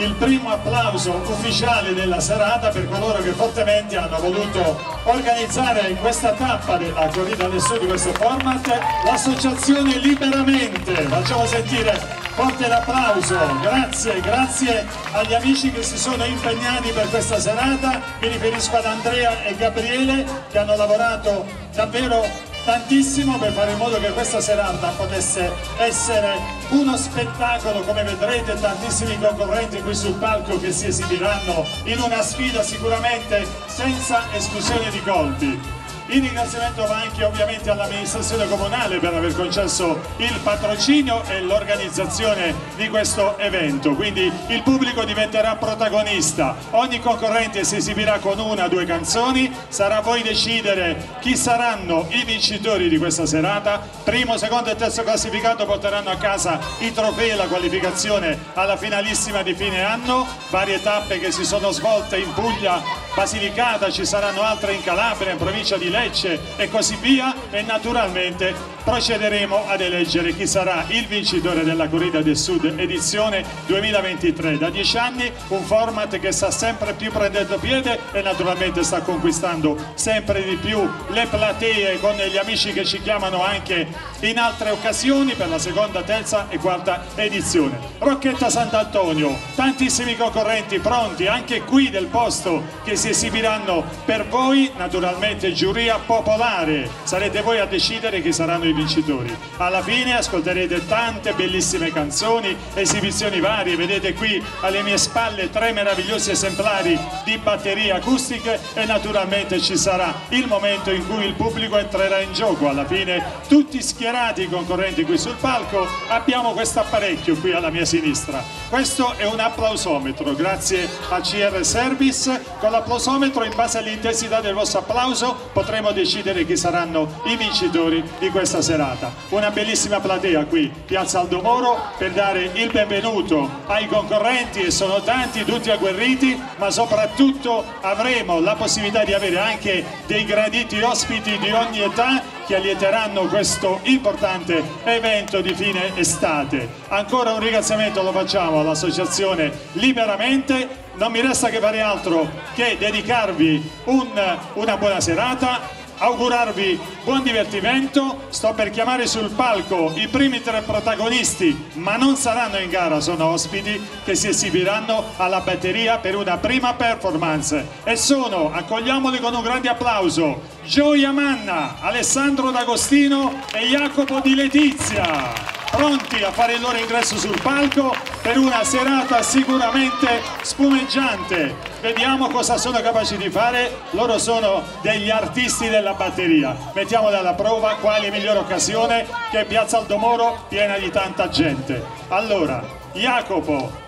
il primo applauso ufficiale della serata per coloro che fortemente hanno voluto organizzare questa tappa della corrida del sud di questo format l'associazione Liberamente. Facciamo sentire forte l'applauso. Grazie grazie agli amici che si sono impegnati per questa serata. Mi riferisco ad Andrea e Gabriele che hanno lavorato davvero tantissimo per fare in modo che questa serata potesse essere uno spettacolo come vedrete tantissimi concorrenti qui sul palco che si esibiranno in una sfida sicuramente senza esclusione di colpi il ringraziamento va anche ovviamente all'amministrazione comunale per aver concesso il patrocinio e l'organizzazione di questo evento, quindi il pubblico diventerà protagonista, ogni concorrente si esibirà con una o due canzoni, sarà a voi decidere chi saranno i vincitori di questa serata, primo, secondo e terzo classificato porteranno a casa i trofei e la qualificazione alla finalissima di fine anno, varie tappe che si sono svolte in Puglia, Basilicata, ci saranno altre in Calabria, in provincia di Lecce e così via e naturalmente procederemo ad eleggere chi sarà il vincitore della Corrida del Sud edizione 2023 da dieci anni un format che sta sempre più prendendo piede e naturalmente sta conquistando sempre di più le platee con gli amici che ci chiamano anche in altre occasioni per la seconda, terza e quarta edizione. Rocchetta Sant'Antonio tantissimi concorrenti pronti anche qui del posto che si esibiranno per voi naturalmente giuria popolare, sarete voi a decidere chi saranno i vincitori. Alla fine ascolterete tante bellissime canzoni, esibizioni varie, vedete qui alle mie spalle tre meravigliosi esemplari di batterie acustiche e naturalmente ci sarà il momento in cui il pubblico entrerà in gioco. Alla fine tutti schierati i concorrenti qui sul palco, abbiamo questo apparecchio qui alla mia sinistra. Questo è un applausometro, grazie a CR Service. Con l'applausometro in base all'intensità del vostro applauso potremo decidere chi saranno i vincitori di questa serata. Una bellissima platea qui, Piazza Aldomoro, per dare il benvenuto ai concorrenti e sono tanti, tutti agguerriti, ma soprattutto avremo la possibilità di avere anche dei graditi ospiti di ogni età che allieteranno questo importante evento di fine estate. Ancora un ringraziamento lo facciamo all'associazione Liberamente non mi resta che fare altro che dedicarvi un, una buona serata augurarvi buon divertimento. Sto per chiamare sul palco i primi tre protagonisti ma non saranno in gara sono ospiti che si esibiranno alla batteria per una prima performance. E sono accogliamoli con un grande applauso Gioia Manna Alessandro D'Agostino e Jacopo Di Letizia pronti a fare il loro ingresso sul palco per una serata sicuramente spumeggiante. Vediamo cosa sono capaci di fare, loro sono degli artisti della batteria. Mettiamoli alla prova quale migliore occasione che Piazza Aldomoro piena di tanta gente. Allora, Jacopo,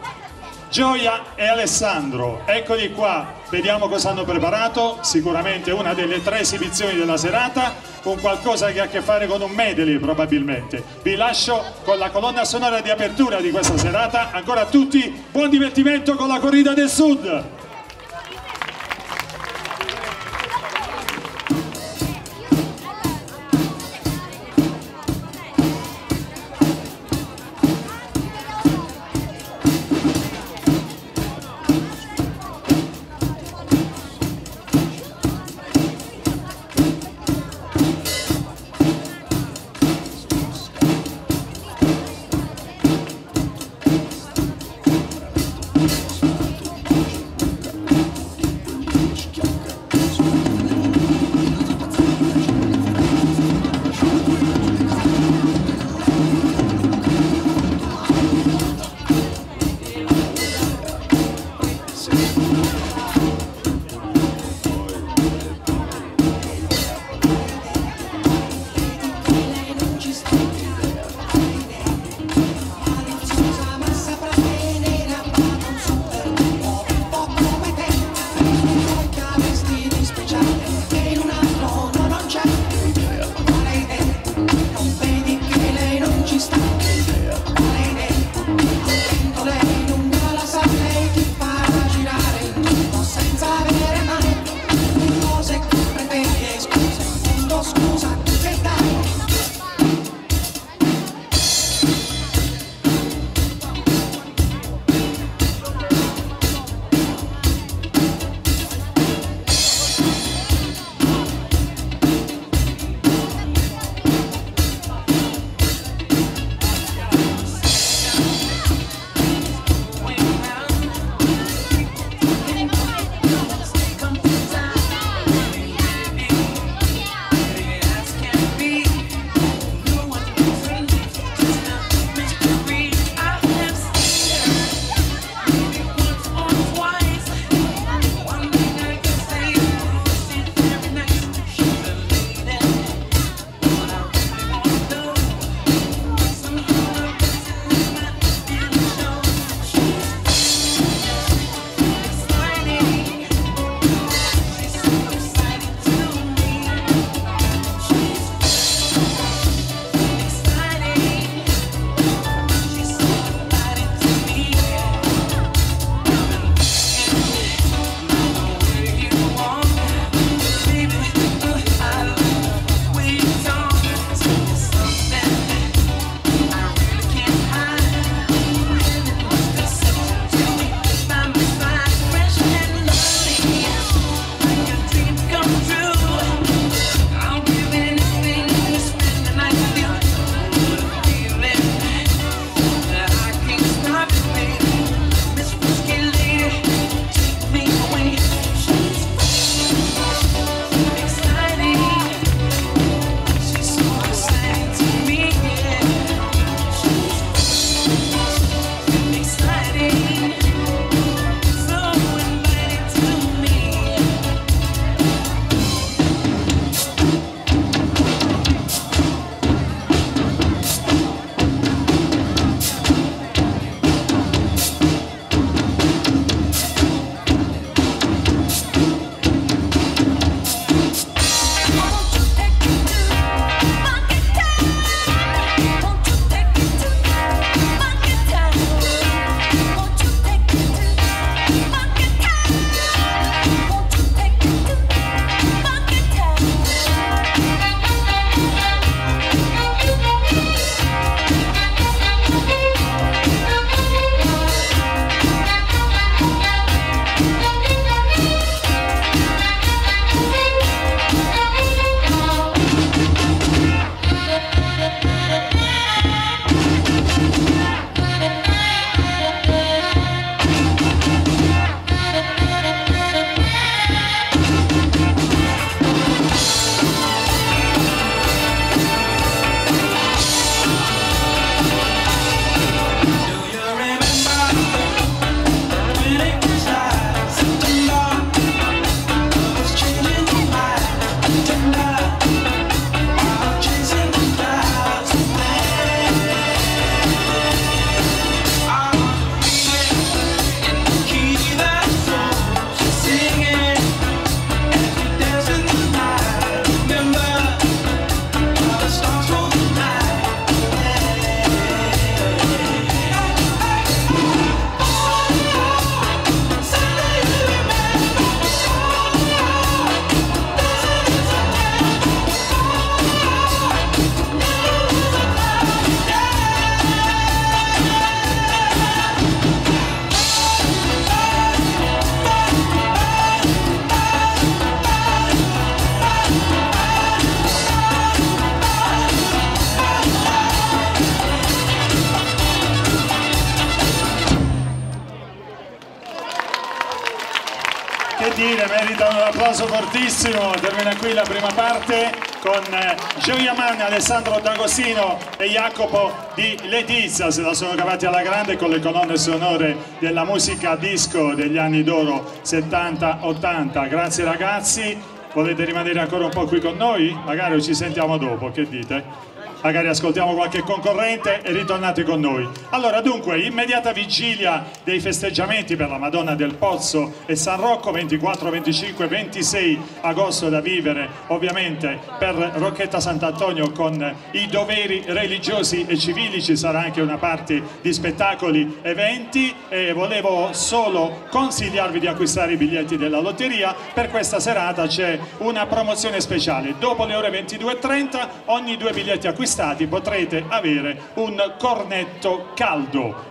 Gioia e Alessandro, eccoli qua, vediamo cosa hanno preparato, sicuramente una delle tre esibizioni della serata, con qualcosa che ha a che fare con un medley probabilmente. Vi lascio con la colonna sonora di apertura di questa serata, ancora a tutti buon divertimento con la corrida del sud! Con eh, Gioia Manni, Alessandro D'Agostino e Jacopo di Letizia. Se la sono cavati alla grande con le colonne sonore della musica disco degli anni d'oro 70-80. Grazie ragazzi. Volete rimanere ancora un po' qui con noi? Magari ci sentiamo dopo, che dite? magari ascoltiamo qualche concorrente e ritornate con noi. Allora dunque, immediata vigilia dei festeggiamenti per la Madonna del Pozzo e San Rocco 24, 25, 26 agosto da vivere ovviamente per Rocchetta Sant'Antonio con i doveri religiosi e civili, ci sarà anche una parte di spettacoli, eventi e volevo solo consigliarvi di acquistare i biglietti della lotteria, per questa serata c'è una promozione speciale, dopo le ore 22.30 ogni due biglietti acquistati potrete avere un cornetto caldo.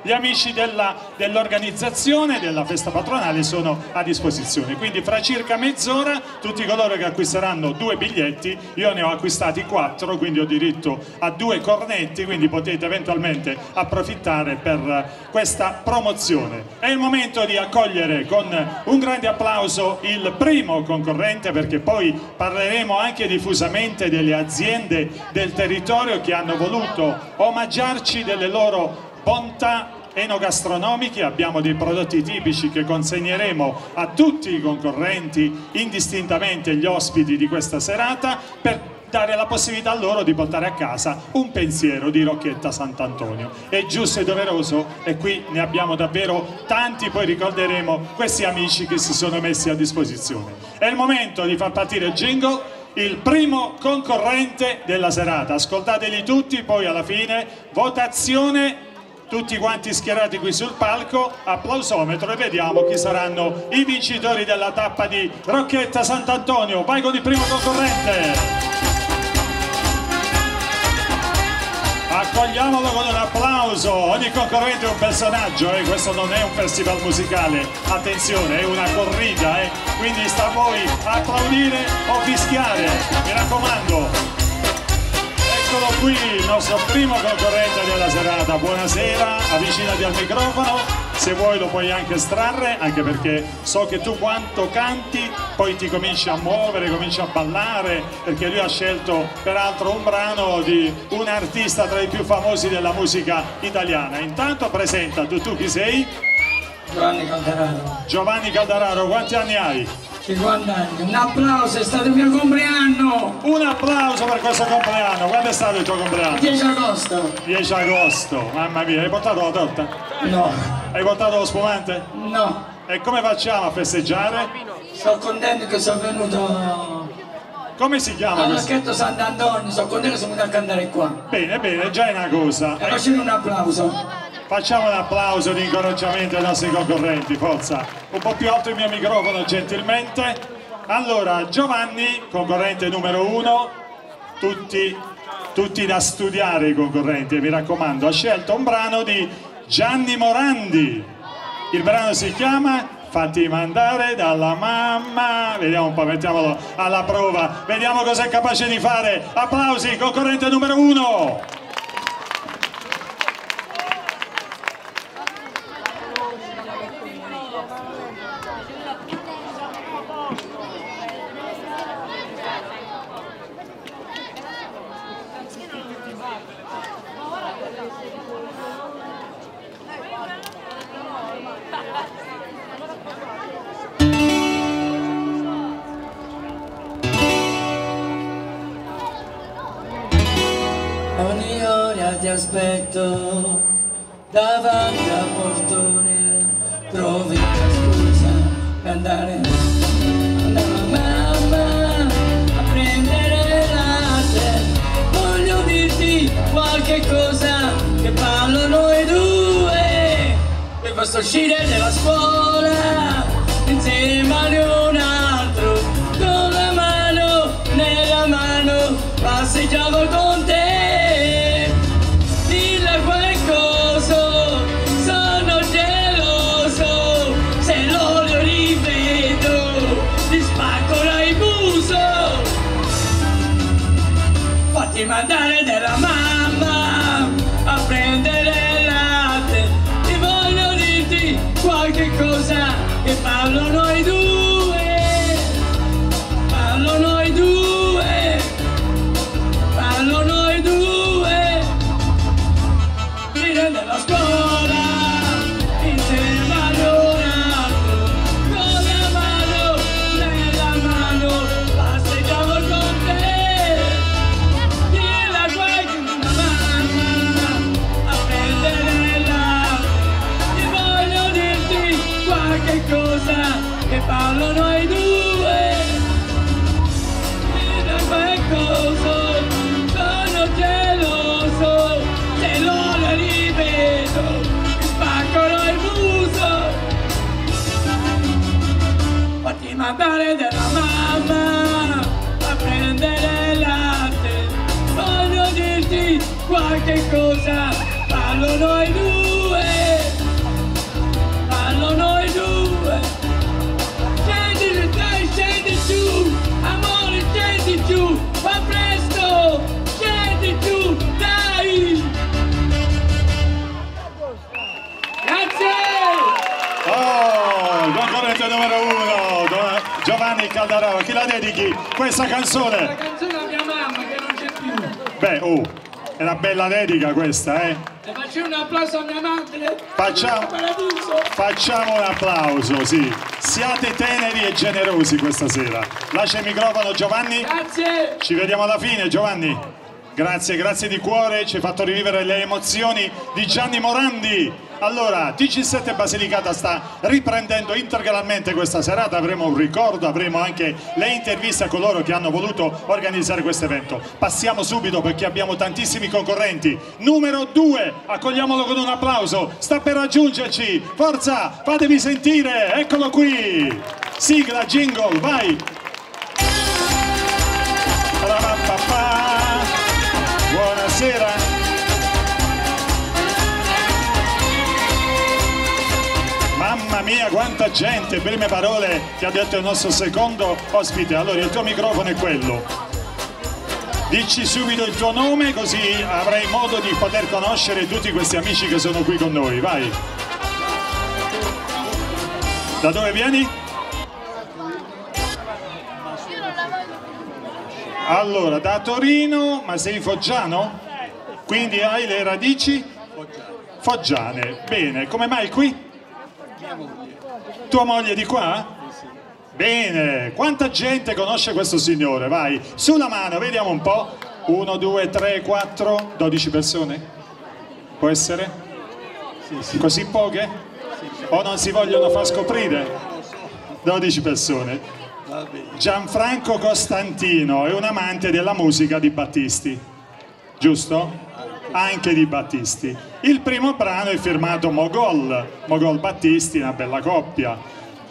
Gli amici dell'organizzazione dell della festa patronale sono a disposizione, quindi fra circa mezz'ora tutti coloro che acquisteranno due biglietti, io ne ho acquistati quattro, quindi ho diritto a due cornetti, quindi potete eventualmente approfittare per questa promozione. È il momento di accogliere con un grande applauso il primo concorrente perché poi parleremo anche diffusamente delle aziende del territorio che hanno voluto omaggiarci delle loro bontà enogastronomiche, abbiamo dei prodotti tipici che consegneremo a tutti i concorrenti, indistintamente gli ospiti di questa serata, per dare la possibilità a loro di portare a casa un pensiero di Rocchetta Sant'Antonio. È giusto e doveroso e qui ne abbiamo davvero tanti, poi ricorderemo questi amici che si sono messi a disposizione. È il momento di far partire il jingle il primo concorrente della serata. Ascoltateli tutti, poi alla fine votazione, tutti quanti schierati qui sul palco, applausometro e vediamo chi saranno i vincitori della tappa di Rocchetta Sant'Antonio. Vai con il primo concorrente! Accogliamolo con un applauso, ogni concorrente è un personaggio, eh? questo non è un festival musicale, attenzione, è una corrida, eh? quindi sta a voi applaudire o fischiare, mi raccomando eccolo qui il nostro primo concorrente della serata buonasera avvicinati al microfono se vuoi lo puoi anche estrarre anche perché so che tu quanto canti poi ti cominci a muovere cominci a ballare perché lui ha scelto peraltro un brano di un artista tra i più famosi della musica italiana intanto presenta tu, tu chi sei? Giovanni Caldararo Giovanni Caldararo quanti anni hai? 50 anni. Un applauso, è stato il mio compleanno! Un applauso per questo compleanno. Quando è stato il tuo compleanno? 10 agosto. 10 agosto, mamma mia, hai portato la torta? No. Hai portato lo spumante? No. E come facciamo a festeggiare? Sono contento che sono venuto come si chiama? Al Sant'Antonio, sono contento che sono venuto a cantare qua. Bene, bene, già è una cosa. E facciamo un applauso. Facciamo un applauso di incoraggiamento ai nostri concorrenti, forza. Un po' più alto il mio microfono, gentilmente. Allora, Giovanni, concorrente numero uno, tutti, tutti da studiare i concorrenti, mi raccomando, ha scelto un brano di Gianni Morandi. Il brano si chiama Fatti mandare dalla mamma. Vediamo un po', mettiamolo alla prova. Vediamo cosa è capace di fare. Applausi, concorrente numero uno. Cosa parlo noi due. Parlo noi due. Scendi dai scendi giù amore scendi giù fa presto scendi giù dai. Grazie. Oh, concorrente numero uno, Gio- Giovanni Caldarava. Chi la dedichi? Questa la canzone? canzone a mia mamma che non c'è più. Beh, oh, è una bella dedica questa, eh? le faccio un applauso a mia madre Facciamo- Facciamo un applauso, sì. Siate teneri e generosi questa sera. Lascia il microfono Giovanni. grazie Ci vediamo alla fine, Giovanni. Grazie, grazie di cuore, ci hai fatto rivivere le emozioni di Gianni Morandi. Allora, TG7 Basilicata sta riprendendo integralmente questa serata, avremo un ricordo, avremo anche le interviste a coloro che hanno voluto organizzare questo evento. Passiamo subito perché abbiamo tantissimi concorrenti. Numero 2, accogliamolo con un applauso, sta per raggiungerci. Forza, fatevi sentire, eccolo qui. Sigla, jingle, vai. Buonasera. Mia, quanta gente! Prime parole che ha detto il nostro secondo ospite. Allora, il tuo microfono è quello. Dici subito il tuo nome così avrai modo di poter conoscere tutti questi amici che sono qui con noi. Vai. Da dove vieni? Allora, da Torino, ma sei foggiano? Quindi hai le radici? Foggiane. Bene, come mai qui? Tua moglie di qua? Bene, quanta gente conosce questo signore? Vai, sulla mano, vediamo un po'. 1, 2, 3, 4, 12 persone? Può essere? Così poche? O non si vogliono far scoprire? 12 persone. Gianfranco Costantino è un amante della musica di Battisti, giusto? Anche di Battisti. Il primo brano è firmato Mogol, Mogol Battisti, una bella coppia.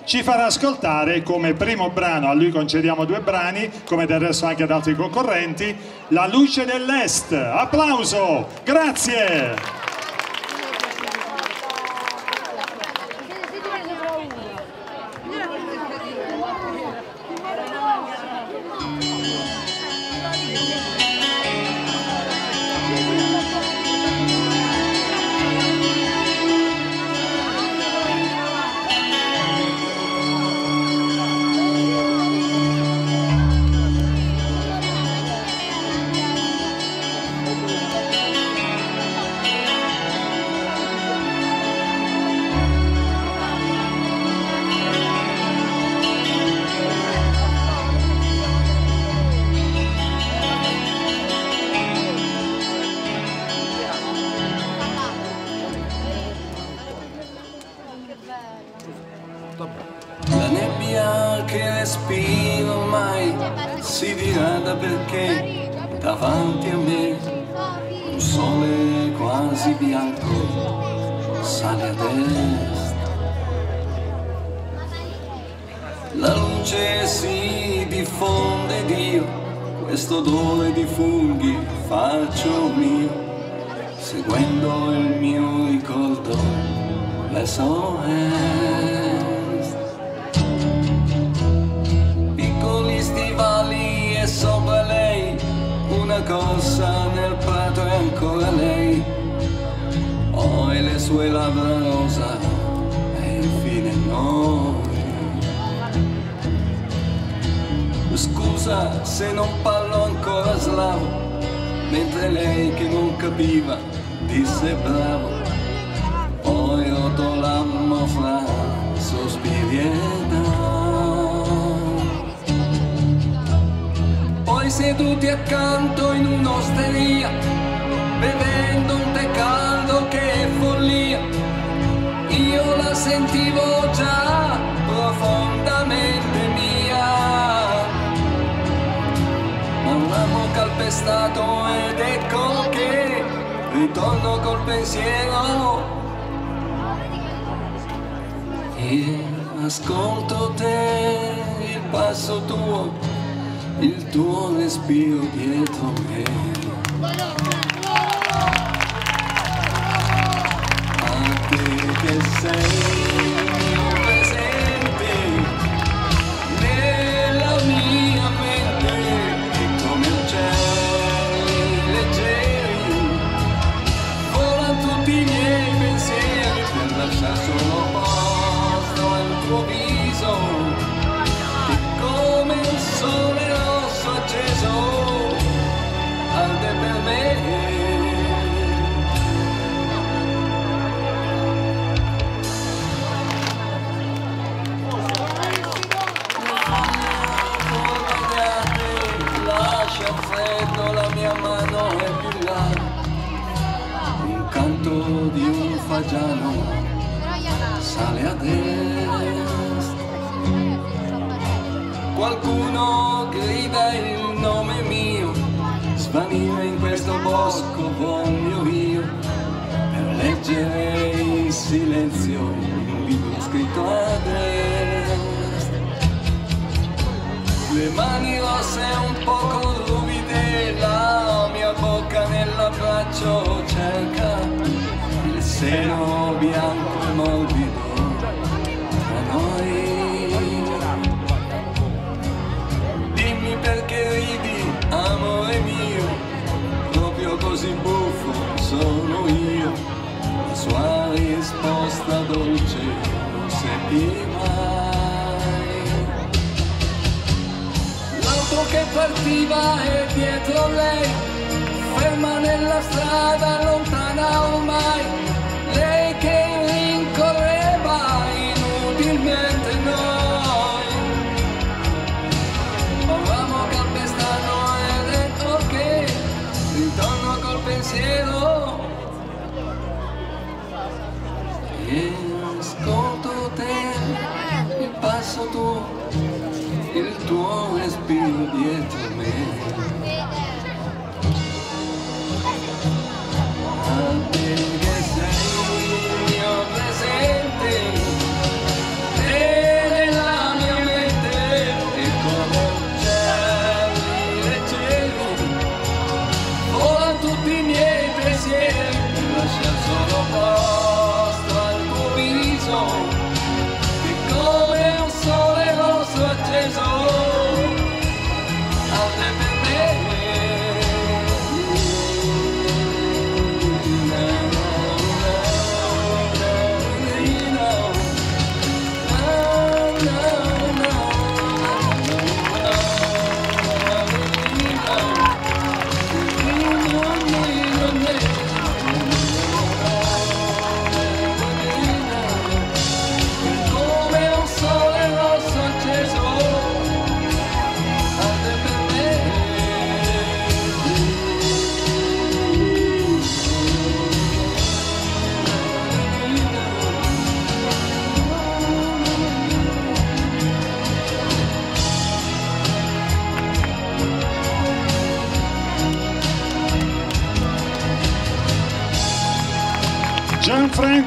Ci farà ascoltare come primo brano, a lui concediamo due brani, come del resto anche ad altri concorrenti, La luce dell'Est. Applauso! Grazie!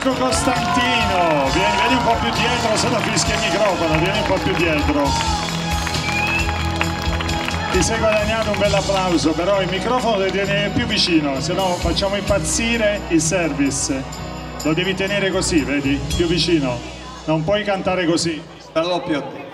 Marco Costantino, vieni, vieni un po' più dietro, se no fischia il microfono, vieni un po' più dietro. Ti sei guadagnato un bel applauso, però il microfono devi tenere più vicino, se no facciamo impazzire il service. Lo devi tenere così, vedi? Più vicino. Non puoi cantare così.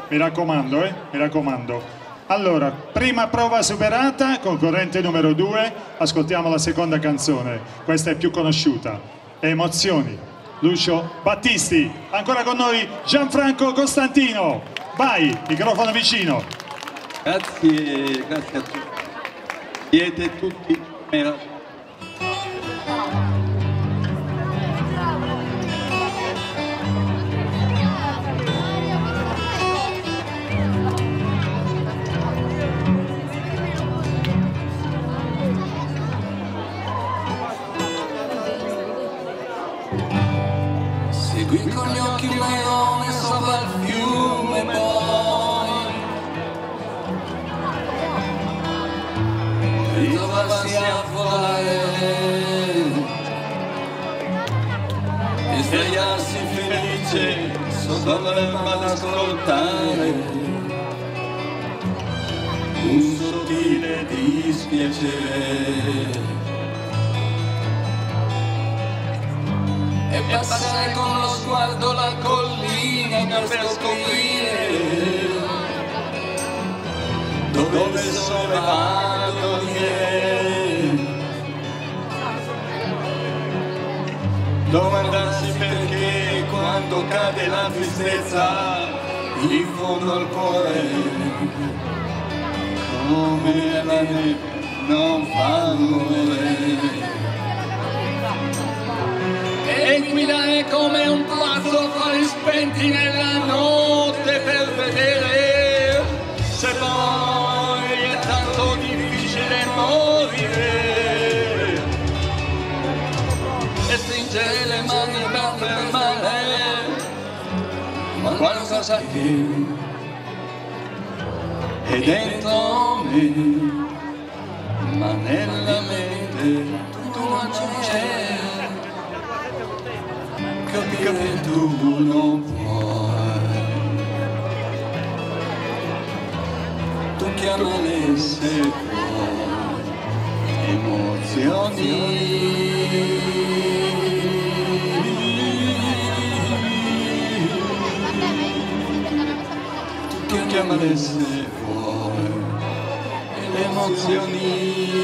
Mi raccomando, eh? Mi raccomando. Allora, prima prova superata, concorrente numero due, ascoltiamo la seconda canzone, questa è più conosciuta, Emozioni. Lucio Battisti. Ancora con noi Gianfranco Costantino. Vai, microfono vicino. Grazie, grazie a tutti. Siete tutti meravigliosi. Solo ad ascoltare un sottile dispiacere. E passare con lo sguardo la collina per scoprire dove il sole va a dormire dove andarsi perché quando cade la tristezza in fondo al cuore. Come la neve non fa rumore e come un pazzo fari spenti nella notte per vedere se poi qualcosa che è dentro me ma nella mente tu non c'è. Capire tu non puoi. Tu chiamale se puoi emozioni chiamale se vuoi le emozioni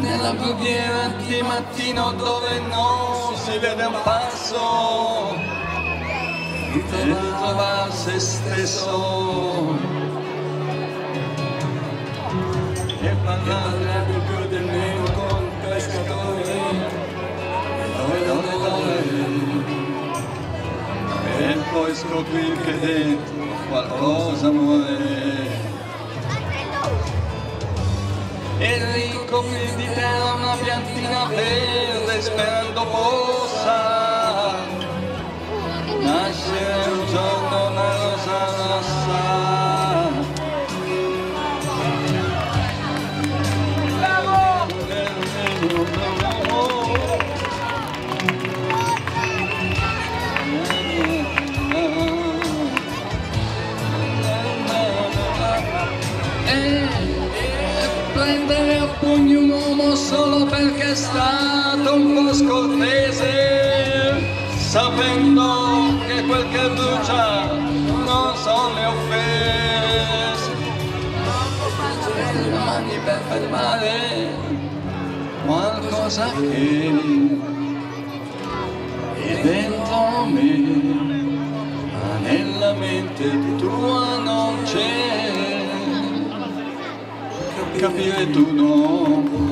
nella brughiera di mattino dove non si vede un passo ritrovare se stesso. E parlare più del mio con pescatori dove dove dove? E poi scopri che dentro qualcosa muore. E ricopri di terra una piantina verde sperando possa nascere un giorno una rosa rossa solo perché è stato un po' scortese, sapendo che quel che brucia non sono le offese. Le mani per fermare qualcosa che è dentro me, ma nella mente tua non c'è capire tu non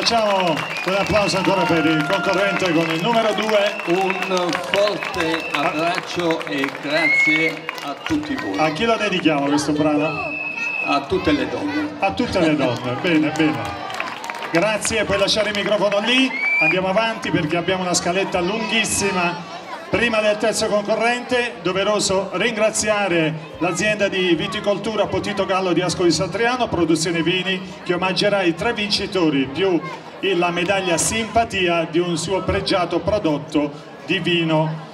facciamo un applauso ancora per il concorrente con il numero 2. Un forte abbraccio e grazie a tutti voi, A chi lo dedichiamo questo brano? a tutte le donne. A tutte le donne, bene, bene. Grazie, puoi lasciare il microfono lì, andiamo avanti perché abbiamo una scaletta lunghissima. Prima del terzo concorrente, doveroso ringraziare l'azienda di viticoltura Potito Gallo di Ascoli Satriano, produzione vini, che omaggerà i tre vincitori più la medaglia simpatia di un suo pregiato prodotto di vino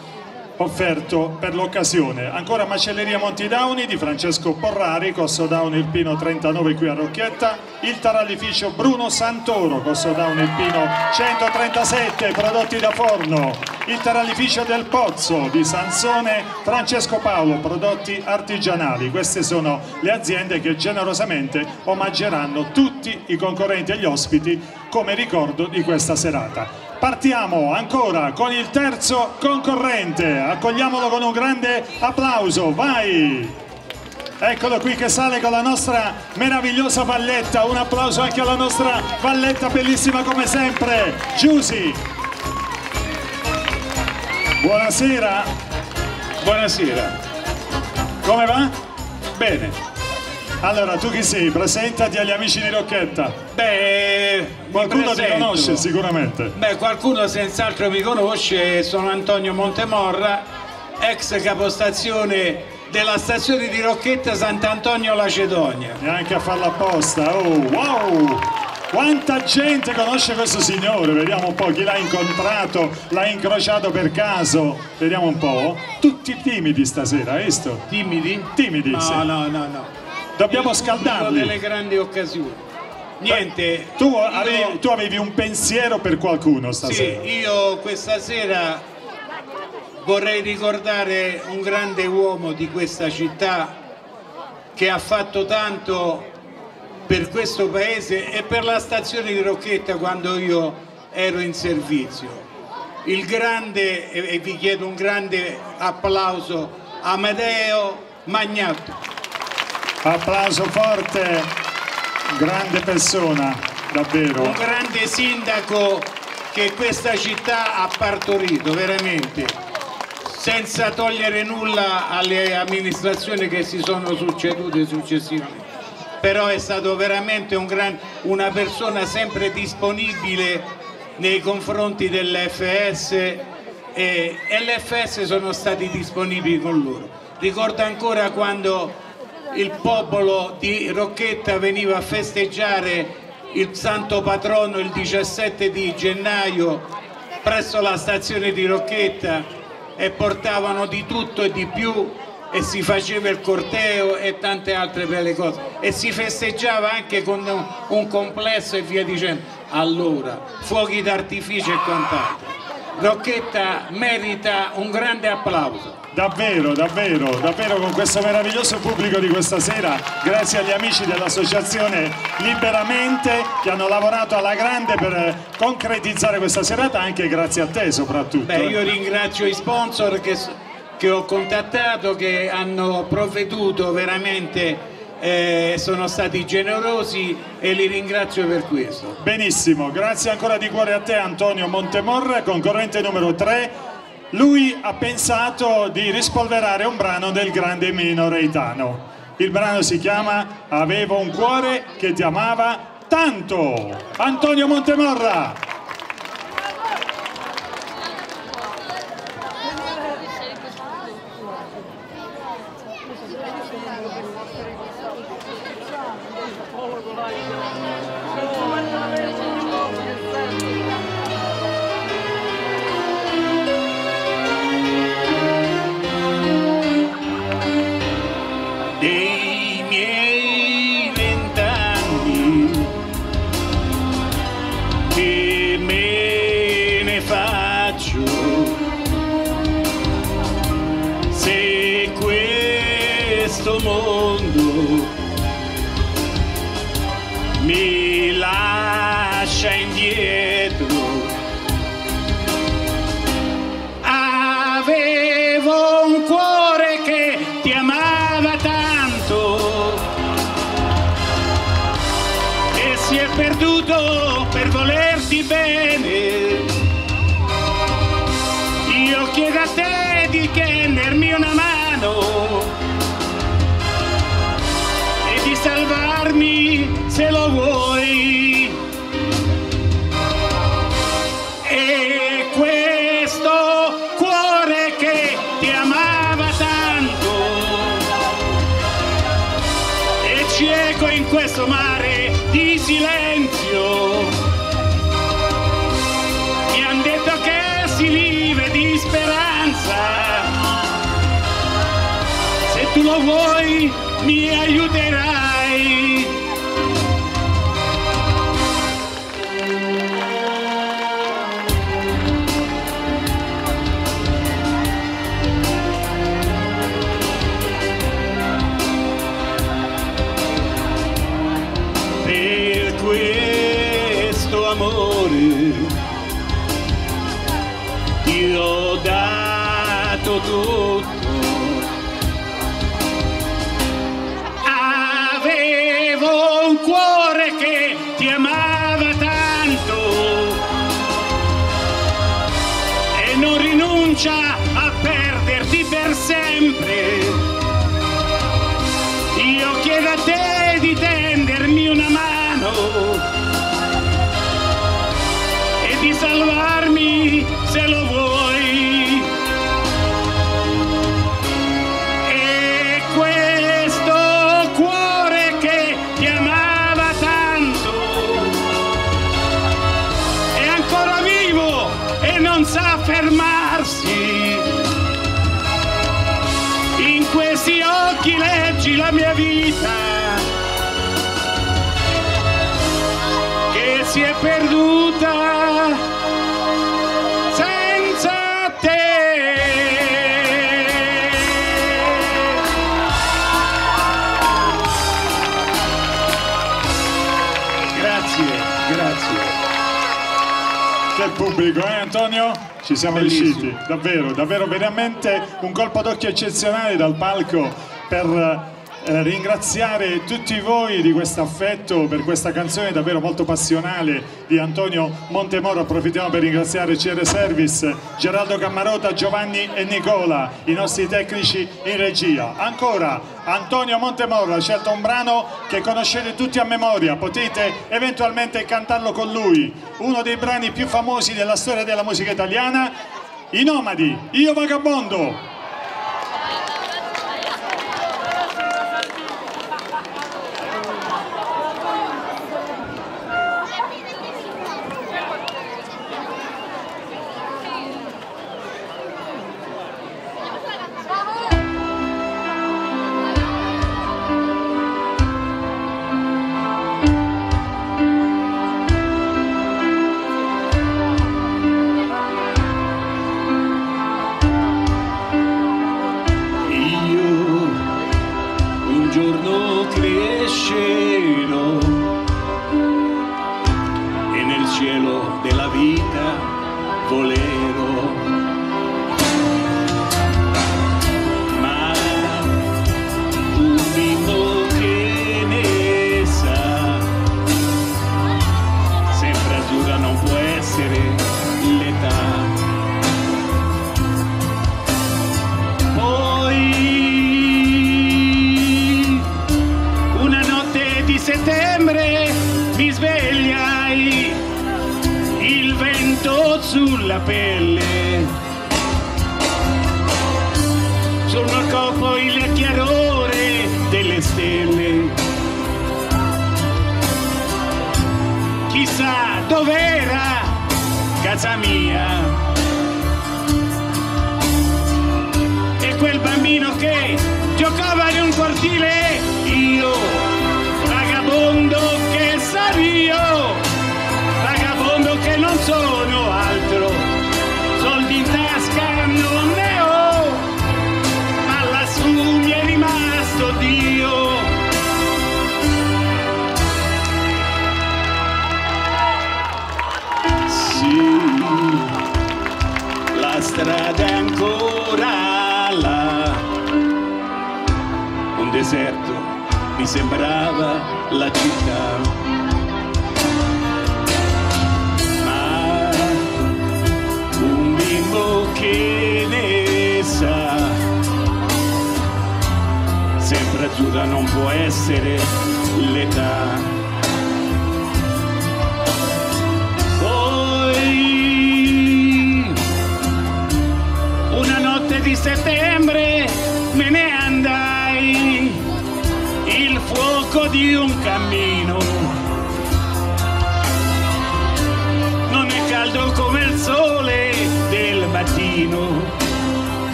offerto per l'occasione. Ancora Macelleria Montidauni di Francesco Porrari, Cosso Dauni Il Pino 39 qui a Rocchietta, il tarallificio Bruno Santoro, Cosso Dauni Il Pino 137, prodotti da forno, il tarallificio del Pozzo di Sansone Francesco Paolo, prodotti artigianali. Queste sono le aziende che generosamente omaggeranno tutti i concorrenti e gli ospiti come ricordo di questa serata. Partiamo ancora con il terzo concorrente, accogliamolo con un grande applauso, vai! Eccolo qui che sale con la nostra meravigliosa valletta, un applauso anche alla nostra valletta bellissima come sempre, Giusy! Buonasera! Buonasera. Come va? Bene. Allora, tu chi sei? Presentati agli amici di Rocchetta. Beh, Qualcuno ti conosce sicuramente. Beh, qualcuno senz'altro mi conosce, sono Antonio Montemorra, ex capostazione della stazione di Rocchetta Sant'Antonio Lacedonia. Neanche a farla apposta. Oh, wow! Quanta gente conosce questo signore? Vediamo un po' chi l'ha incontrato, l'ha incrociato per caso. Vediamo un po'. Tutti timidi stasera, hai visto? Timidi? Timidi, No, sì. no, no, no. Dobbiamo Uno delle scaldarli. grandi occasioni. Niente. Tu io- avevi, tu avevi un pensiero per qualcuno Sì, stasera. io questa sera vorrei ricordare un grande uomo di questa città che ha fatto tanto per questo paese e per la stazione di Rocchetta quando io ero in servizio. Il grande, e vi chiedo un grande applauso, Amedeo Magnatto. Applauso forte, grande persona, davvero. un grande sindaco che questa città ha partorito veramente. Senza togliere nulla alle amministrazioni che si sono succedute successivamente. Però è stato veramente un gran- una persona sempre disponibile nei confronti dell'FS e, e l'FS sono stati disponibili con loro. Ricordo ancora quando il popolo di Rocchetta veniva a festeggiare il santo patrono il 17 di gennaio presso la stazione di Rocchetta e portavano di tutto e di più e si faceva il corteo e tante altre belle cose. E si festeggiava anche con un, complesso e via dicendo. Allora fuochi d'artificio e quant'altro. Rocchetta merita un grande applauso Davvero, davvero, davvero con questo meraviglioso pubblico di questa sera, grazie agli amici dell'associazione Liberamente che hanno lavorato alla grande per concretizzare questa serata, anche grazie a te soprattutto. Beh, io ringrazio i sponsor che, che ho contattato, che hanno provveduto veramente, eh, sono stati generosi e li ringrazio per questo. Benissimo, grazie ancora di cuore a te Antonio Montemorra, concorrente numero 3. Lui ha pensato di rispolverare un brano del grande Mino Reitano. Il brano si chiama Avevo un cuore che ti amava tanto. Antonio Montemorra. veramente un colpo d'occhio eccezionale dal palco per eh, ringraziare tutti voi di questo affetto per questa canzone davvero molto passionale di Antonio Montemoro. Approfittiamo per ringraziare CR Service Geraldo Cammarota, Giovanni e Nicola i nostri tecnici in regia. Ancora Antonio Montemoro ha scelto un brano che conoscete tutti a memoria. Potete eventualmente cantarlo con lui. Uno dei brani più famosi della storia della musica italiana i nomadi, io vagabondo.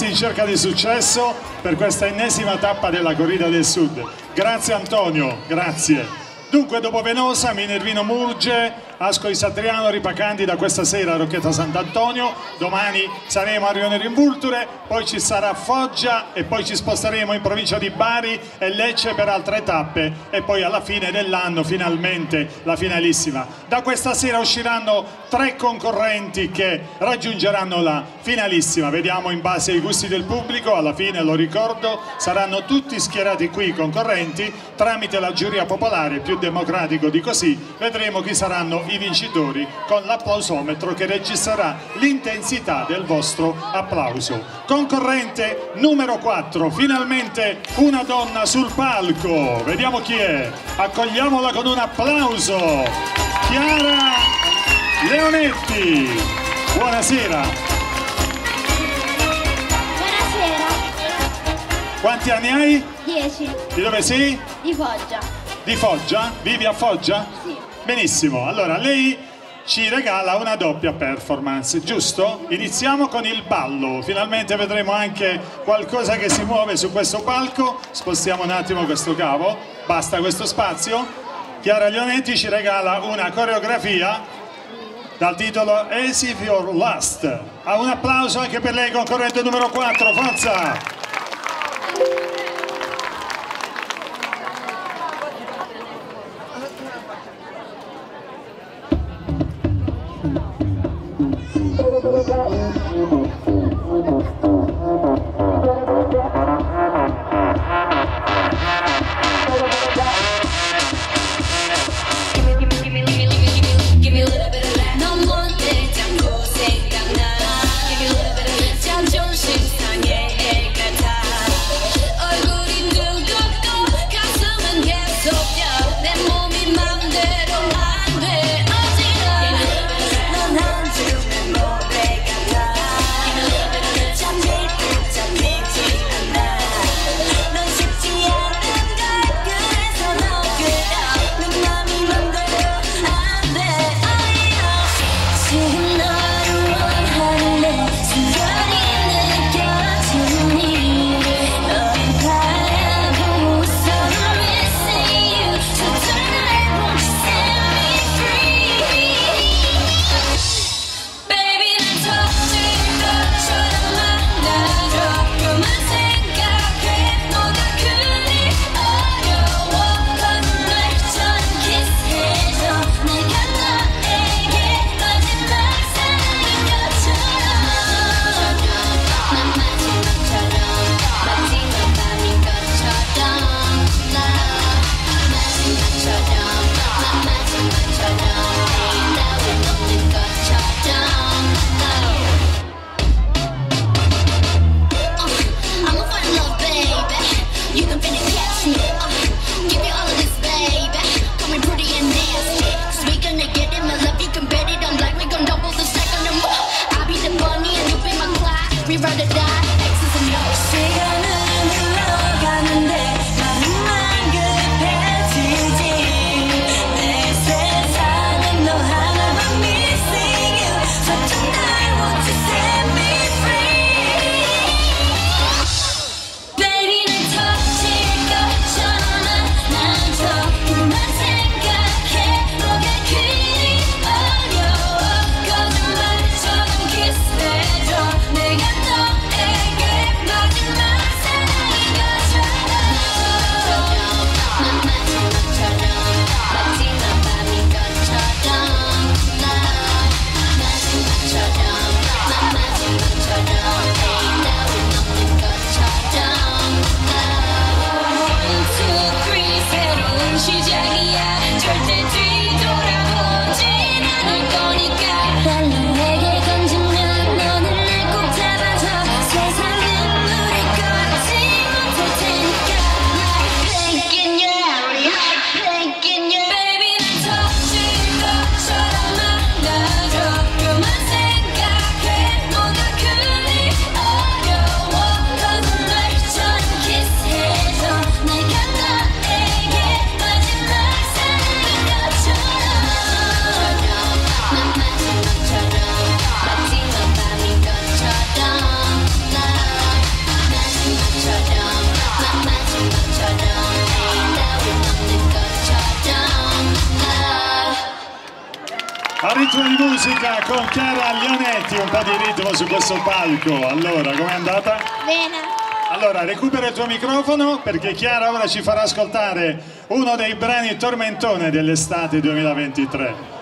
Artisti in cerca di successo per questa ennesima tappa della Corrida del Sud. Grazie Antonio, grazie. Dunque dopo Venosa, Minervino Murge, Ascoli Satriano, Ripacandi da questa sera a Rocchetta Sant'Antonio, domani saremo a Rionero in Vulture, poi ci sarà Foggia e poi ci sposteremo in provincia di Bari e Lecce per altre tappe. E poi alla fine dell'anno finalmente la finalissima. Da questa sera usciranno tre concorrenti che raggiungeranno la finalissima, vediamo in base ai gusti del pubblico, alla fine lo ricordo saranno tutti schierati qui i concorrenti tramite la giuria popolare più democratico di così vedremo chi saranno i vincitori con l'applausometro che registrerà l'intensità del vostro applauso. Concorrente numero 4, finalmente una donna sul palco, vediamo chi è, accogliamola con un applauso, Chiara Leonetti, buonasera, Buonasera, quanti anni hai? 10 Di dove sei? di Foggia. Di Foggia? Vivi a Foggia? Sì. Benissimo, allora lei ci regala una doppia performance, giusto? Iniziamo con il ballo, finalmente vedremo anche qualcosa che si muove su questo palco, spostiamo un attimo questo cavo, basta questo spazio. Chiara Leonetti ci regala una coreografia dal titolo As If You're Last. Ha un applauso anche per lei, concorrente numero 4, forza! Palco. Allora, com'è andata? Bene. Allora, recupera il tuo microfono perché Chiara ora ci farà ascoltare uno dei brani tormentone dell'estate 2023.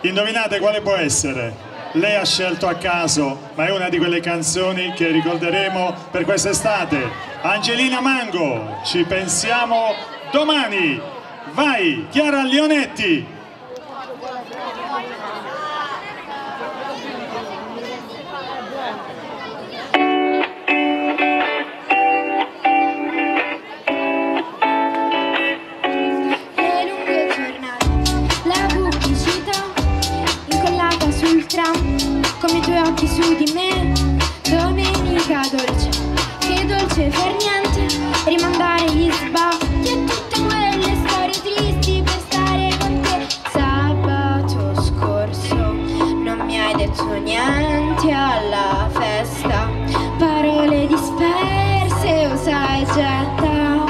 Indovinate quale può essere? Lei ha scelto a caso, ma è una di quelle canzoni che ricorderemo per quest'estate. Angelina Mango, ci pensiamo domani. Vai, Chiara Leonetti. Su di me. Domenica dolce, che dolce per niente, rimandare gli sbatti e tutte quelle storie tristi per stare con te. Sabato scorso non mi hai detto niente alla festa, parole disperse, usa e getta.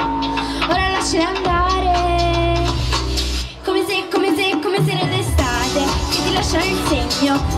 Ora lasciali andare Come se, come se, come se era d'estate Che ti lasciano il segno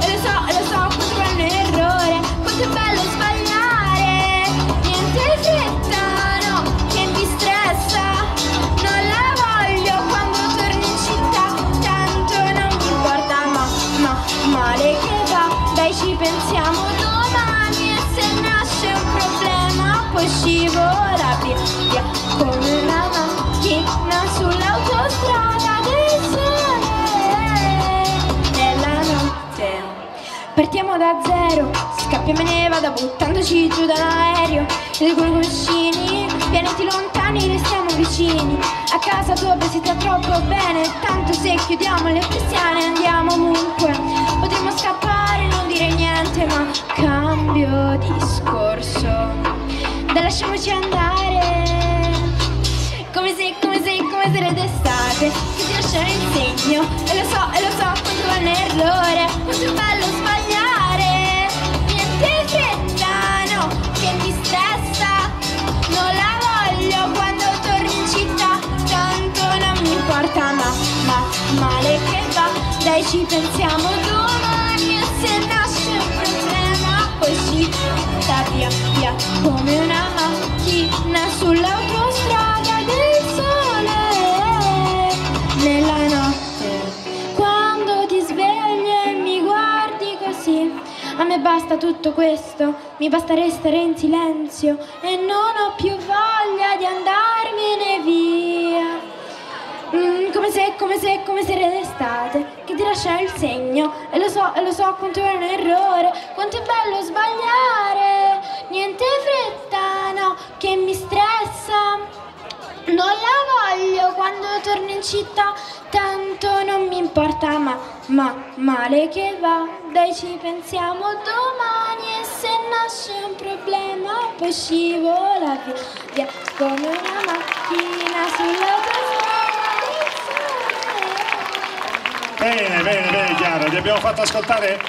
da zero, scappiamo e ne vada buttandoci giù dall'aereo. E con i cuscini, pianeti lontani restiamo vicini. A casa tua vestita troppo bene, tanto se chiudiamo le persiane andiamo ovunque. Potremmo scappare, non dire niente ma cambio discorso. Dai lasciamoci andare. Come se, come se, come se era d'estate Che ti lasciano il segno. E lo so, e lo so quanto è un errore. Quanto è bello sbagliare ci pensiamo domani se nasce un problema Poi si sta via, via Come una macchina sull'autostrada del sole. Nella notte Quando ti svegli e mi guardi così A me basta tutto questo Mi basta restare in silenzio E non ho più voglia come se, come se, era d'estate Che ti lascia il segno. E lo so, e lo so quanto è un errore Quanto è bello sbagliare. Niente fretta, no, che mi stressa. Non la voglio quando torno in città Tanto non mi importa ma, ma, male che va. Dai ci pensiamo domani E se nasce un problema Poi scivola via, via Come una macchina sull'autostrada Bene, bene, bene Chiara, ti abbiamo fatto ascoltare,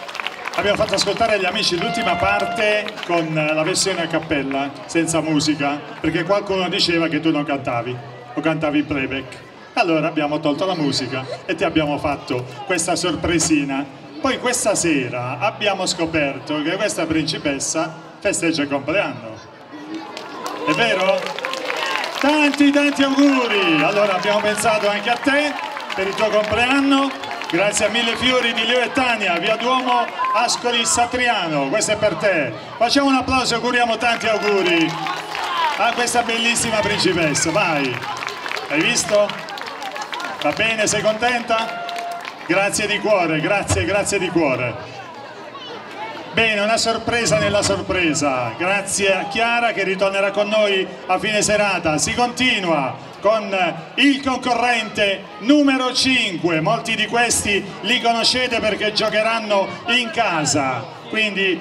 abbiamo fatto ascoltare agli amici l'ultima parte con la versione a cappella, senza musica, perché qualcuno diceva che tu non cantavi o cantavi playback. Allora abbiamo tolto la musica e ti abbiamo fatto questa sorpresina. Poi questa sera abbiamo scoperto che questa principessa festeggia il compleanno. È vero? Tanti tanti auguri! Allora abbiamo pensato anche a te per il tuo compleanno. Grazie a mille fiori di Leo e Tania, via Duomo, Ascoli Satriano, questo è per te. Facciamo un applauso e auguriamo tanti auguri a questa bellissima principessa, vai. Hai visto? Va bene, sei contenta? Grazie di cuore, grazie, grazie di cuore. Bene, una sorpresa nella sorpresa. Grazie a Chiara che ritornerà con noi a fine serata. Si continua con il concorrente numero 5. Molti di questi li conoscete perché giocheranno in casa. Quindi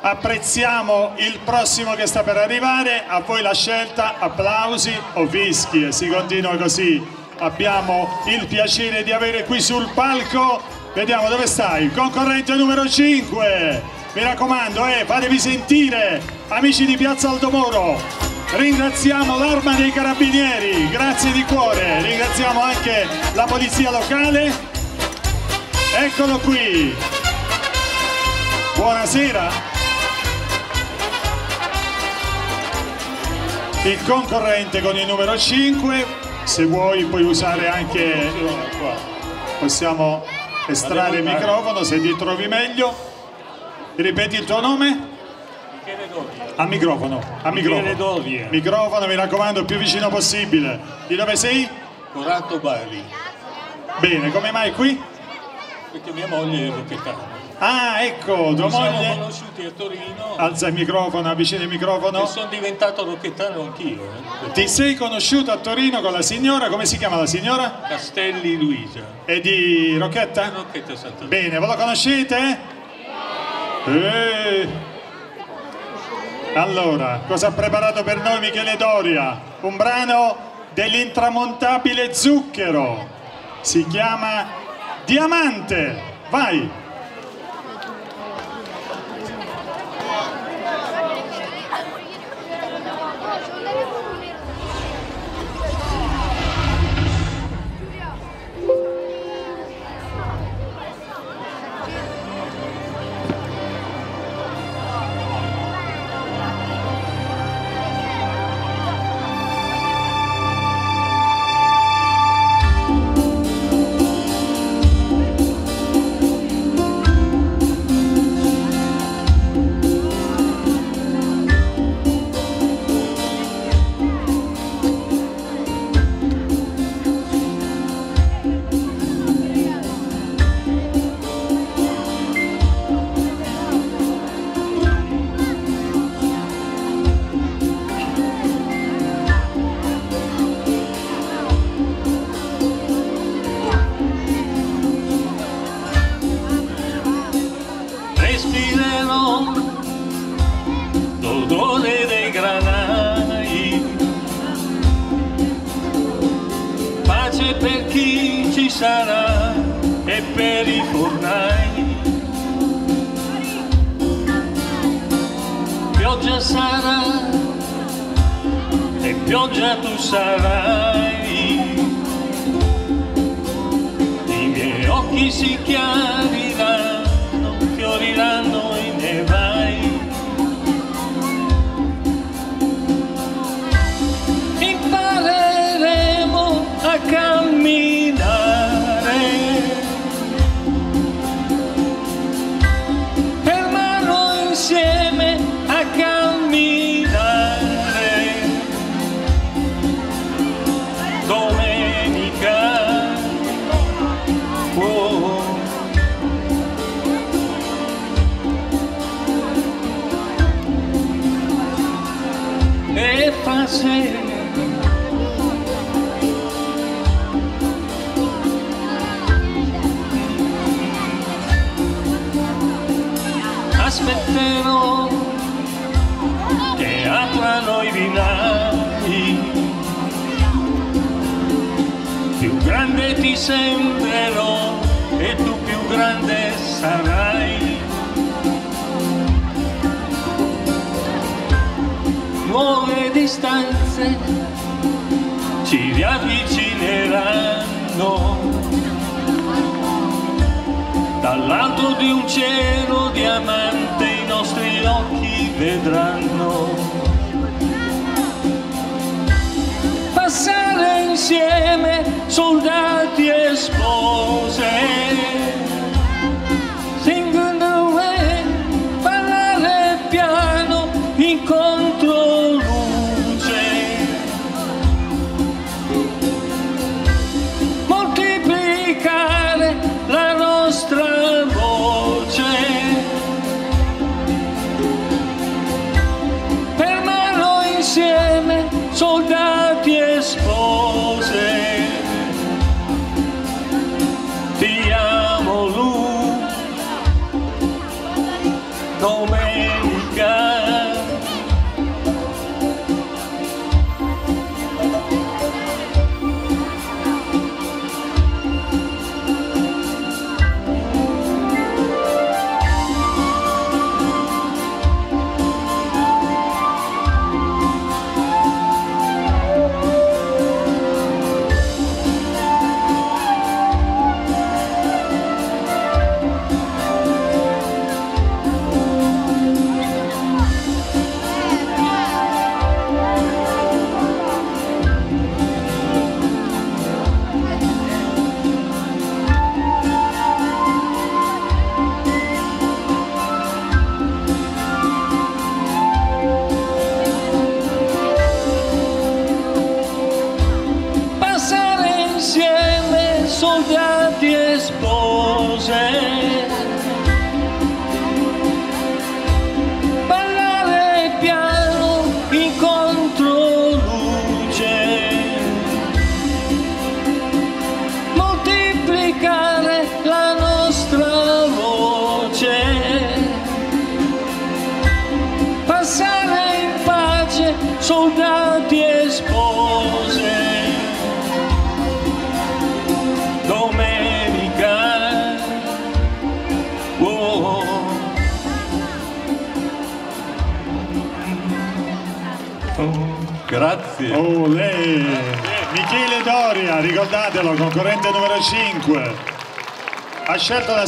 apprezziamo il prossimo che sta per arrivare. A voi la scelta, applausi o fischi e si continua così. Abbiamo il piacere di avere qui sul palco, vediamo dove stai, il concorrente numero 5. Mi raccomando, eh, fatevi sentire, amici di Piazza Aldomoro. Ringraziamo l'Arma dei Carabinieri, grazie di cuore. Ringraziamo anche la Polizia Locale Eccolo qui. Buonasera. Il concorrente con il numero 5, se vuoi puoi usare anche qua. Possiamo estrarre il microfono se ti trovi meglio. Ripeti il tuo nome? A microfono, a microfono. Microfono, mi raccomando, il più vicino possibile. Di dove sei? Corato Bari, Bene, come mai qui? perché mia moglie è rocchettana. Ah, ecco, tua Ci siamo moglie. conosciuti a Torino Alza il microfono, avvicina il e microfono. sono diventato rocchettano anch'io. eh. Ti sei conosciuto a Torino con la signora, come si chiama la signora? Castelli Luisa, È di Rocchetta? Rocchetta Santa Bene, ve lo conoscete? Eh. Allora, cosa ha preparato per noi Michele Doria? Un brano dell'intramontabile zucchero. Si chiama Diamante. Vai!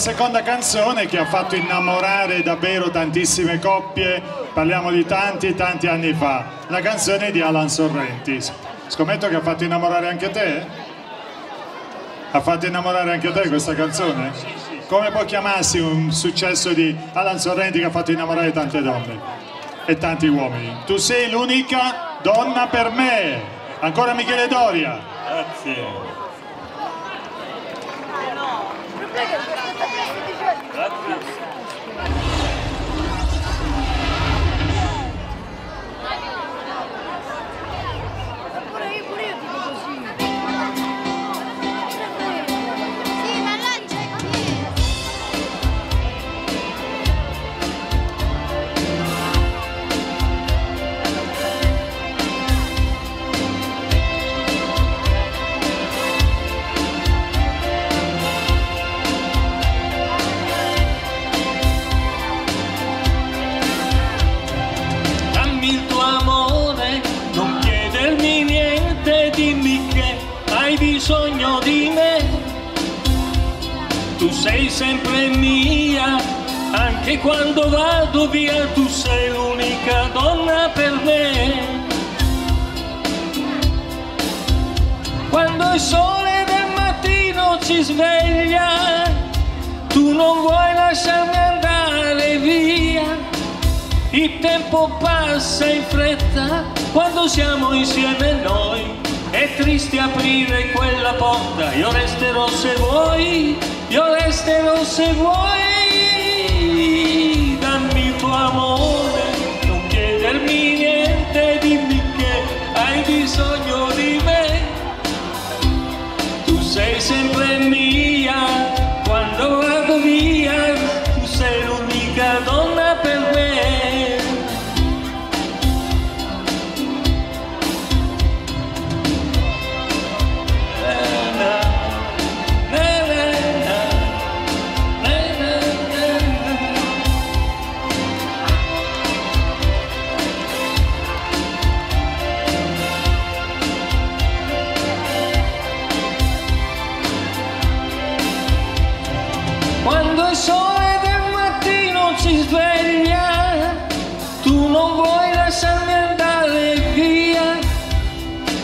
Seconda canzone che ha fatto innamorare davvero tantissime coppie, parliamo di tanti tanti anni fa, la canzone di Alan Sorrenti. Scommetto che ha fatto innamorare anche te? Ha fatto innamorare anche te questa canzone? Come può chiamarsi un successo di Alan Sorrenti che ha fatto innamorare tante donne e tanti uomini? Tu sei l'unica donna per me. Ancora Michele Doria. Porta, io resterò se vuoi, io resterò se vuoi. Vuoi lasciarmi andare via.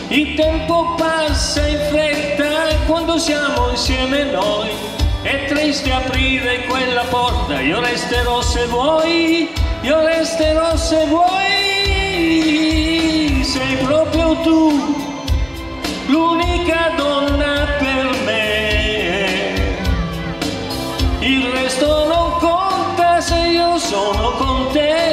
Il tempo passa in fretta quando siamo insieme noi. È triste aprire quella porta, io resterò se vuoi, io resterò se vuoi. Sei proprio tu, l'unica donna per me. Il resto non conta se io sono con te.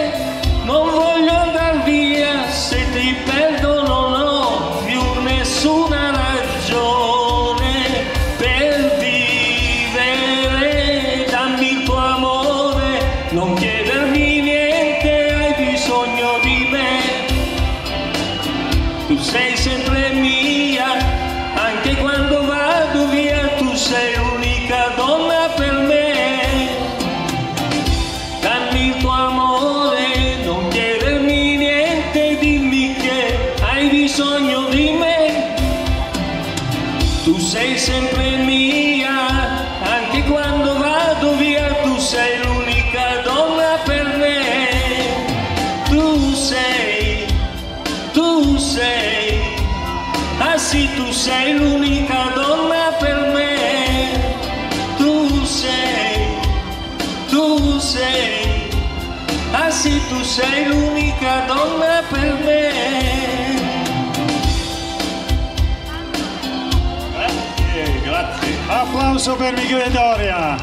Applauso per Michele Doria.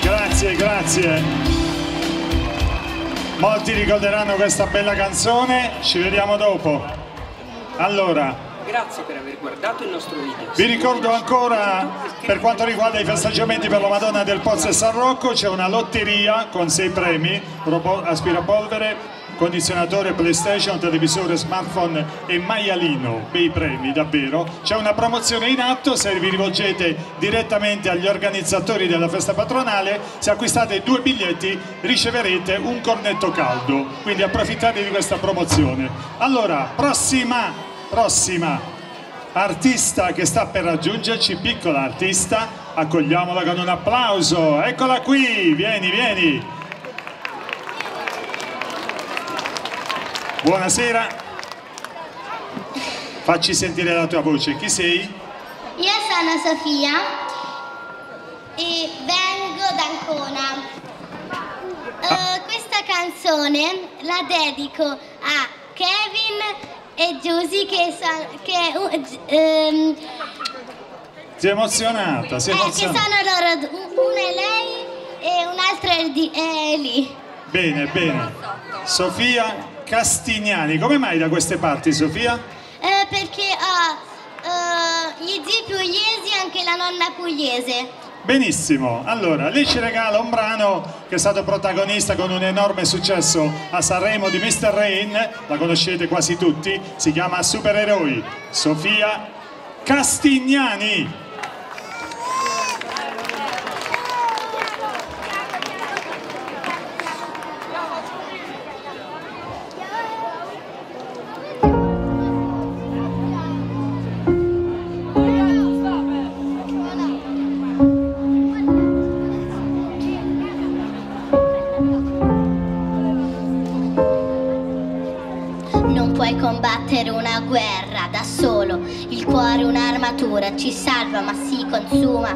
Grazie, grazie. Molti ricorderanno questa bella canzone, ci vediamo dopo. Allora, Grazie per aver guardato il nostro video. vi ricordo ancora, per quanto riguarda i festeggiamenti per la Madonna del Pozzo e San Rocco, c'è una lotteria con sei premi, aspirapolvere, condizionatore PlayStation, televisore, smartphone e maialino, bei premi davvero. C'è una promozione in atto, se vi rivolgete direttamente agli organizzatori della festa patronale, se acquistate due biglietti riceverete un cornetto caldo, quindi approfittate di questa promozione. Allora, prossima, prossima artista che sta per raggiungerci, piccola artista, accogliamola con un applauso. Eccola qui, vieni, vieni. Buonasera. Facci sentire la tua voce. Chi sei? Io sono Sofia e vengo da Ancona. Eh, questa canzone la dedico a Kevin e Giusy che, so- che, uh, ehm, Sei emozionata, sei eh, che emozionata. sono loro, una è lei e un'altra è, di- è lì. Bene, bene. Sofia Castignani, come mai da queste parti Sofia? Eh, perché ho eh, gli zii pugliesi e anche la nonna pugliese. Benissimo, allora lei ci regala un brano che è stato protagonista con un enorme successo a Sanremo di Mr. Rain, la conoscete quasi tutti, si chiama Supereroi, Sofia Castignani. Un'armatura ci salva ma si consuma.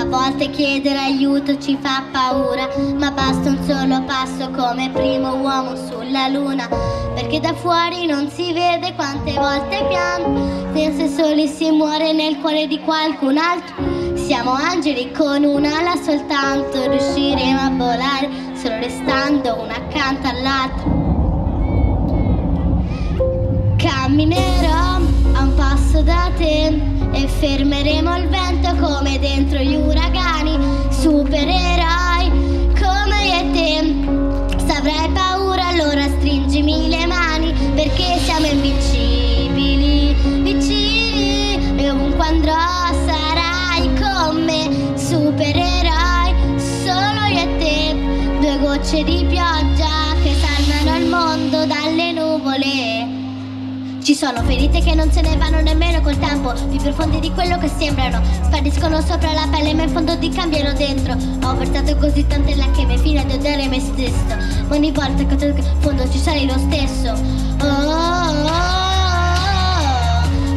A volte chiedere aiuto ci fa paura, ma basta un solo passo come primo uomo sulla luna. Perché da fuori non si vede quante volte piango, se soli si muore nel cuore di qualcun altro. Siamo angeli con un'ala soltanto, riusciremo a volare solo restando uno accanto all'altro. Camminerò passo da te e fermeremo il vento come dentro gli uragani. Supereroi come io e te. Se avrai paura allora stringimi le mani perché siamo invincibili, vicini e ovunque andrò sarai con me. Supereroi solo io e te. Due gocce di pioggia Ci sono ferite che non se ne vanno nemmeno col tempo, più profonde di quello che sembrano. Spariscono sopra la pelle, ma in fondo ti cambiano dentro. Ho versato così tante lacrime fino ad odiare me stesso. Ma ogni volta che tocco il fondo ci sarai lo stesso. Oh, oh, oh.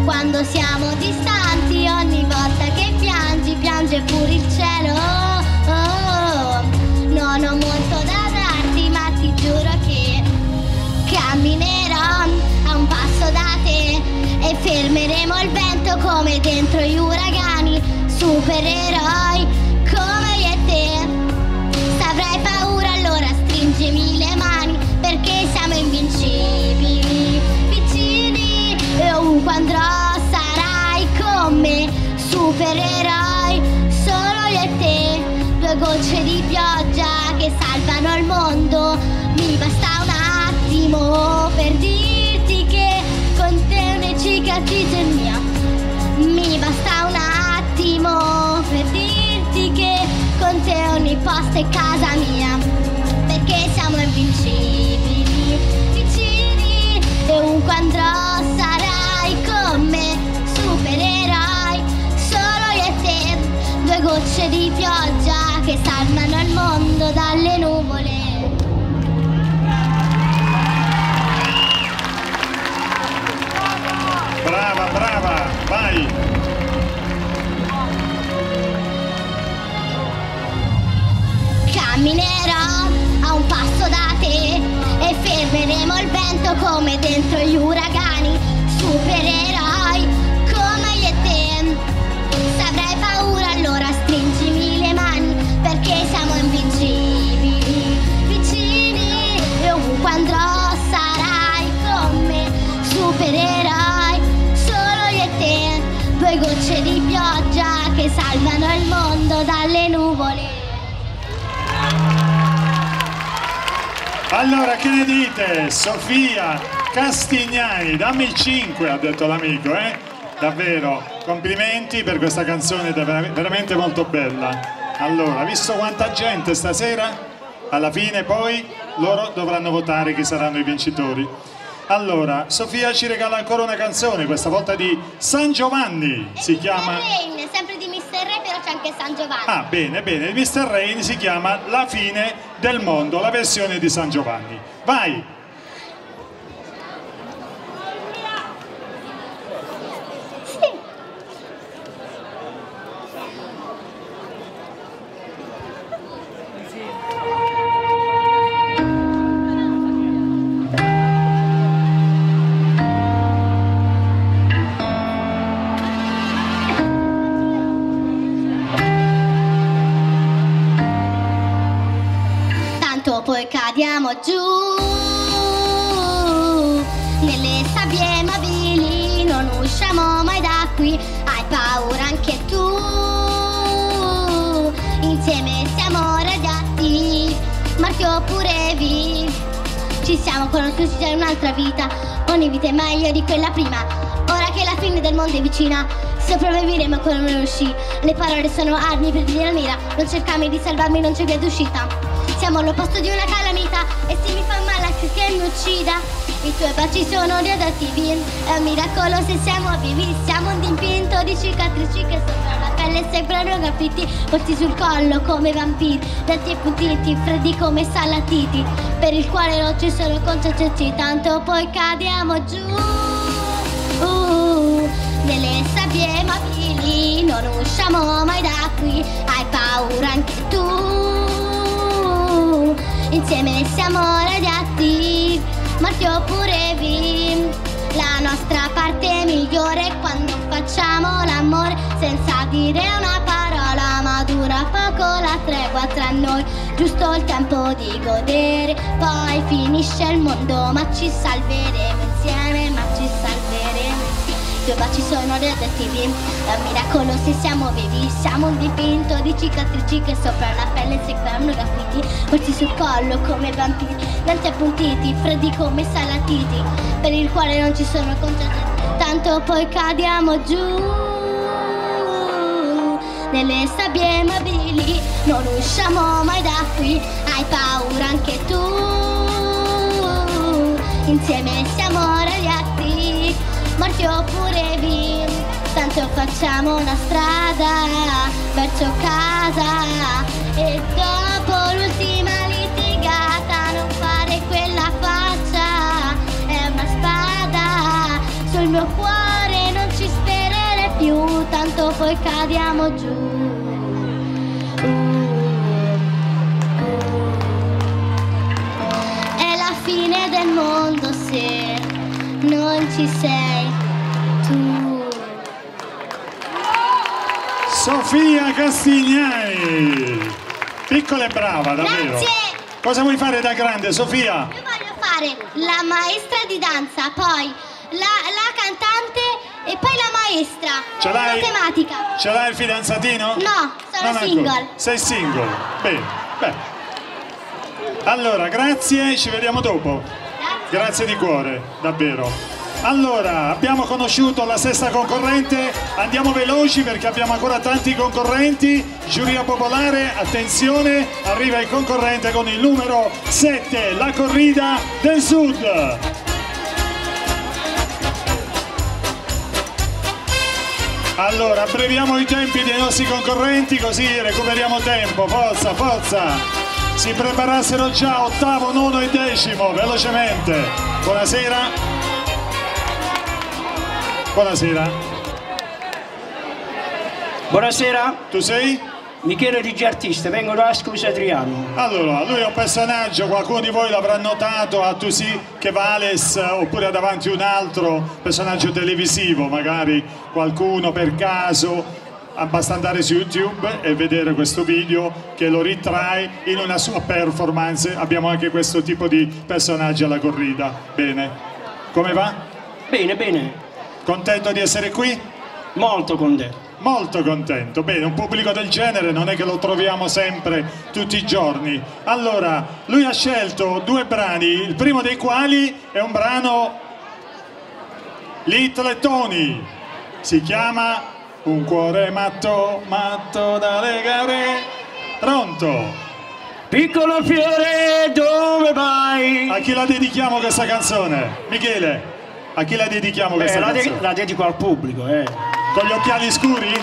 Quando siamo distanti, ogni volta che piangi, piange pure il cielo. Oh. Non ho molto da darti, ma ti giuro che camminerò a un passo da te e fermeremo il vento come dentro gli uragani, supereroi come io e te. Se avrai paura allora stringimi le mani perché siamo invincibili, vicini e ovunque andrò sarai con me, supereroi solo io e te. Due gocce di pioggia che salvano il mondo, mi basta un attimo per dirti posto è casa mia. Perché siamo invincibili, vicini e ovunque andrò sarai con me. Supereroi solo io e te. Due gocce di pioggia che salvano il mondo dalle nuvole. Brava, brava, vai. Camminerò a un passo da te e fermeremo il vento come dentro gli uragani. Supereroi come io e te. Se avrai paura allora stringimi le mani perché siamo invincibili. Vicini e ovunque andrò sarai con me. Supereroi solo io e te. Due gocce di pioggia che salvano il mondo dalle nuvole. Allora, che ne dite? Sofia Castignani, dammi il 5, ha detto l'amico, eh? Davvero, complimenti per questa canzone, veramente molto bella. Allora, visto quanta gente stasera? Alla fine poi loro dovranno votare chi saranno i vincitori. Allora, Sofia ci regala ancora una canzone, questa volta di San Giovanni, si chiama... Rain, sempre di Mr. Re, però c'è anche San Giovanni. Ah, bene, bene, il Mr. Rain si chiama La fine del mondo, la versione di San Giovanni. Vai! Un'altra vita, ogni vita è meglio di quella prima. Ora che la fine del mondo è vicina, sopravviveremo come riuscì. Le parole sono armi per dire la mira, non cercarmi di salvarmi, non c'è via d'uscita. Siamo all'opposto di una calamita e se mi fa male anche che mi uccida. I tuoi baci sono radioattivi, è un miracolo se siamo vivi. Siamo un dipinto di cicatrici che sopra la pelle sembrano graffiti, porti sul collo come vampiri, denti e puntiti, freddi come salatiti, per il quale non ci sono concettici, tanto poi cadiamo giù. Uh, nelle sabbie mobili non usciamo mai da qui, hai paura anche tu. Insieme siamo radiati, morti oppure vivi. La nostra parte migliore è quando facciamo l'amore senza dire una parola, ma dura poco la tregua tra noi. Giusto il tempo di godere, poi finisce il mondo, ma ci salveremo insieme, ma ci salveremo insieme. Tuoi baci sono radioattivi, è un miracolo se siamo vivi. Siamo un dipinto di cicatrici che sopra la pelle sembrano graffiti, porti sul collo come vampiri, denti appuntiti, freddi come salatiti, per il quale non ci sono concetti, tanto poi cadiamo giù. Nelle sabbie mobili non usciamo mai da qui, hai paura anche tu. Insieme siamo radiati, morti oppure vivi, tanto facciamo una strada verso casa e dopo l'ultima litigata non fare quella faccia, è una spada sul mio cuore, non ci sperare più, tanto poi cadiamo giù. Del mondo se non ci sei tu. Sofia Castignani! Piccola e brava, davvero. Grazie. Cosa vuoi fare da grande, Sofia? Io voglio fare la maestra di danza, poi la, la cantante e poi la maestra. Ce l'hai? Matematica. Ce l'hai il fidanzatino? No, sono Non ancora. single. Sei single. Bene, beh. Allora, grazie, ci vediamo dopo. Grazie di cuore, davvero. Allora, abbiamo conosciuto la sesta concorrente, andiamo veloci perché abbiamo ancora tanti concorrenti. Giuria popolare, attenzione, arriva il concorrente con il numero 7, la corrida del sud. Allora, abbreviamo i tempi dei nostri concorrenti così recuperiamo tempo, forza, forza. Si preparassero già ottavo, nono e decimo, velocemente. Buonasera. Buonasera. Buonasera, Tu sei? Michele Rigi Artista, vengo da Scusa Adriano. Allora, lui è un personaggio, qualcuno di voi l'avrà notato a Tusi che Vales oppure ha davanti un altro personaggio televisivo, magari qualcuno per caso basta andare su YouTube e vedere questo video che lo ritrae in una sua performance. Abbiamo anche questo tipo di personaggi alla corrida. Bene. Come va? Bene, bene, Contento di essere qui? molto contento. Molto contento. Bene, un pubblico del genere non è che lo troviamo sempre tutti i giorni. Allora, lui ha scelto due brani, il primo dei quali è un brano Little Tony. Si chiama Un cuore matto, matto da legare. Pronto? Piccolo fiore, dove vai? A chi la dedichiamo questa canzone? Michele, a chi la dedichiamo questa Eh, la, de- canzone? la dedico al pubblico, eh. Con gli occhiali scuri?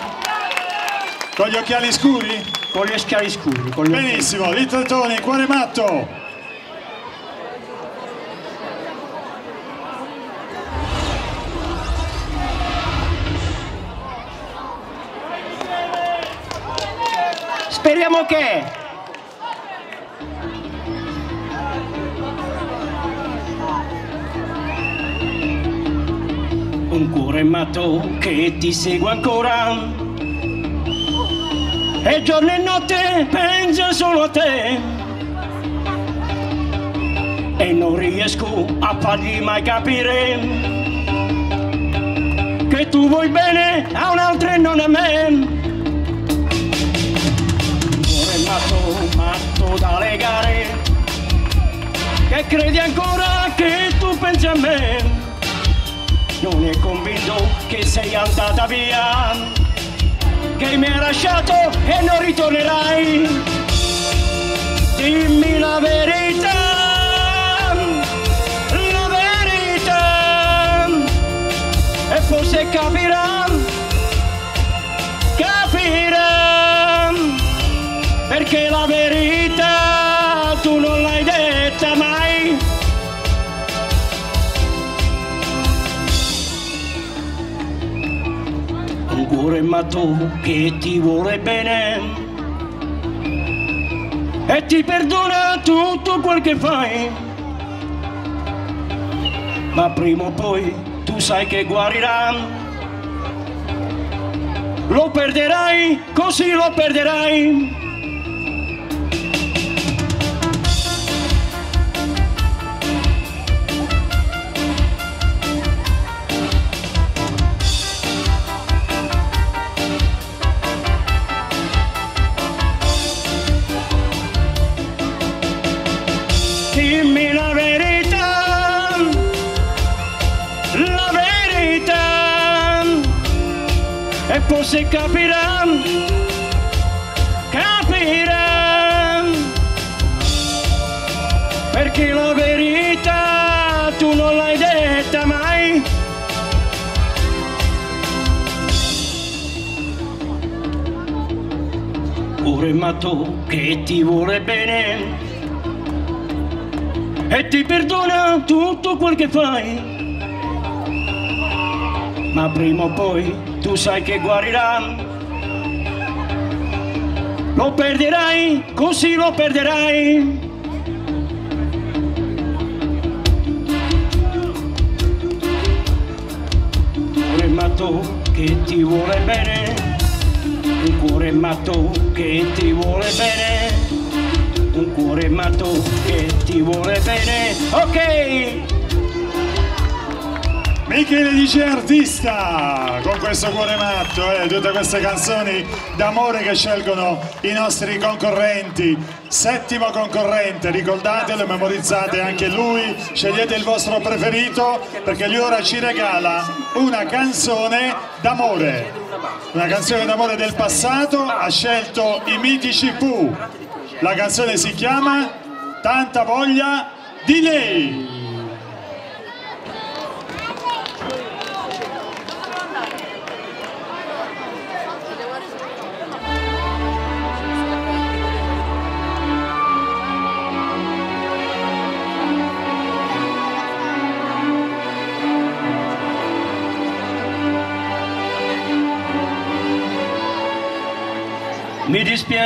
Con gli occhiali scuri? Con gli occhiali scuri. Gli Benissimo, Little Tony, cuore matto. Speriamo che... Un cuore matto che ti segue ancora. E giorno e notte pensa solo a te. E non riesco a fargli mai capire Che tu vuoi bene a un'altra e non a me matto, matto da legare. Che credi ancora che tu pensi a me? Non è convinto che sei andata via che mi hai lasciato e non ritornerai. Dimmi la verità la verità. E forse capirà perché la verità tu non l'hai detta mai. Un cuore matto che ti vuole bene e ti perdona tutto quel che fai. Ma prima o poi tu sai che guarirà. Lo perderai, così lo perderai. Forse capirà, capirà, perché la verità tu non l'hai detta mai. Cuore matto che ti vuole bene e ti perdona tutto quel che fai. Ma prima o poi tu sai che guarirà. Lo perderai, così lo perderai. Cuore matto che ti vuole bene, un cuore matto che ti vuole bene un cuore matto che ti vuole bene. Ok! Michele dice artista con questo cuore matto e tutte queste canzoni d'amore che scelgono i nostri concorrenti. Settimo concorrente, ricordatelo, memorizzate anche lui, scegliete il vostro preferito perché lui ora ci regala una canzone d'amore. Una canzone d'amore del passato, ha scelto i mitici Pooh. La canzone si chiama Tanta voglia di lei.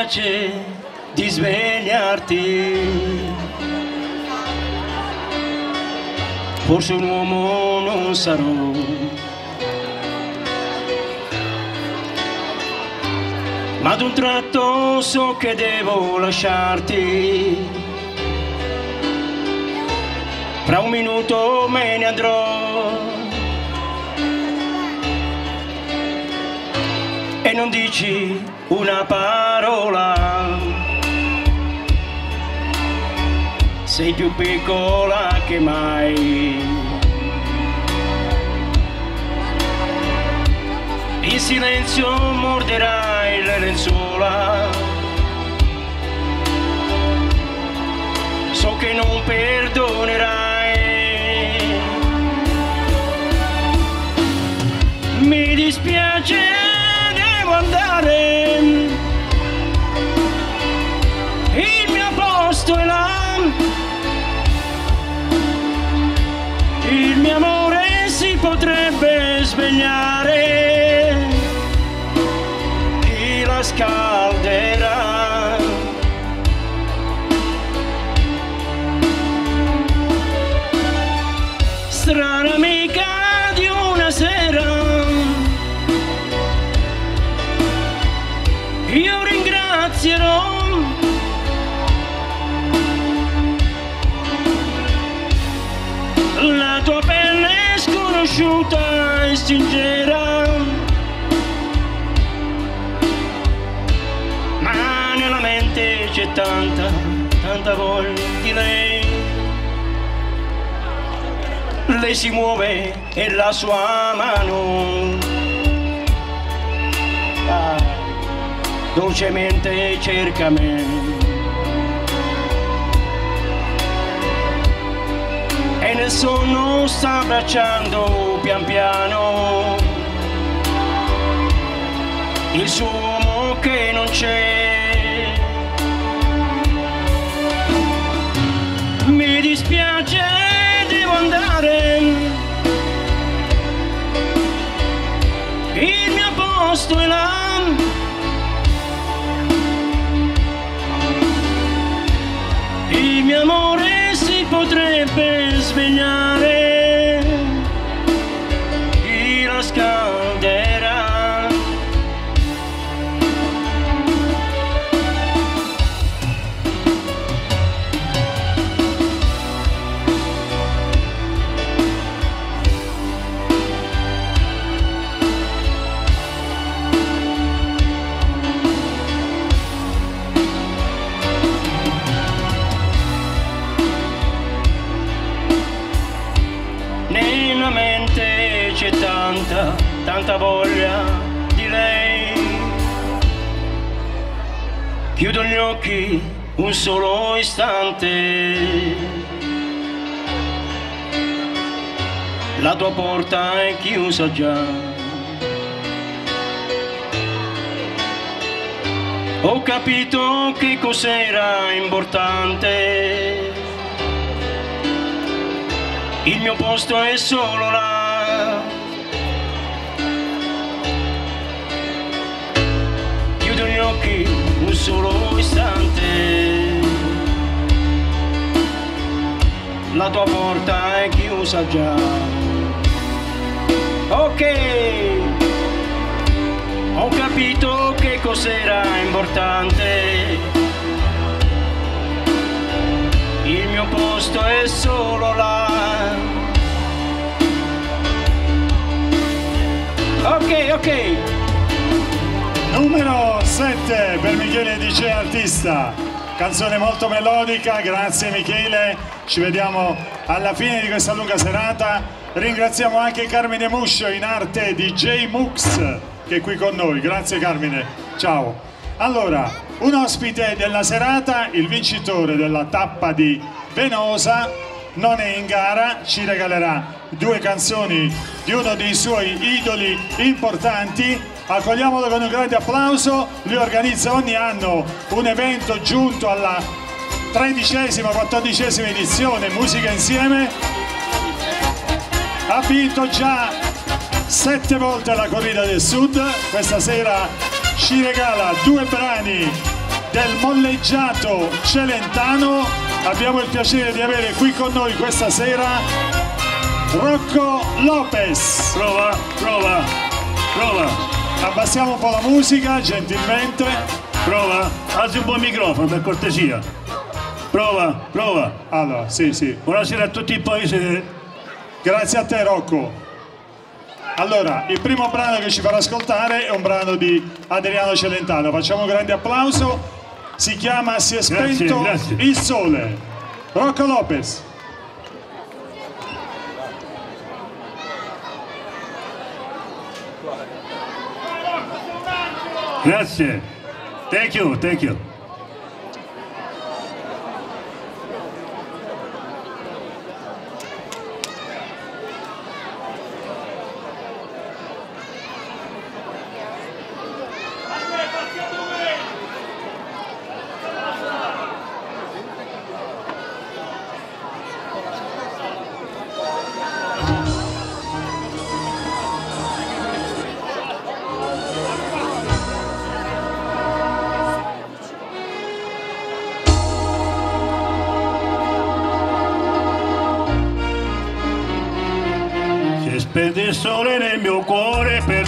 Mi dispiace di svegliarti. Forse un uomo non sarò. Ma ad un tratto so che devo lasciarti. Fra un minuto me ne andrò. e non dici una parola. Sei più piccola che mai. In silenzio morderai le lenzuola. So che non perdonerai. Mi dispiace, andare. Il mio posto è là. Il mio amore si potrebbe svegliare. Chi la scalderà? Sconosciuta e sincera. Ma nella mente c'è tanta, tanta voglia di lei. Lei si muove e la sua mano ah, dolcemente cerca me. Sonno sta abbracciando pian piano il suo uomo che non c'è. Mi dispiace, devo andare. Il mio posto è là. Il amore potrebbe svegliare, tanta, voglia di lei. Chiudo gli occhi un solo istante. La tua porta è chiusa già. Ho capito che cos'era importante. Il mio posto è solo là. Un solo istante. La tua porta è chiusa già. Ok. Ho capito che cos'era importante. Il mio posto è solo là. Ok, ok. Numero 7 per Michele DJ Artista. Canzone molto melodica, grazie Michele. Ci vediamo alla fine di questa lunga serata. Ringraziamo anche Carmine Muscio in arte DJ Mux che è qui con noi. Grazie Carmine. Ciao. Allora, un ospite della serata, il vincitore della tappa di Venosa, non è in gara, ci regalerà due canzoni di uno dei suoi idoli importanti. Accogliamolo con un grande applauso, lui organizza ogni anno un evento giunto alla tredicesima, quattordicesima edizione Musica Insieme. Ha vinto già sette volte la corrida del sud, questa sera ci regala due brani del molleggiato celentano. Abbiamo il piacere di avere qui con noi questa sera Rocco Lopez. Prova, prova, prova, Abbassiamo un po' la musica, gentilmente. prova. Alzi un po' il microfono per cortesia. Prova, prova. Allora, sì, sì. Buonasera a tutti, poi siete... Grazie a te Rocco. Allora, il primo brano che ci farà ascoltare è un brano di Adriano Celentano. Facciamo un grande applauso. Si chiama Si è Grazie, spento grazie. il sole. Rocco Lopez. Grazie. Thank you, thank you.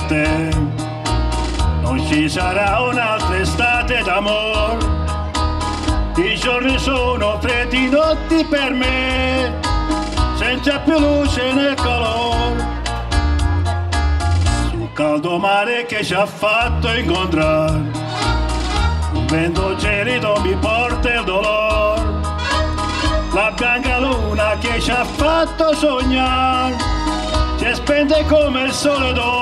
Cuore per te, non ci sarà un'altra estate d'amore. I giorni sono freddi notti per me, senza più luce nel calore. Sul caldo mare che ci ha fatto incontrare, un vento gelido mi porta il dolore. La bianca luna che ci ha fatto sognare si spende come il sole d'oro.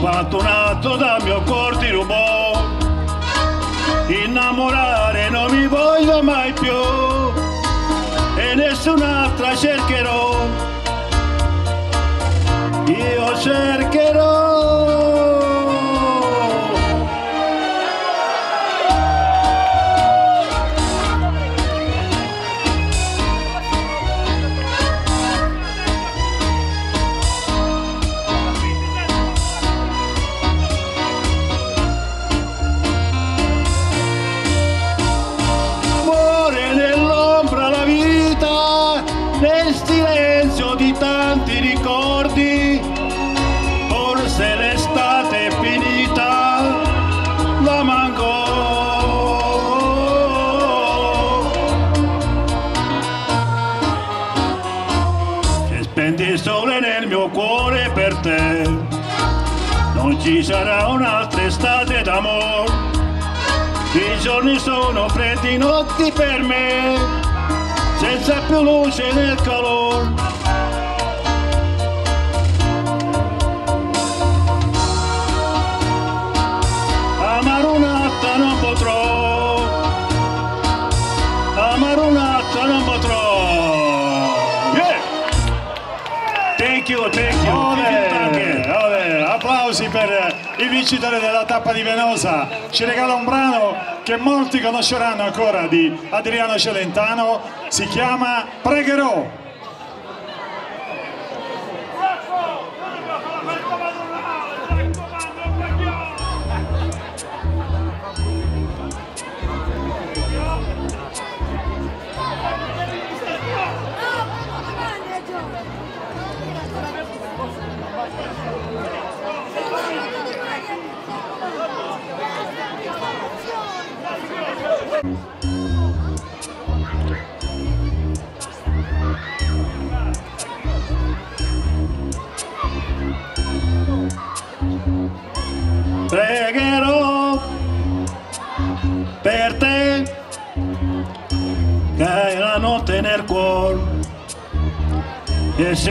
Da quanto nato dal mio cuore giorni sono freddi notti per me, senza più luce nel calore. Amare un'altra non potrò, amare un'altra non potrò. Yeah! Thank you, thank you. Ole, ole, applausi per il vincitore della tappa di Venosa. Ci regala un brano che molti conosceranno ancora di Adriano Celentano. Si chiama Pregherò.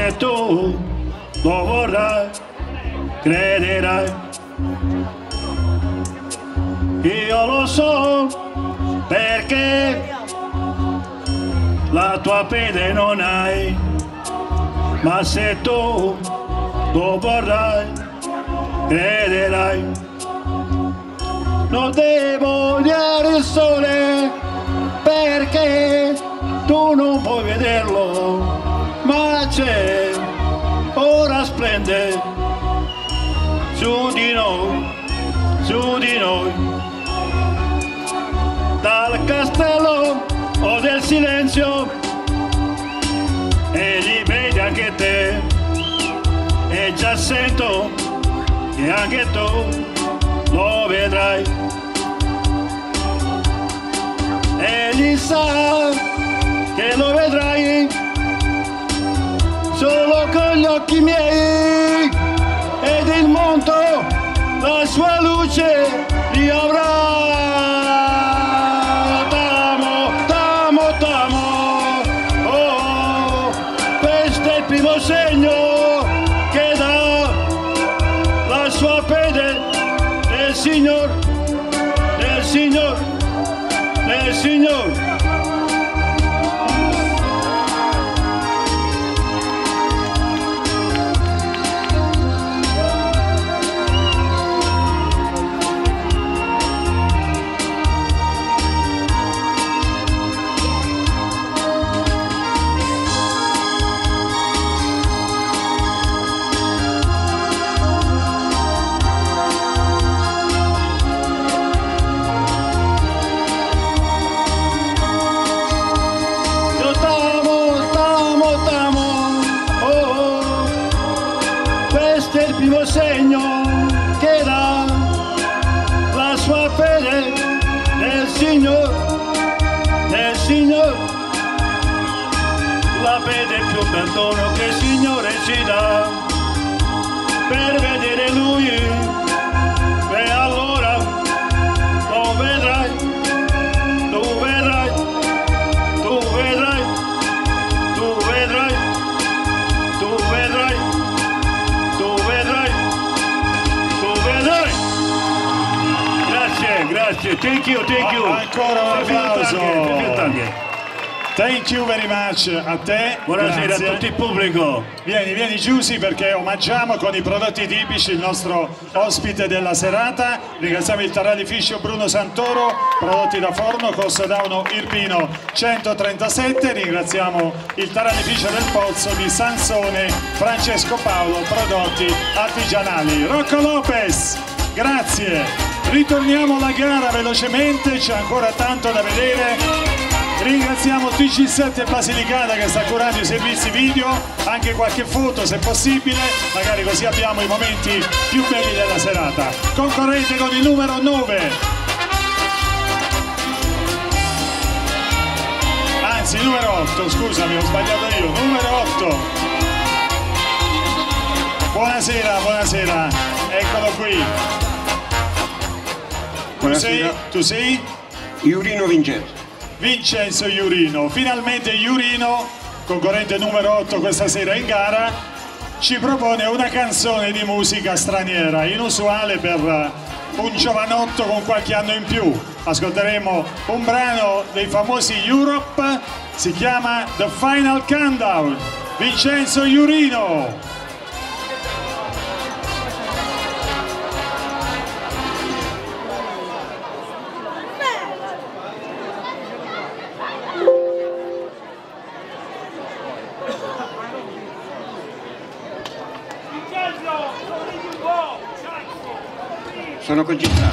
Se tu lo vorrai crederai io lo so perché la tua fede non hai ma se tu lo vorrai crederai non devo odiare il sole perché tu non puoi vederlo, ma c'è, ora splende su di noi, su di noi. Dal castello o del silenzio e li vedi anche te e già sento che anche tu lo vedrai. E gli sa che lo vedrai solo con gli occhi miei ed il mondo la sua luce li bel dono che il Signore ci dà per vedere Lui e allora lo vedrai, tu vedrai tu vedrai, tu vedrai, tu vedrai, tu vedrai, tu vedrai. Grazie, grazie, thank you, thank you. Ancora un applauso. Thank you very much a te. Buonasera grazie. a tutto il pubblico. Vieni, vieni Giusy perché omaggiamo con i prodotti tipici il nostro ospite della serata. Ringraziamo il taralificio Bruno Santoro, prodotti da forno, Costa d'Auno Irpino 137. Ringraziamo il taralificio del Pozzo di Sansone Francesco Paolo, prodotti artigianali. Rocco Lopez, grazie. Ritorniamo alla gara velocemente, c'è ancora tanto da vedere. Ringraziamo TG7 Basilicata che sta curando i servizi video, anche qualche foto se possibile, magari così abbiamo i momenti più belli della serata. Concorrente con il numero 9. Anzi, il numero 8, scusami, ho sbagliato io. Numero 8. Buonasera, buonasera, eccolo qui. Tu sei? Tu sei? Iurino Vincenzo. Vincenzo Iurino. Finalmente Iurino, concorrente numero 8 questa sera in gara, ci propone una canzone di musica straniera, inusuale per un giovanotto con qualche anno in più. Ascolteremo un brano dei famosi Europe, si chiama The Final Countdown. Vincenzo Iurino. Sono concentrato.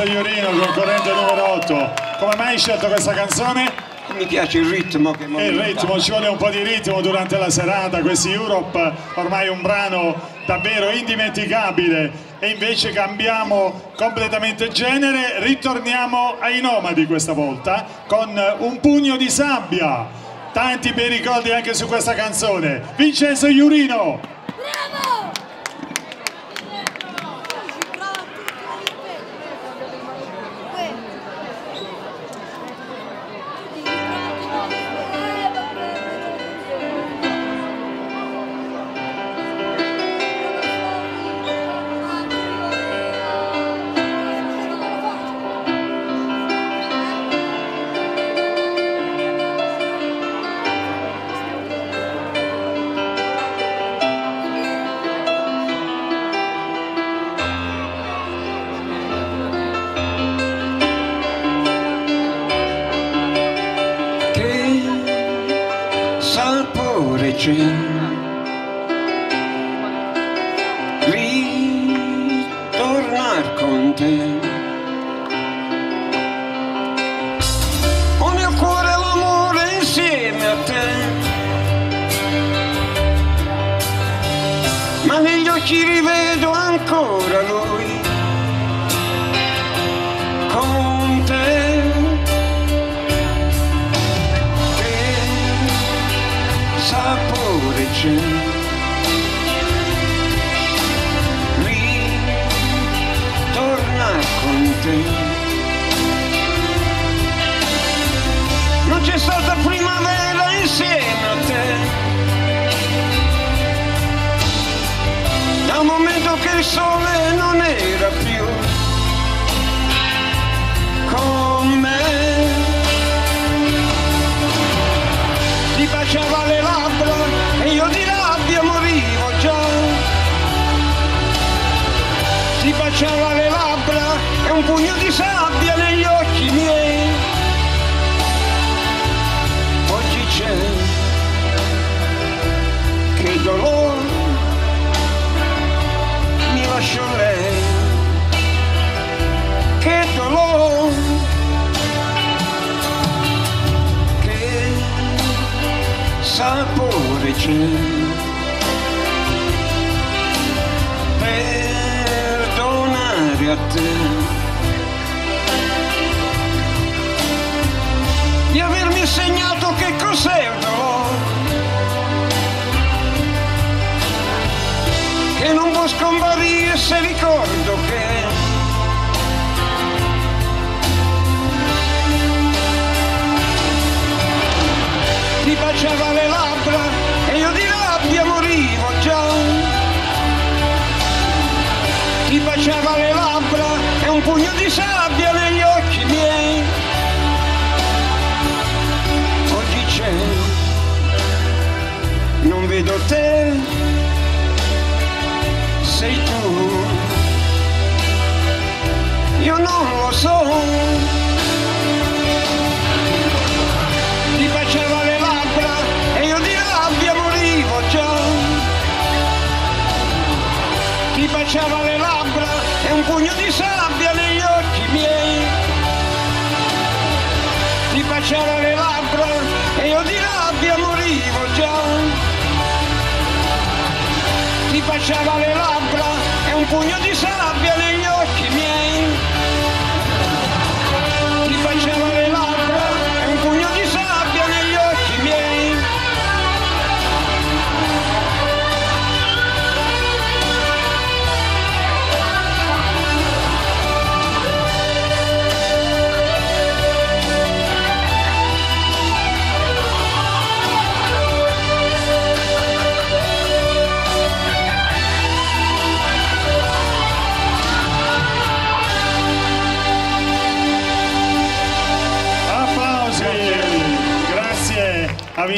Sagliorino, concorrente numero 8. Come mai hai scelto questa canzone? mi piace il ritmo che e il ritmo, ci vuole un po' di ritmo durante la serata, questi Europe ormai un brano davvero indimenticabile e invece cambiamo completamente genere, ritorniamo ai nomadi questa volta con un pugno di sabbia, tanti bei ricordi anche su questa canzone, Vincenzo Iurino! Di avermi insegnato che cos'è un. Che non può scomparire se ricordo che ti baciava le labbra e io di rabbia morivo già. Ti baciava le labbra e un pugno di sabbia non vedo te, sei tu. Io non lo so. Baciava le labbra un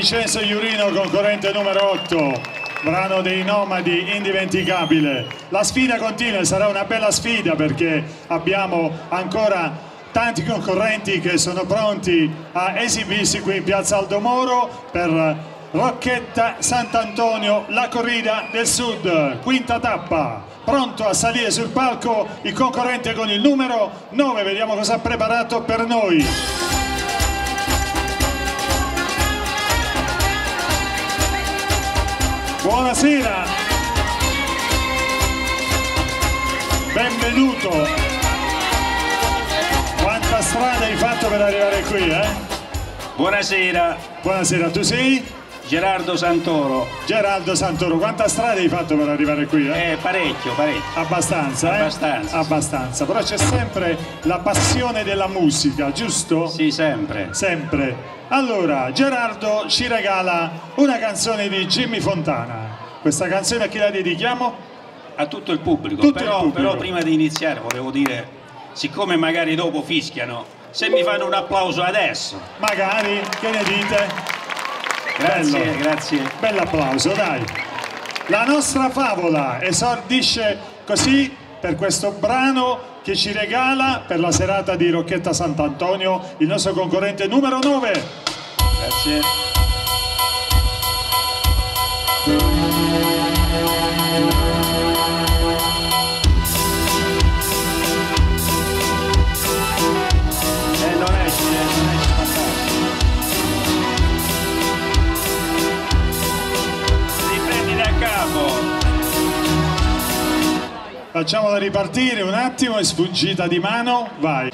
Vincenzo Iurino, concorrente numero 8, brano dei Nomadi, indimenticabile. La sfida continua e sarà una bella sfida perché abbiamo ancora tanti concorrenti che sono pronti a esibirsi qui in Piazza Aldomoro per Rocchetta Sant'Antonio, la corrida del sud, quinta tappa. Pronto a salire sul palco il concorrente con il numero 9, vediamo cosa ha preparato per noi. Buonasera. Benvenuto. Quanta strada hai fatto per arrivare qui, eh? Buonasera. Buonasera, tu sei? Gerardo Santoro. Gerardo Santoro, quanta strada hai fatto per arrivare qui? Eh? Eh, parecchio, parecchio. Abbastanza, eh? Abbastanza. Abbastanza, però c'è sempre la passione della musica, giusto? Sì, sempre. Sempre. Allora, Gerardo ci regala una canzone di Jimmy Fontana. Questa canzone a chi la dedichiamo? A tutto il pubblico. Tutto il però, pubblico. però prima di iniziare volevo dire, siccome magari dopo fischiano, se mi fanno un applauso adesso. Magari, che ne dite? Grazie, Bello. grazie. Bell'applauso, dai. La nostra favola esordisce così per questo brano che ci regala per la serata di Rocchetta Sant'Antonio il nostro concorrente numero 9. Grazie. Facciamola ripartire un attimo, è sfuggita di mano, vai.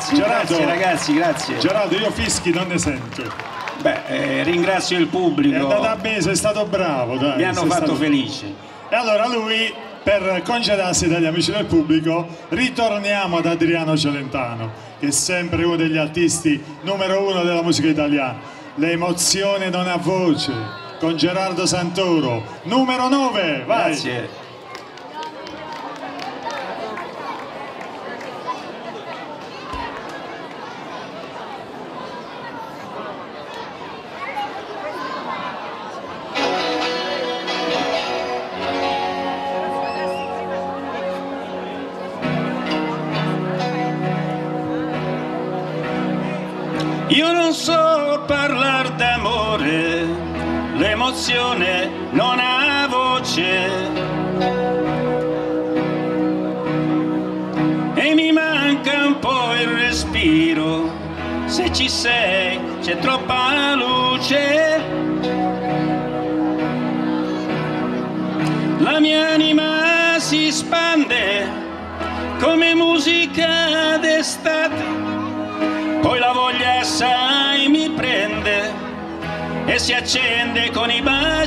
Grazie, Gerardo, grazie ragazzi, grazie. Gerardo, io fischi non ne sento. Beh, eh, ringrazio il pubblico. È andata bene, sei stato bravo. Dai, Mi hanno fatto stato... felice. E allora lui, per congedarsi dagli amici del pubblico, ritorniamo ad Adriano Celentano, che è sempre uno degli artisti numero uno della musica italiana. L'emozione non ha voce, con Gerardo Santoro, numero 9, vai! Grazie.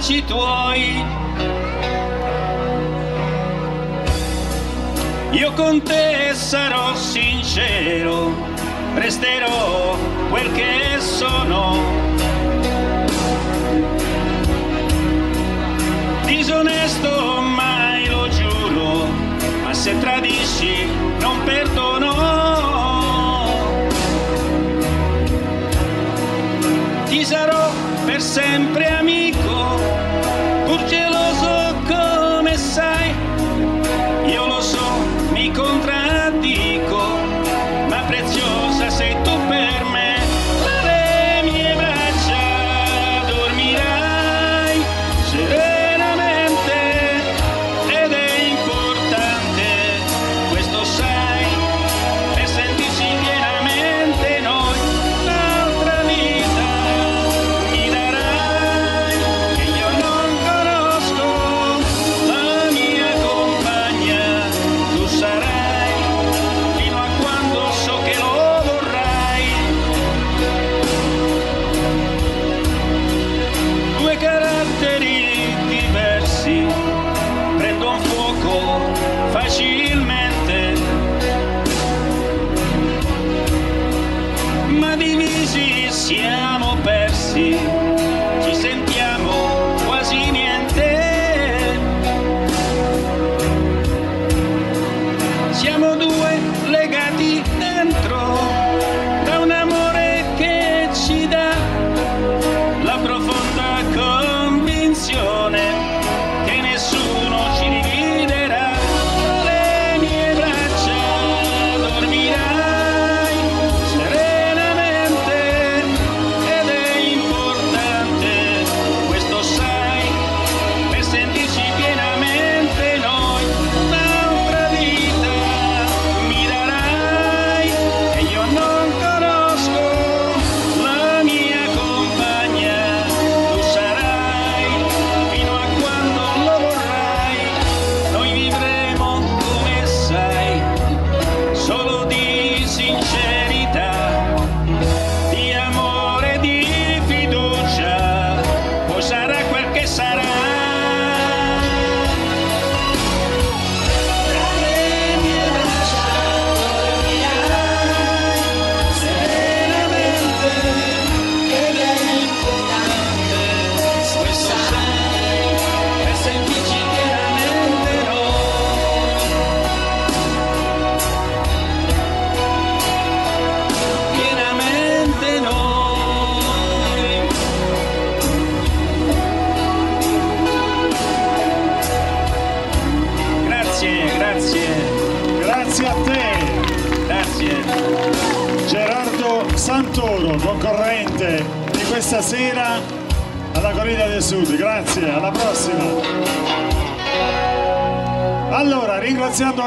baci tuoi. Io con te sarò sincero, resterò quel che sono. Disonesto mai lo giuro, ma se tradisci non perdono. Ti sarò per sempre amico.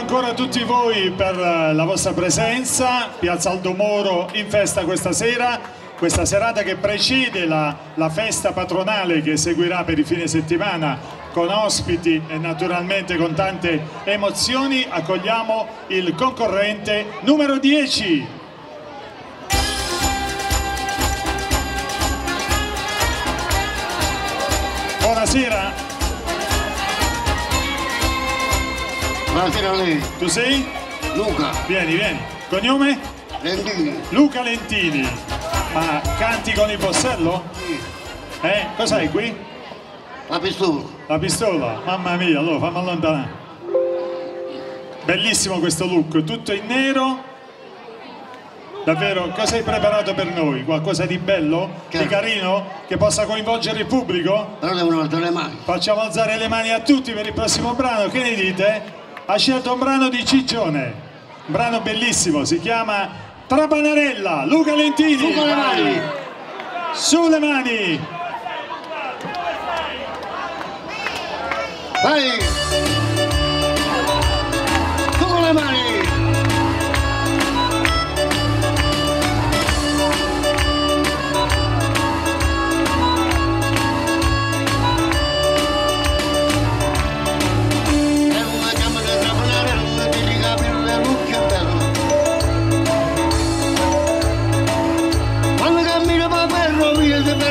Ancora tutti voi per eh, la vostra presenza, Piazza Aldo Moro in festa questa sera, questa serata che precede la, la festa patronale che seguirà per il fine settimana con ospiti e naturalmente con tante emozioni, accogliamo il concorrente numero 10. A lei. Tu sei? Luca. Vieni, vieni. Cognome? Lentini. Luca Lentini. Ma canti con il possello? Sì. Eh? Cos'hai qui? La pistola. La pistola? Mamma mia, allora fammi allontanare. Bellissimo questo look, tutto in nero. Davvero, cosa hai preparato per noi? Qualcosa di bello? Di Certo. carino? Che possa coinvolgere il pubblico? Però devono alzare le mani. Facciamo alzare le mani a tutti per il prossimo brano, che ne dite? Ha scelto un brano di Cigione, un brano bellissimo, si chiama Trapanarella, Luca Lentini. Su con le mani. Sulle mani. Vai!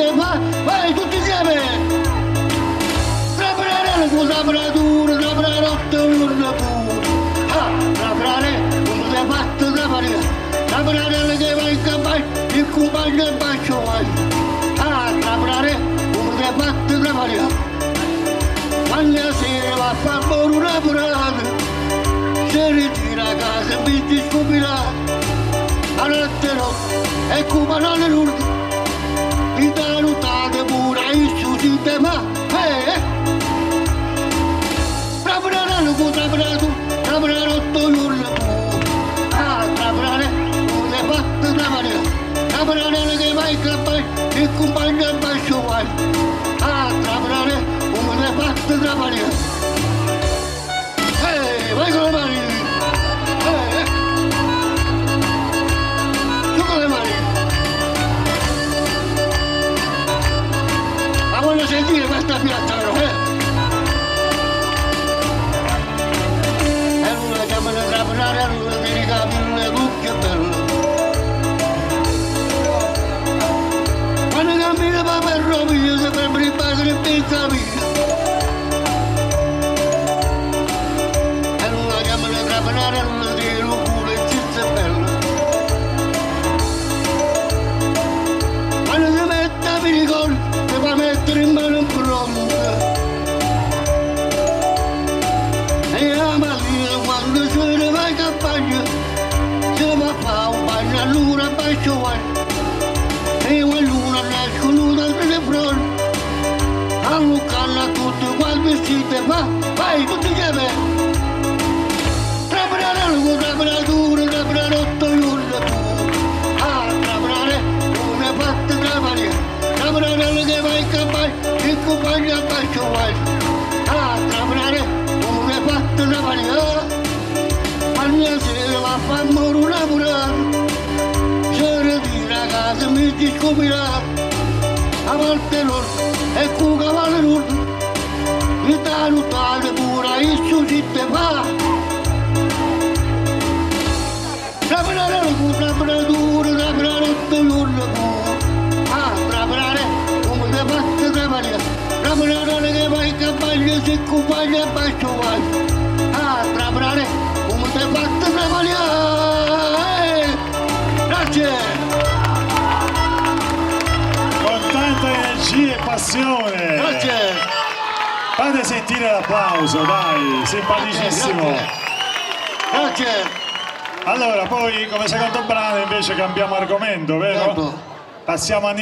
quanti si te va, vai tutti insieme! Trabrare con la bradura, trabrare otto urna pure, ah, trabrare è fatto trabrare, trabrare che va in campagna, il compagno e bacio vai, ah, trabrare è fatto trabrare. Quando sera va a far fuori una burrata, si ritira a casa e mi ti scoprirà. A notte no, e come non è l'urto, mi dà notate pure il suo sistema. Eh, eh. Trabrare con trabrato, trabrare otto giorni Ah, trabrare, come è fatto trabrare. Trabrare che vai in campagna, il compagno è bacio vai. Ah, trabrare, come è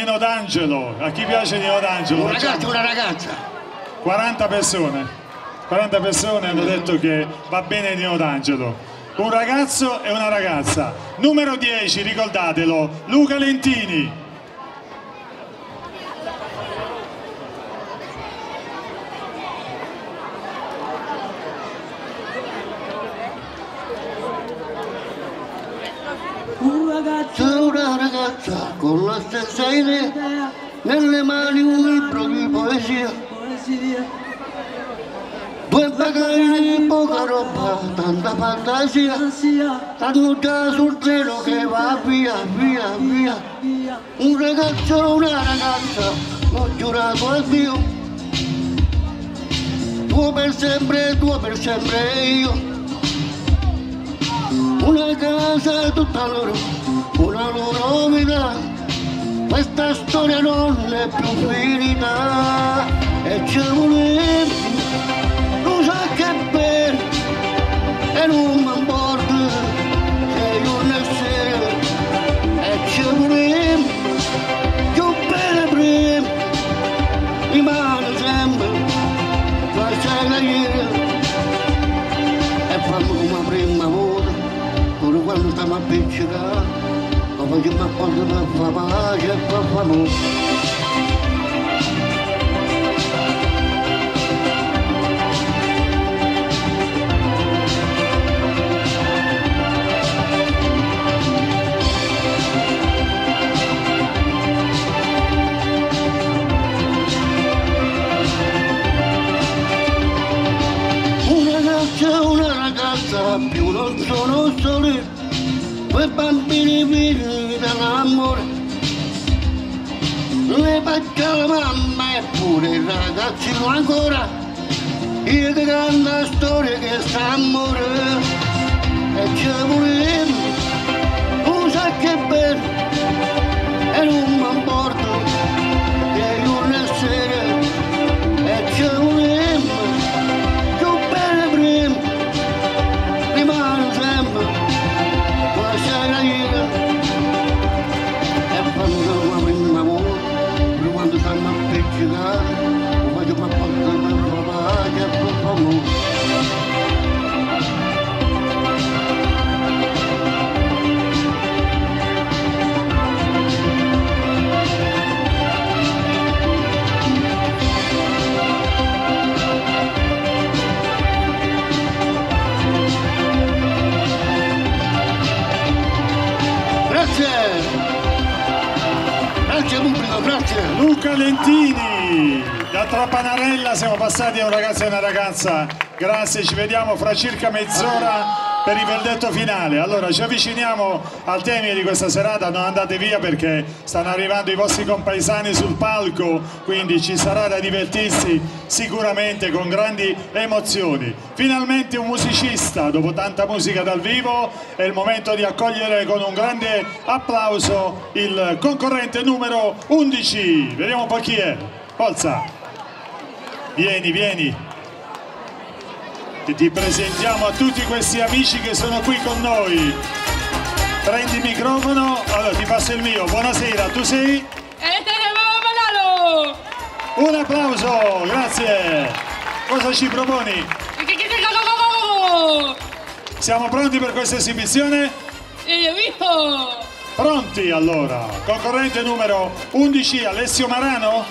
Nino D'Angelo. A chi piace Nino D'Angelo? Un ragazzo, una ragazza. 40 persone. 40 persone hanno detto che va bene Nino D'Angelo. Un ragazzo e una ragazza. Numero 10, ricordatelo, Luca Lentini. Già sul treno che va via, via, via. Un ragazzo, una ragazza, ho giurato al Dio, tuo per sempre, tuo per sempre io. Una casa tutta loro, una loro vita, questa storia non è più finita e quando stiamo a piccicare lo facciamo due bambini figli dall'amore. Le faccia la mamma eppure i ragazzi non ancora, io che canta storie che sta a morire. E ci volemo, tu sai che bello, e non Luca Lentini, da Trapanarella siamo passati a un ragazzo e una ragazza. Grazie, ci vediamo fra circa mezz'ora per il verdetto finale. Allora ci avviciniamo al termine di questa serata, non andate via perché stanno arrivando i vostri compaesani sul palco, quindi ci sarà da divertirsi sicuramente con grandi emozioni. Finalmente un musicista, dopo tanta musica dal vivo, è il momento di accogliere con un grande applauso il concorrente numero 11. Vediamo un po' chi è. Forza. Vieni, vieni. E ti presentiamo a tutti questi amici che sono qui con noi. Prendi il microfono, allora ti passo il mio. Buonasera, tu sei? Un applauso, grazie. Cosa ci proponi? Siamo pronti per questa esibizione? Pronti allora. Concorrente numero 11, Alessio Marano?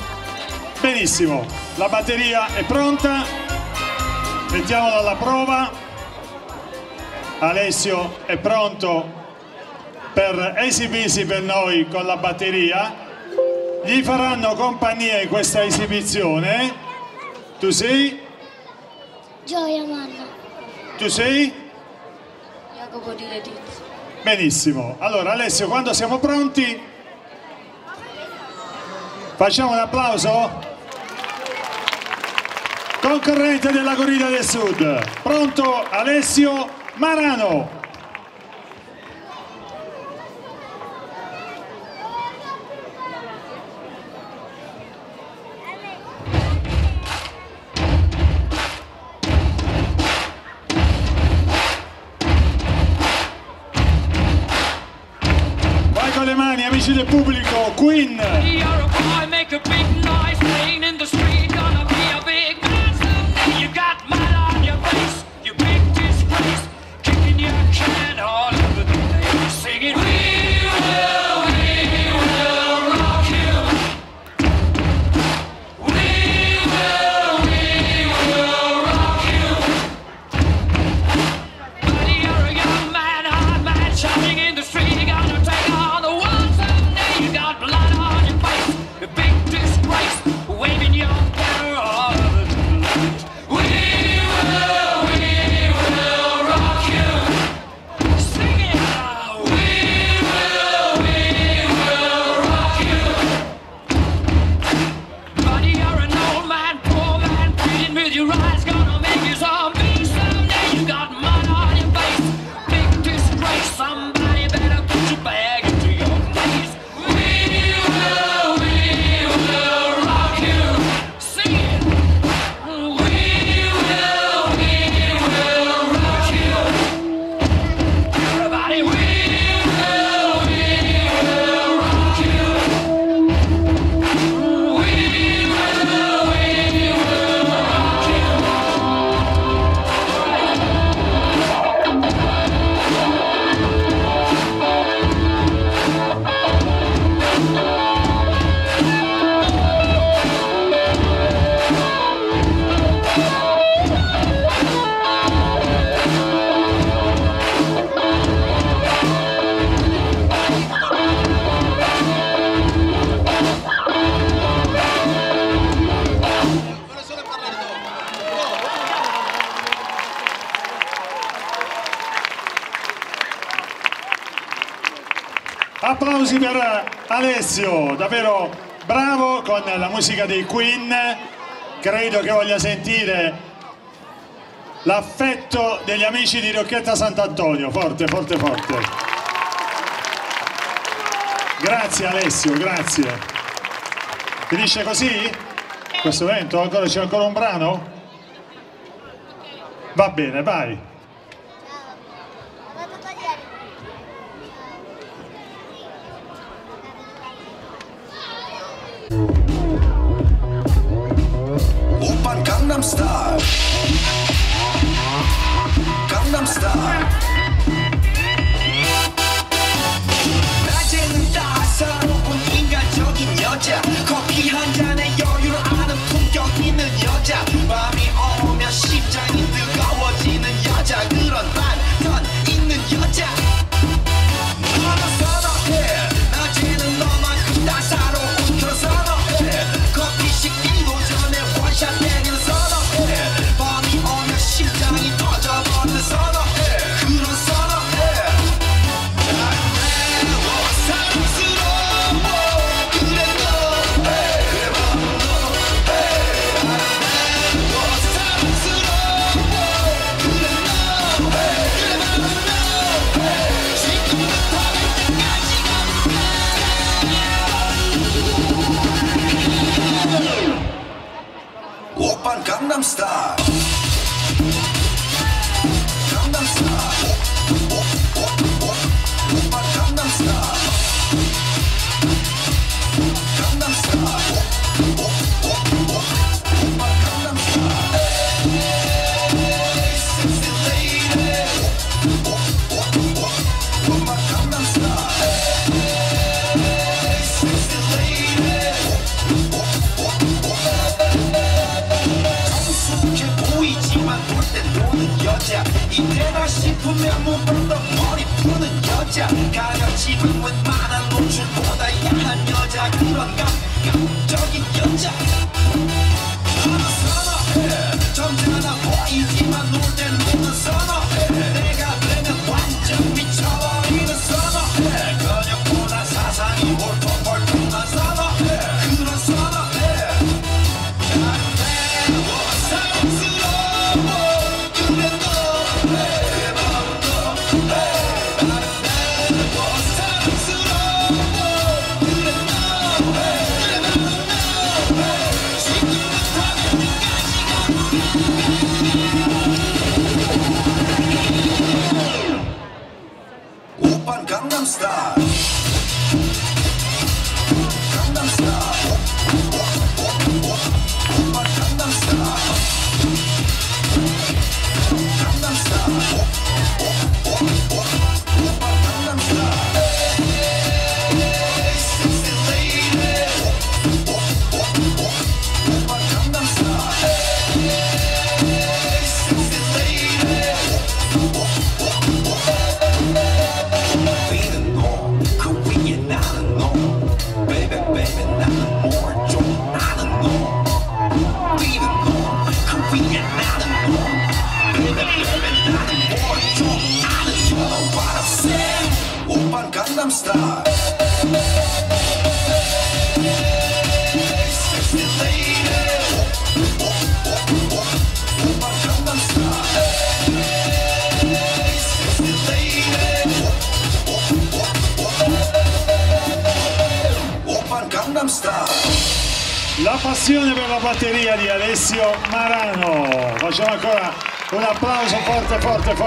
Benissimo, la batteria è pronta. Mettiamola alla prova. Alessio è pronto per esibirsi per noi con la batteria. Gli faranno compagnia in questa esibizione. Tu sei? Gioia Manna. Tu sei? Jacopo Di Letizia. Benissimo. Allora Alessio, quando siamo pronti, facciamo un applauso? Concorrente della Corrida del Sud. Pronto Alessio Marano. Queen. musica dei Queen, credo che voglia sentire l'affetto degli amici di Rocchetta Sant'Antonio, forte, forte, forte. Grazie Alessio, grazie. Finisce così? Questo evento? Ancora, c'è ancora un brano? Va bene, vai.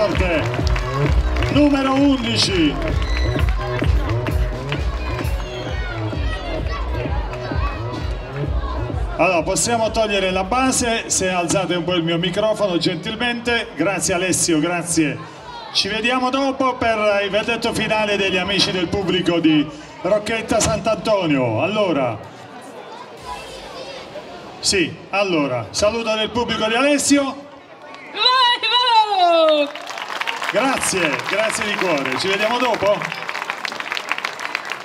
Forte. Numero 11. Allora, possiamo togliere la base se alzate un po' il mio microfono gentilmente. Grazie Alessio, grazie. Ci vediamo dopo per il verdetto finale degli amici del pubblico di Rocchetta Sant'Antonio. Allora, sì, allora, saluto del pubblico di Alessio. Grazie, grazie di cuore. Ci vediamo dopo?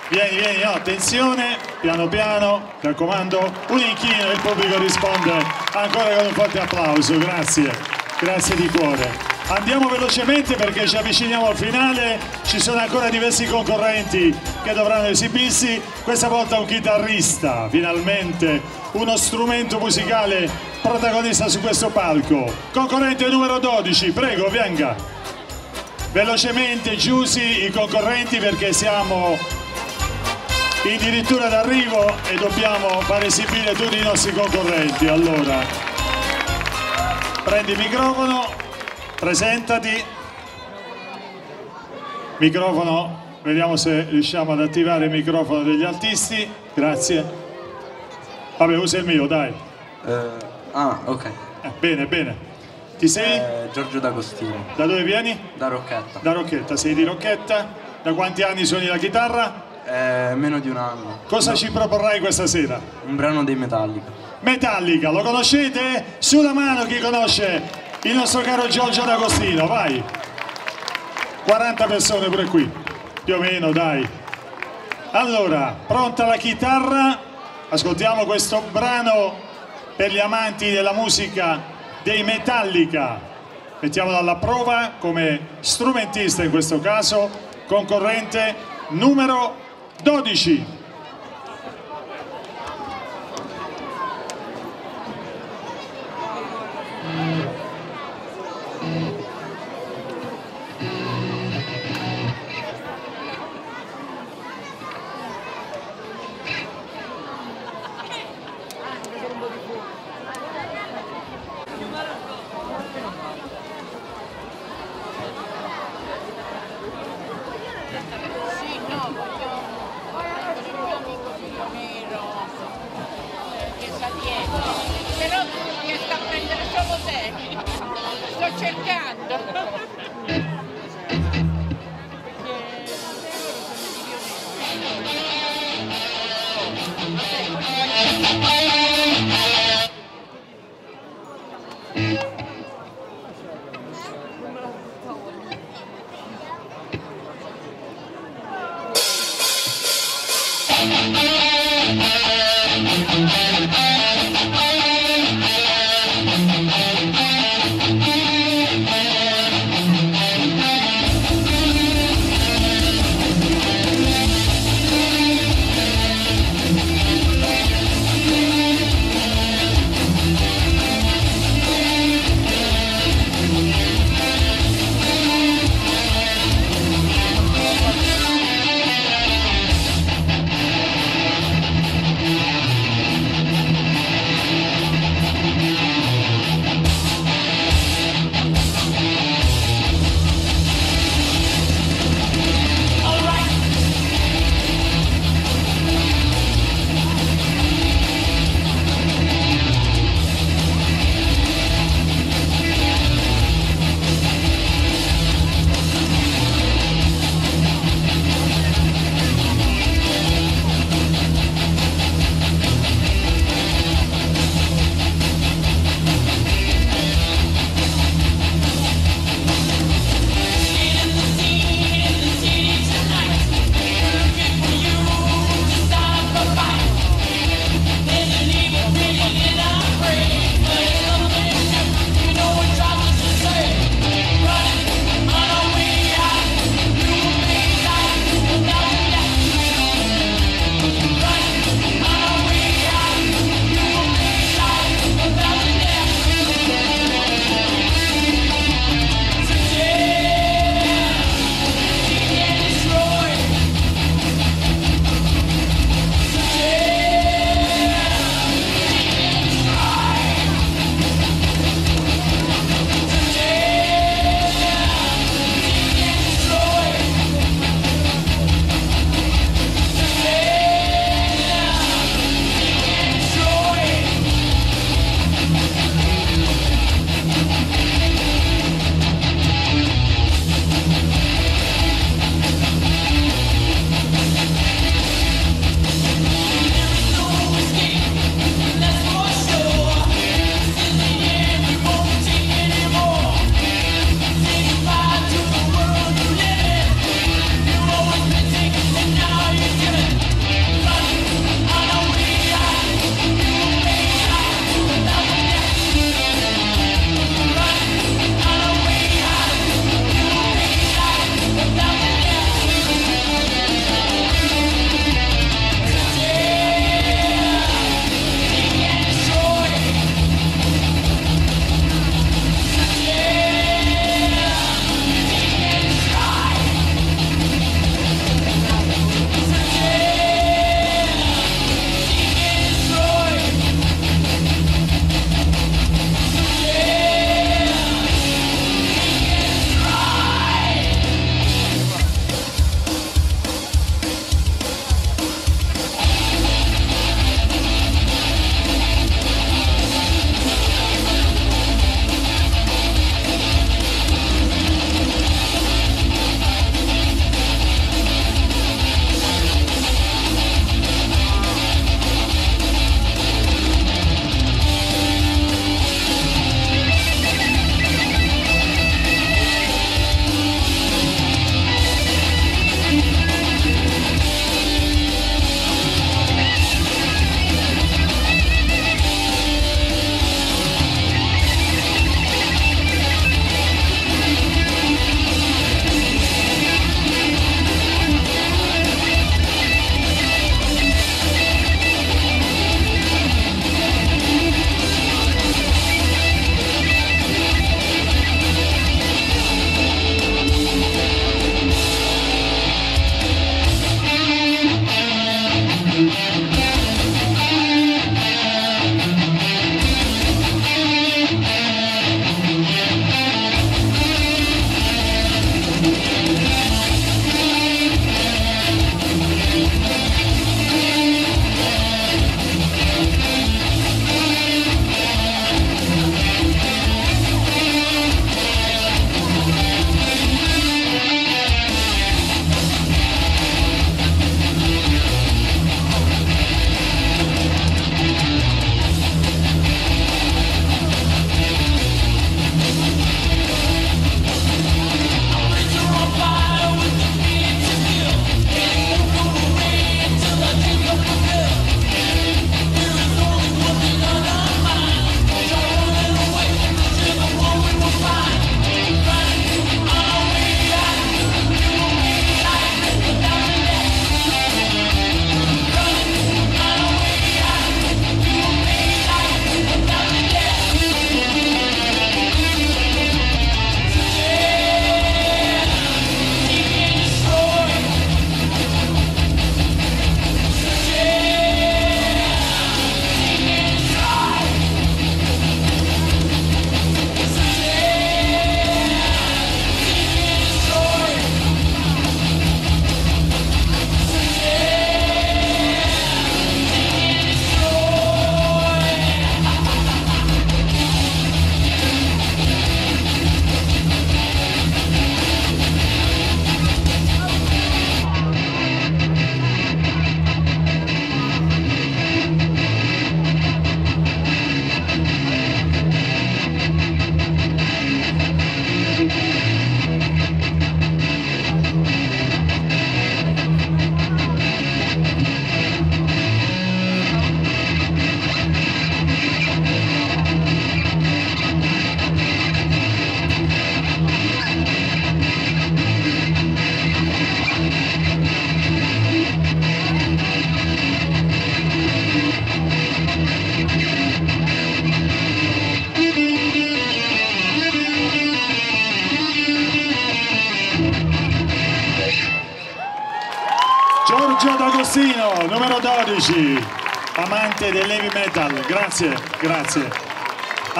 Vieni, vieni, no, attenzione, piano piano, mi raccomando, un inchino e il pubblico risponde ancora con un forte applauso, grazie, grazie di cuore. Andiamo velocemente perché ci avviciniamo al finale, ci sono ancora diversi concorrenti che dovranno esibirsi, questa volta un chitarrista, finalmente uno strumento musicale protagonista su questo palco. Concorrente numero 12, prego, venga. Velocemente chiusi i concorrenti perché siamo addirittura d'arrivo e dobbiamo far esibire tutti i nostri concorrenti. Allora, prendi il microfono, presentati. Microfono, vediamo se riusciamo ad attivare il microfono degli artisti. Grazie. Vabbè, usa il mio, dai. ah, ok. Eh, bene, bene. Ti sei? Eh, Giorgio D'Agostino. Da dove vieni? Da Rocchetta. Da Rocchetta, sei di Rocchetta? Da quanti anni suoni la chitarra? Eh, meno di un anno. Cosa ci proporrai questa sera? Un brano dei Metallica. Metallica, lo conoscete? Sulla mano chi conosce il nostro caro Giorgio D'Agostino, vai! 40 persone pure qui, più o meno, dai. Allora, pronta la chitarra? Ascoltiamo questo brano per gli amanti della musica dei Metallica. Mettiamolo alla prova come strumentista in questo caso, concorrente numero 12.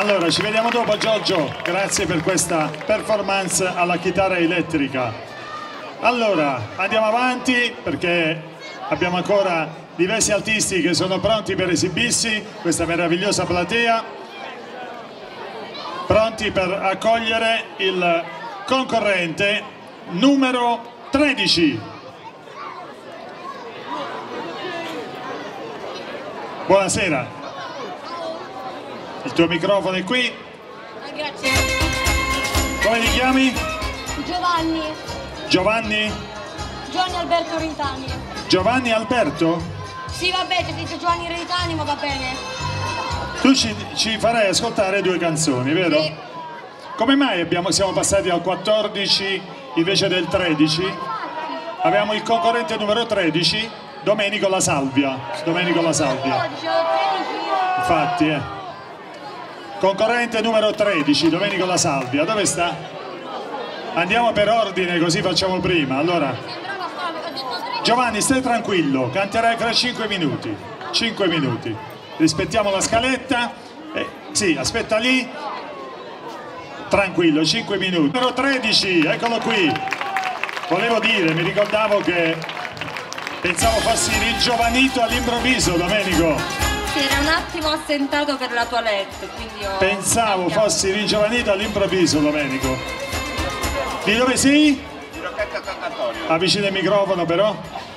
Allora, ci vediamo dopo Giorgio, grazie per questa performance alla chitarra elettrica. Allora, andiamo avanti perché abbiamo ancora diversi artisti che sono pronti per esibirsi, questa meravigliosa platea, pronti per accogliere il concorrente numero 13. Buonasera. Il tuo microfono è qui. Grazie. Come ti chiami? Giovanni, Giovanni? Giovanni Alberto Rintani. Giovanni Alberto? Sì, vabbè, ti dice Giovanni Rintani, ma va bene. Tu ci, ci farai ascoltare due canzoni, vero? Sì. Come mai abbiamo- siamo passati al 14 invece del 13? Abbiamo il concorrente numero 13, Domenico La Salvia. Domenico La Salvia. Infatti, eh. Concorrente numero 13, Domenico La Salvia. Dove sta? Andiamo per ordine, così facciamo prima. Allora, Giovanni, stai tranquillo, canterai fra 5 minuti. 5 minuti. Rispettiamo la scaletta. Eh, sì, aspetta lì. Tranquillo, 5 minuti. Numero 13, eccolo qui. Volevo dire, mi ricordavo che pensavo fossi ringiovanito all'improvviso, Domenico. Si era un attimo assentato per la toilette, quindi ho... Pensavo fossi ringiovanito all'improvviso, Domenico. Di dove sei? Di Rocchetta Sant'Antonio. Avvicina il microfono però.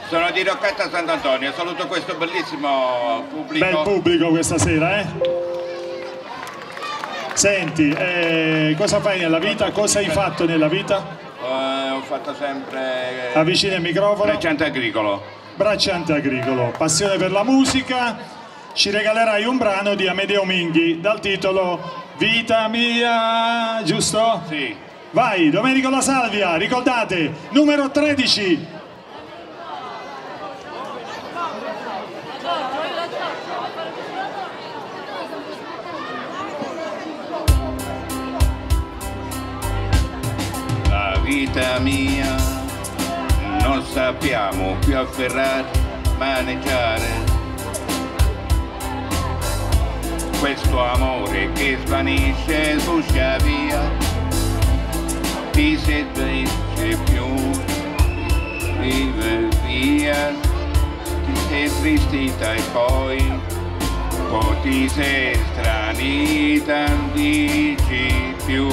Sono di Rocchetta Sant'Antonio, saluto questo bellissimo pubblico. Bel pubblico questa sera, eh? Senti, eh, cosa fai nella vita? Cosa hai fatto nella vita? Eh, ho fatto sempre Avvicina il microfono. bracciante agricolo. Bracciante agricolo, passione per la musica. Ci regalerai un brano di Amedeo Minghi dal titolo Vita mia, giusto? Sì. Vai, Domenico La Salvia, ricordate, numero 13. La vita mia non sappiamo più afferrare, maneggiare. Questo amore che svanisce su via, ti seduce più, vive via, ti sei tristita e poi, poi ti sei stranita, dici più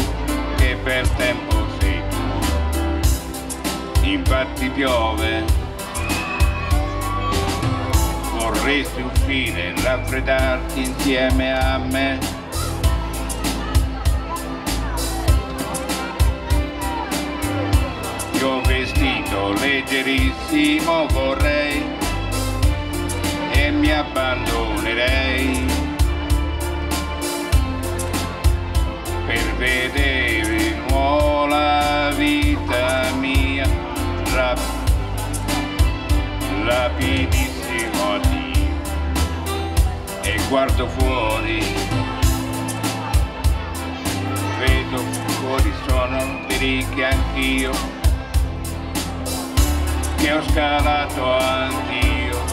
che per tempo sei tu, infatti piove. Vorresti uscire, raffreddarti insieme a me. Io vestito leggerissimo vorrei e mi abbandonerei per vedere di nuovo la vita mia rap, rapidissimo guardo fuori. Vedo fuori sono diritti anch'io che ho scalato anch'io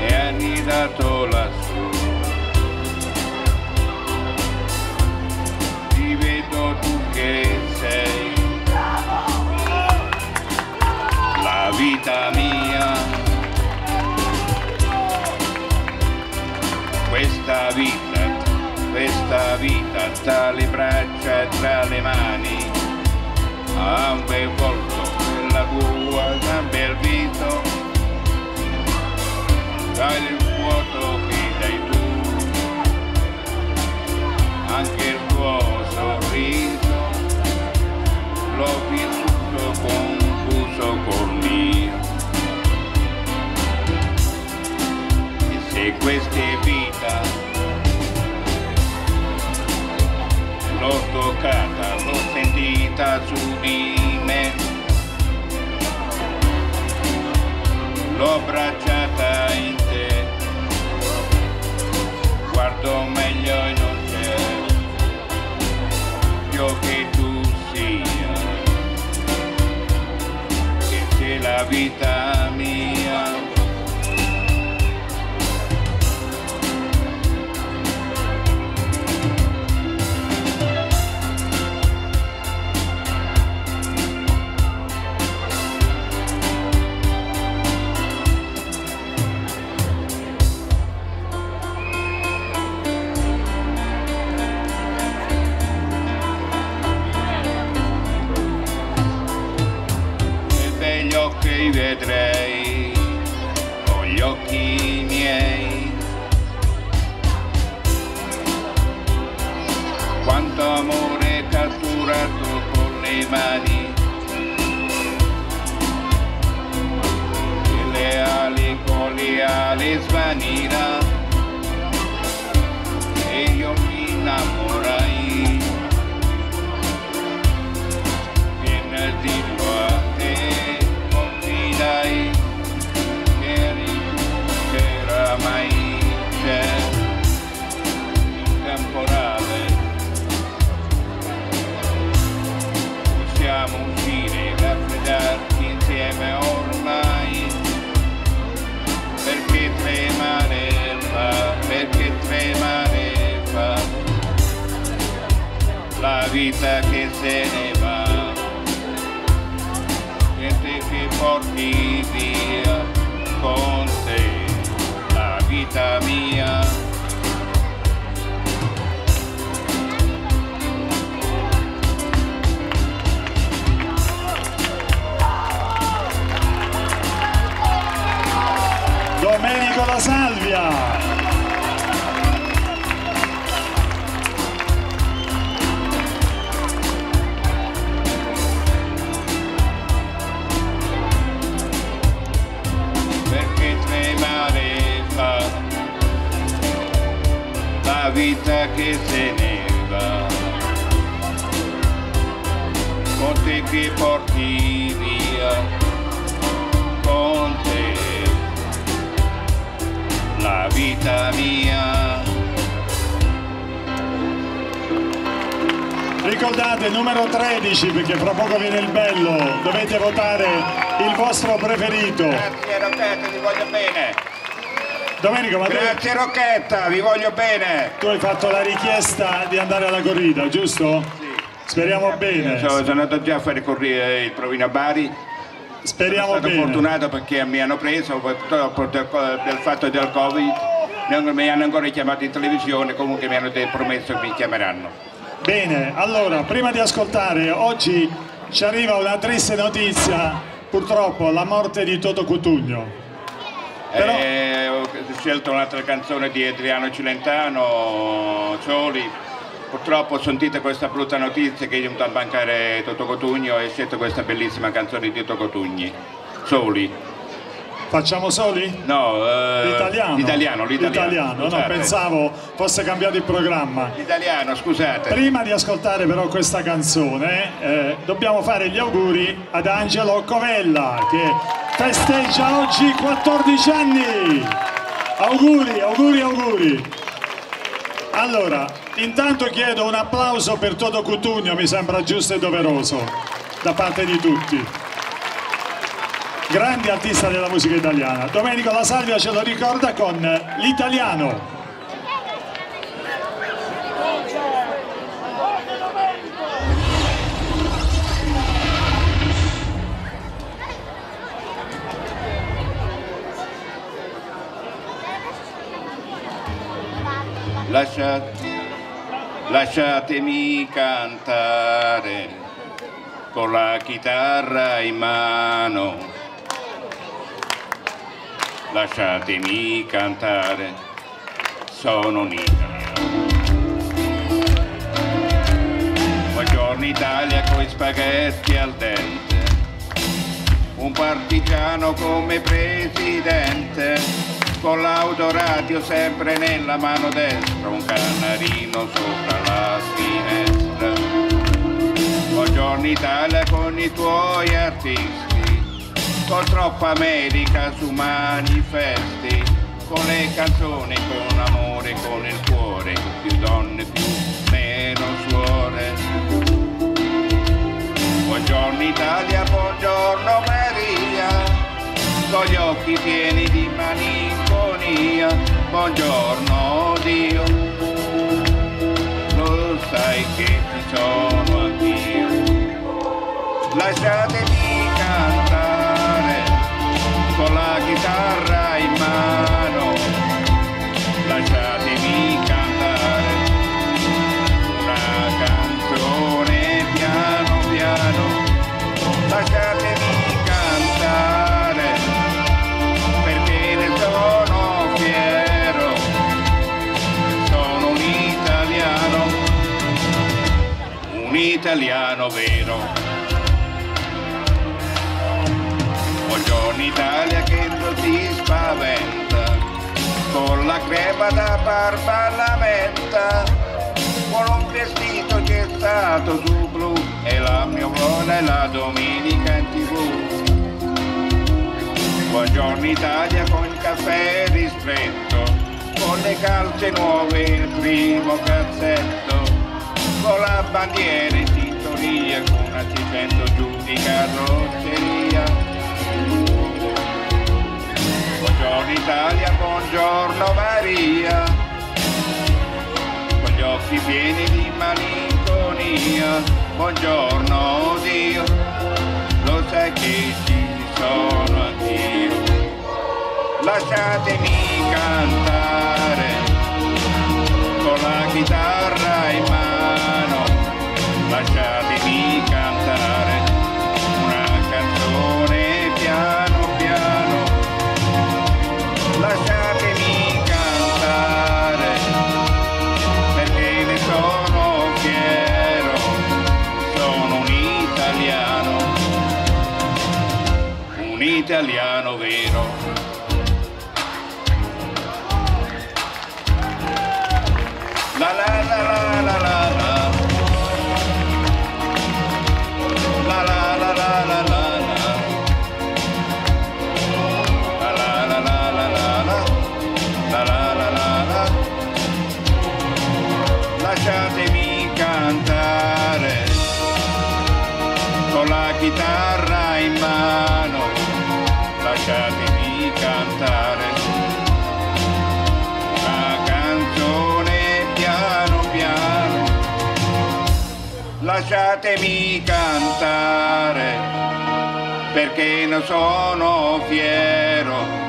e annidato lassù ti vedo tu che sei la vita mia questa vita questa vita tra le braccia e tra le mani. Ha un bel volto quella tua un bel viso dai il vuoto che dai tu anche il tuo sorriso l'ho vissuto e questa è vita l'ho toccata, l'ho sentita su di me. L'ho abbracciata in te. Guardo meglio e non c'è più che tu sia. Che sei la vita mia sanidad. La vita che se ne va e te che porti via con te la vita mia Domenico La Salvia. Te che porti via con te la vita mia Ricordate numero 13 perché fra poco viene il bello, dovete votare il vostro preferito. Grazie Rocchetta, vi voglio bene. Domenico, ma te- Grazie Rocchetta, vi voglio bene. tu hai fatto la richiesta di andare alla corrida, giusto? Speriamo bene. Sono, sono andato già a fare correre il provino a Bari. Speriamo sono stato bene. fortunato perché mi hanno preso purtroppo del, del fatto del Covid. Non mi hanno ancora chiamato in televisione, comunque mi hanno promesso che mi chiameranno. Bene, allora, prima di ascoltare, oggi ci arriva una triste notizia, purtroppo la morte di Toto Cutugno. Però- Eh, ho scelto un'altra canzone di Adriano Cilentano, Soli. Purtroppo ho sentito questa brutta notizia che è venuto a mancare Toto Cotugno e scelto questa bellissima canzone di Toto Cotugni, Soli. Facciamo soli? No, eh, L'italiano? L'italiano, l'italiano. No, scusate. pensavo fosse cambiato il programma. L'italiano, scusate. Prima di ascoltare però questa canzone, eh, dobbiamo fare gli auguri ad Angelo Covella che festeggia oggi 14 anni. Auguri, auguri, auguri. Allora, intanto chiedo un applauso per Toto Cutugno, mi sembra giusto e doveroso, da parte di tutti. Grande artista della musica italiana. Domenico La Salvia ce lo ricorda con l'italiano. Lascia- lasciatemi cantare con la chitarra in mano. Lasciatemi cantare, sono un italiano. Buongiorno Italia coi spaghetti al dente, un partigiano come presidente, con l'autoradio sempre nella mano destra, un canarino sopra la finestra. Buongiorno Italia con i tuoi artisti, con troppa America su manifesti, con le canzoni, con amore, con il cuore, più donne, più meno suore. Buongiorno Italia, buongiorno Maria, con gli occhi pieni di malinconia, buongiorno Dio, lo sai che ci sono anch'io. Lasciatemi cantare con la chitarra italiano vero. Buongiorno Italia che non ti spaventa, con la crema da barba alla menta, con un vestito stato su blu e la mia vola è la domenica in tv. Buongiorno Italia con il caffè ristretto, con le calze nuove il primo calzetto, con la bandiera in tintoria, con un accento giù di carrozzeria. Buongiorno Italia, buongiorno Maria, con gli occhi pieni di malinconia, buongiorno Dio, lo sai che ci sono anch'io. Lasciatemi cantare con la chitarra in mano, lasciatemi cantare una canzone piano piano, lasciatemi cantare perché ne sono fiero, sono un italiano, un italiano vero. Chitarra in mano. Lasciatemi cantare una canzone piano piano. Lasciatemi cantare perché ne sono fiero.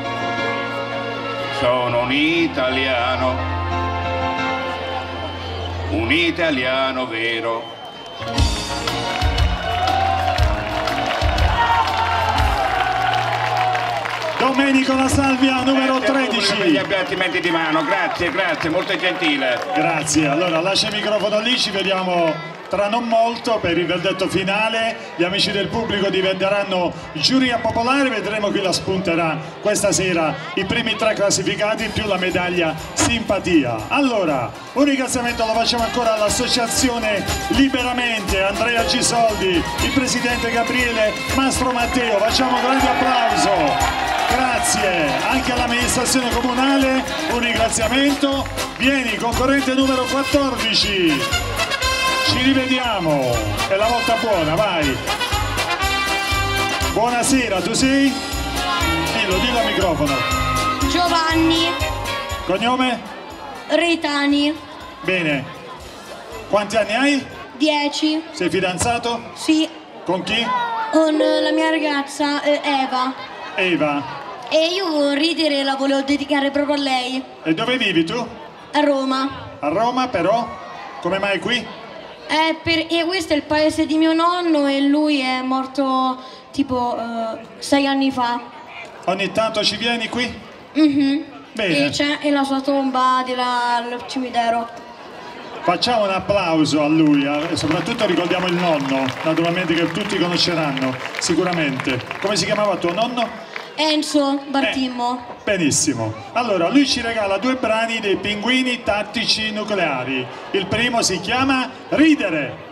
Sono un italiano, un italiano vero. Domenico La Salvia, numero Per gli 13. abbattimenti di mano, grazie, grazie, molto gentile. Grazie, allora lascia il microfono lì, ci vediamo tra non molto per il verdetto finale. Gli amici del pubblico diventeranno giuria popolare, vedremo chi la spunterà questa sera. I primi tre classificati più la medaglia simpatia. Allora, un ringraziamento lo facciamo ancora all'associazione Liberamente, Andrea Gisoldi, il presidente Gabriele Mastro Matteo. Facciamo un grande applauso. Grazie anche all'amministrazione comunale, un ringraziamento. Vieni, concorrente numero 14. Ci rivediamo. È la volta buona, vai. Buonasera, tu sei? Dillo, dillo al microfono. Giovanni Cognome? Reitani, Bene. Quanti anni hai? 10. Sei fidanzato? Sì, Con chi? con la mia ragazza eh, Eva. Eva. E io ridere la volevo dedicare proprio a lei, E dove vivi tu? a Roma. A Roma, però? Come mai qui? Eh, per- e questo è il paese di mio nonno e lui è morto tipo eh, sei anni fa. Ogni tanto ci vieni qui? Mhm. Bene. E c'è la sua tomba della- del cimitero. Facciamo un applauso a lui eh, e soprattutto ricordiamo il nonno, naturalmente che tutti conosceranno, sicuramente. Come si chiamava tuo nonno? Enzo Bartimmo. Benissimo. Allora, lui ci regala due brani dei pinguini tattici nucleari. Il primo si chiama Ridere.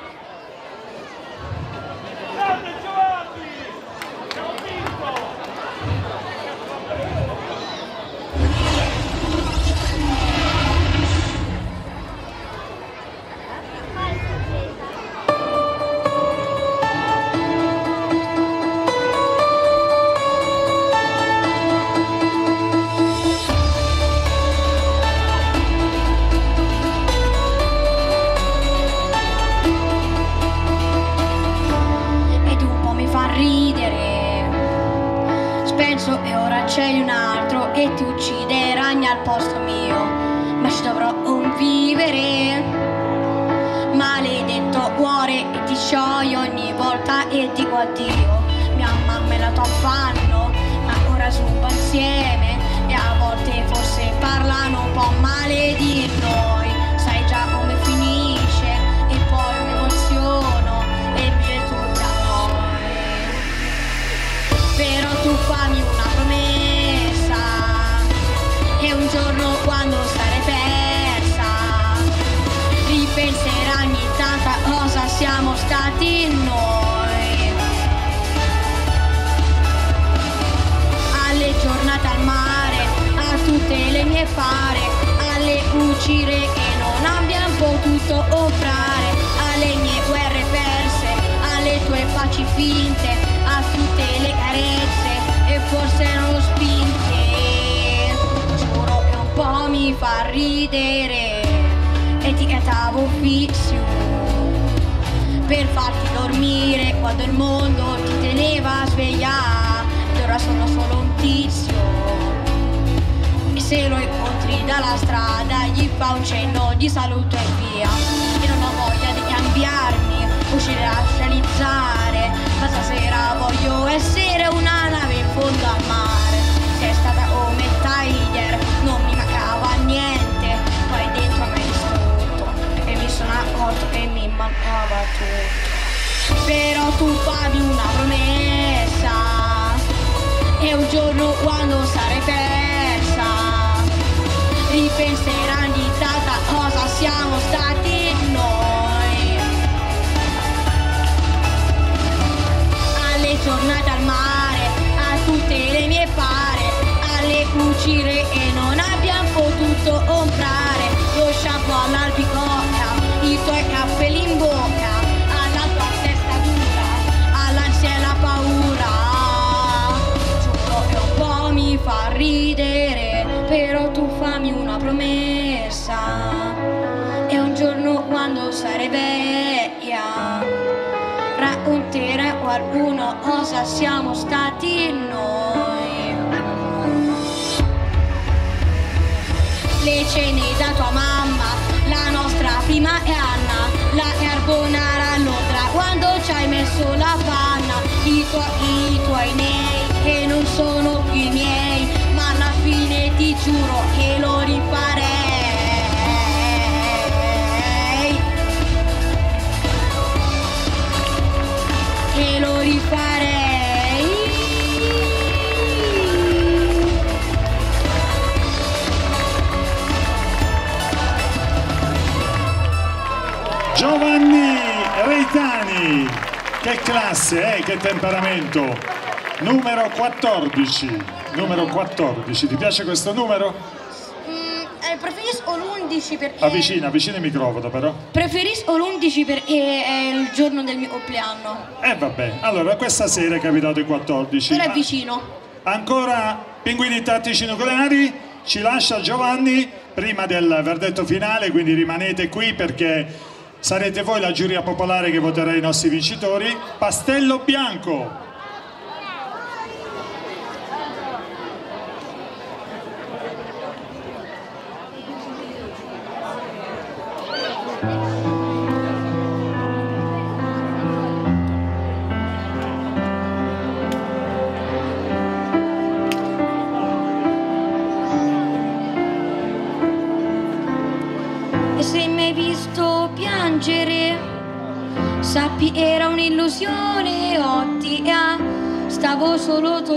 14, ti piace questo numero? Mm, eh, preferisco l'11 perché... Avvicina, avvicina il microfono però. Preferisco l'11 perché è il giorno del mio compleanno. E eh, vabbè, allora questa sera è capitato il 14. Però è vicino. Ancora pinguini tattici nucleari? Ci lascia Giovanni prima del verdetto finale, quindi rimanete qui perché sarete voi la giuria popolare che voterà i nostri vincitori. Pastello bianco.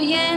yeah.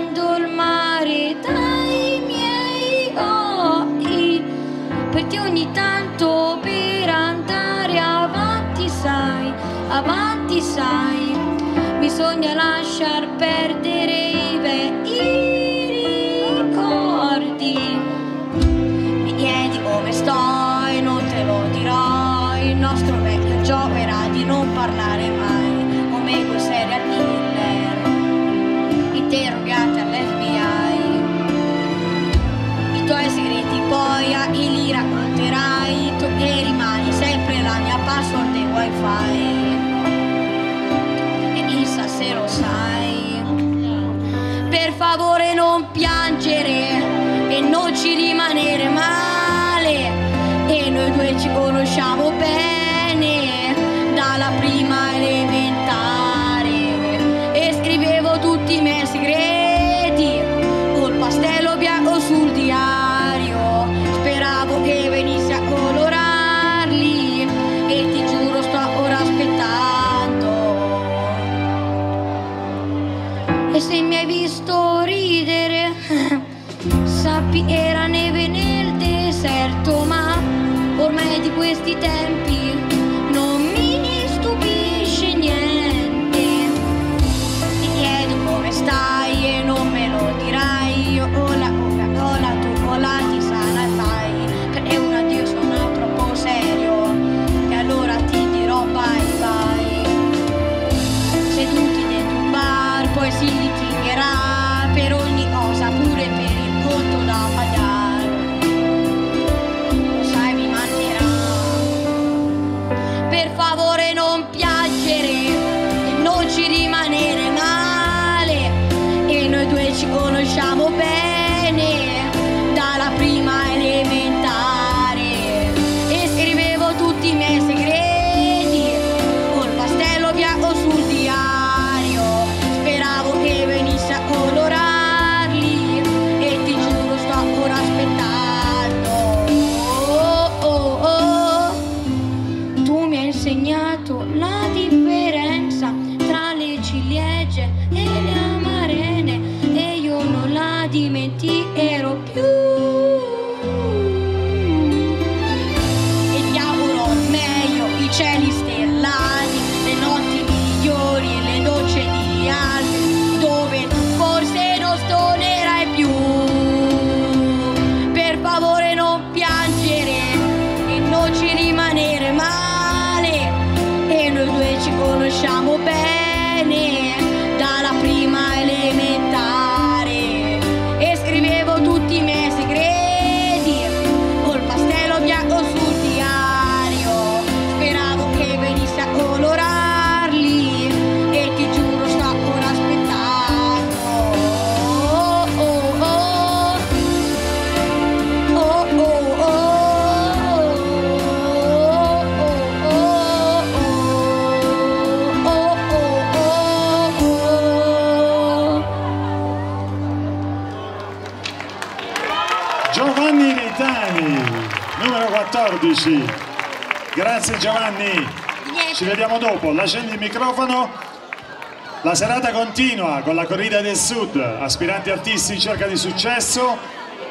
La serata continua con la Corrida del Sud, aspiranti artisti in cerca di successo.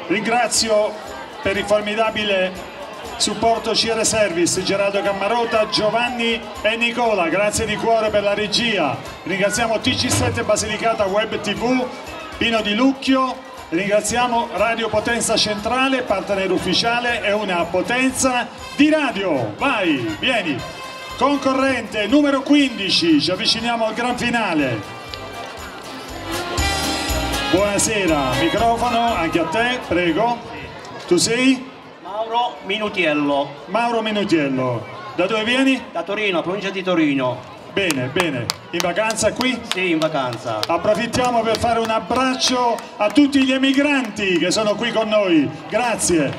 Ringrazio per il formidabile supporto CR Service Geraldo Cammarota, Giovanni e Nicola, grazie di cuore per la regia. Ringraziamo TC7 Basilicata Web TV, Pino Di Lucchio, ringraziamo Radio Potenza Centrale, partner ufficiale e una potenza di radio. Vai, vieni. Concorrente numero 15, ci avviciniamo al gran finale. Buonasera, microfono anche a te, prego. Tu sei? Mauro Minutiello. Mauro Minutiello. Da dove vieni? Da Torino, provincia di Torino. Bene, bene. In vacanza qui? Sì, in vacanza. Approfittiamo per fare un abbraccio a tutti gli emigranti che sono qui con noi. Grazie.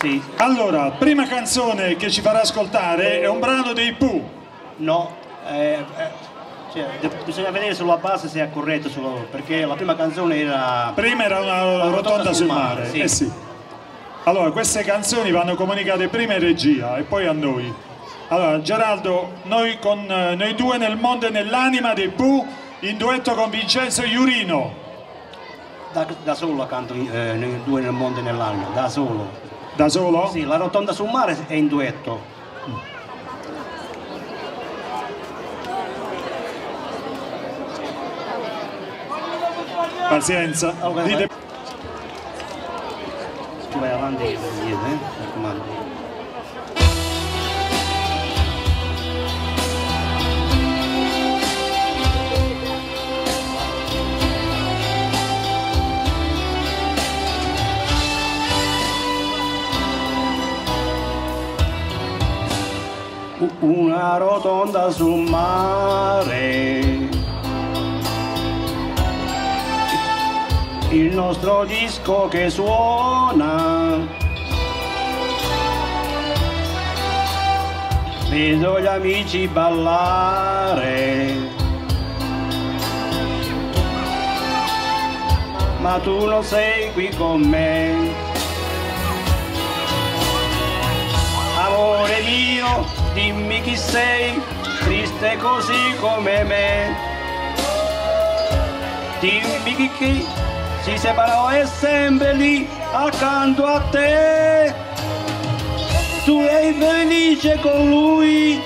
Sì. Allora, prima canzone che ci farà ascoltare è un brano dei Pooh. No, eh, eh, cioè, bisogna vedere sulla base se è corretto, solo- perché la prima canzone era... Prima era una rotonda sul mare. sì. Eh sì. Allora, queste canzoni vanno comunicate prima in regia e poi a noi. Allora, Geraldo, noi, con, eh, noi due nel mondo e nell'anima dei Pooh in duetto con Vincenzo Iurino. Da, da solo canto eh, nei due nel mondo e nell'anima, da solo. Da solo? Sì, la rotonda sul mare è in duetto. Pazienza. Dite- Tu vai avanti e niente, eh? Mi raccomando. Una rotonda sul mare il nostro disco che suona. Vedo gli amici ballare. Ma tu non sei qui con me. Amore mio, dimmi chi sei, triste così come me. Dimmi chi, chi si separò è sempre lì accanto a te. Tu sei felice con lui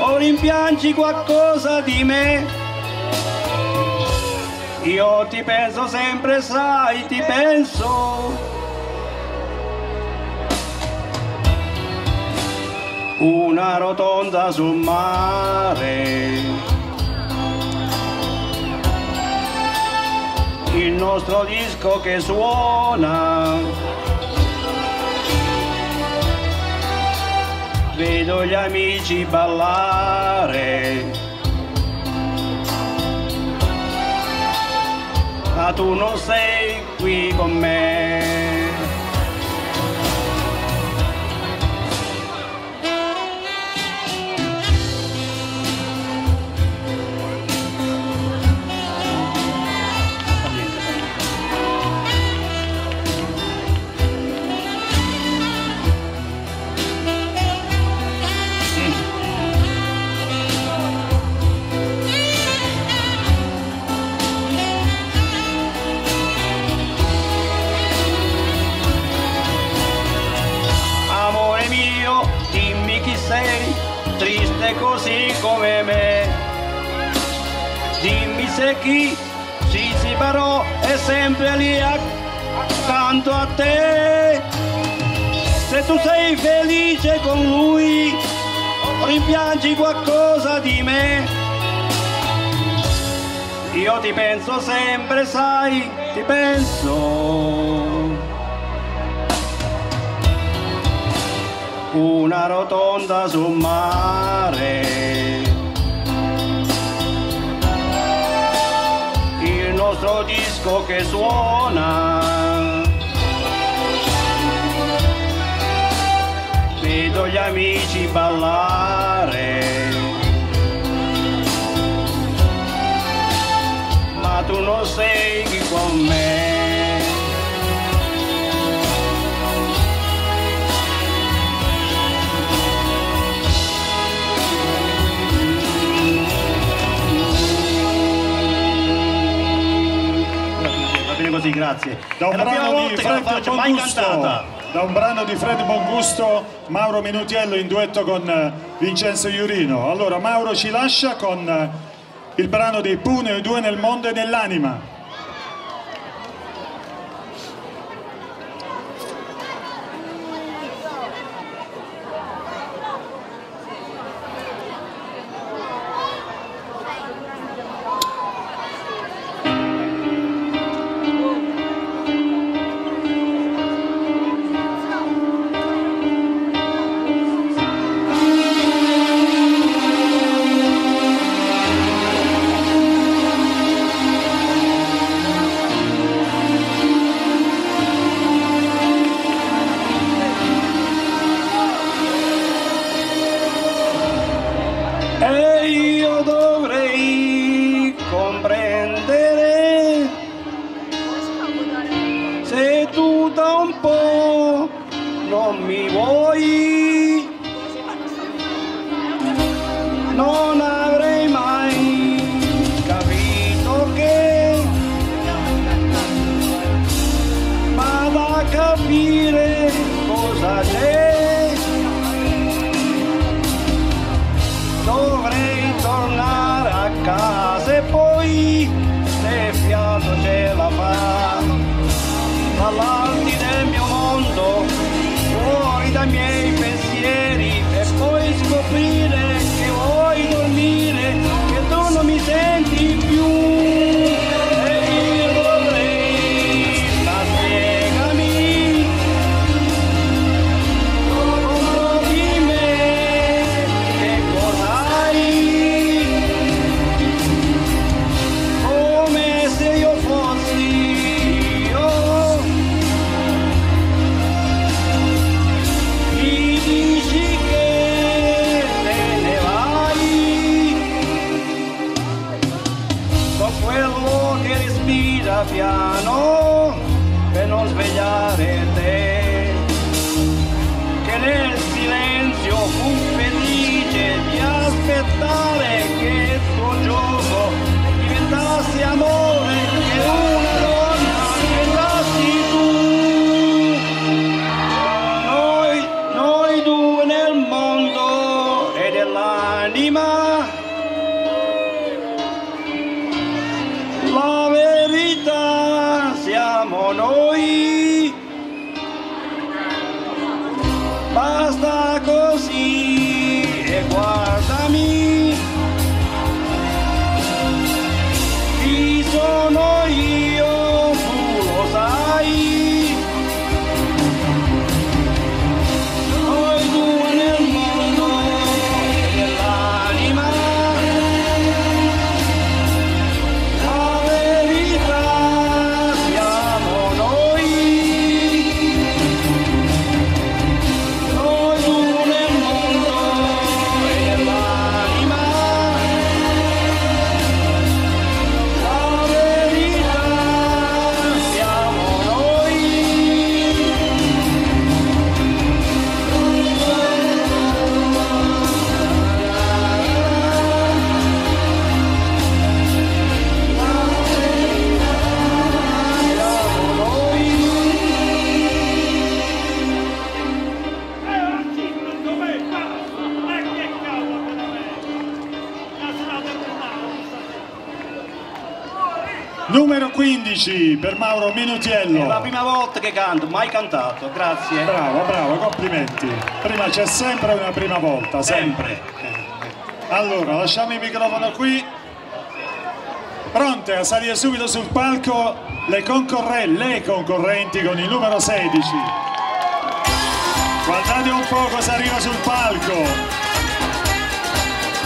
o rimpiangi qualcosa di me? Io ti penso sempre, sai, ti penso. Una rotonda sul mare. il nostro disco che suona. Vedo gli amici ballare. ma tu non sei qui con me. Dimmi se chi ci si parò è sempre lì accanto a te. Se tu sei felice con lui, rimpiangi qualcosa di me. Io ti penso sempre, sai, ti penso. una rotonda sul mare. Nostro disco che suona. Vedo gli amici ballare. Ma tu non sei qui con me. Così, grazie. Da un È la prima brano di volta che la Fred faccio, mai cantata. da un brano di Fred Bongusto, Mauro Minutiello in duetto con eh, Vincenzo Iurino. Allora Mauro ci lascia con eh, il brano dei Pune, due nel mondo e nell'anima. È la prima volta che canto, mai cantato, grazie. Bravo, bravo, complimenti. Prima c'è sempre una prima volta, sempre. Allora, lasciamo il microfono qui. Pronte a salire subito sul palco le, concorre- le concorrenti con il numero 16. Guardate un po' cosa arriva sul palco.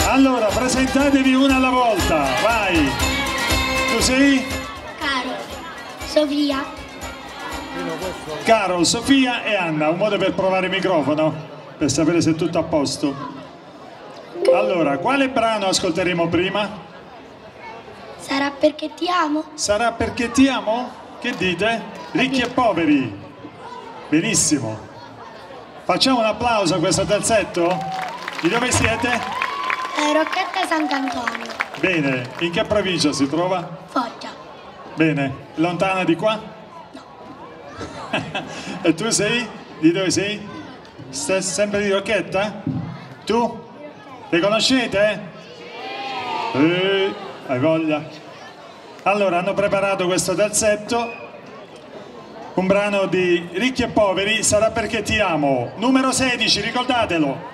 Allora, presentatevi una alla volta, vai. Tu sei? Caro, Sofia, Carol, Sofia e Anna, un modo per provare il microfono, per sapere se è tutto a posto. Allora, quale brano ascolteremo prima? sarà perché ti amo? Sarà perché ti amo? Che dite? Ricchi e poveri. Benissimo. Facciamo un applauso a questo terzetto? Di dove siete? Eh, Rocchetta Sant'Antonio, Bene, in che provincia si trova? Foggia, Bene, lontana di qua? E tu sei? Di dove sei? Stai sempre di Rocchetta? Tu? Le conoscete? Eh, hai voglia? Allora, hanno preparato questo terzetto, un brano di Ricchi e Poveri, sarà perché ti amo. Numero 16, ricordatelo.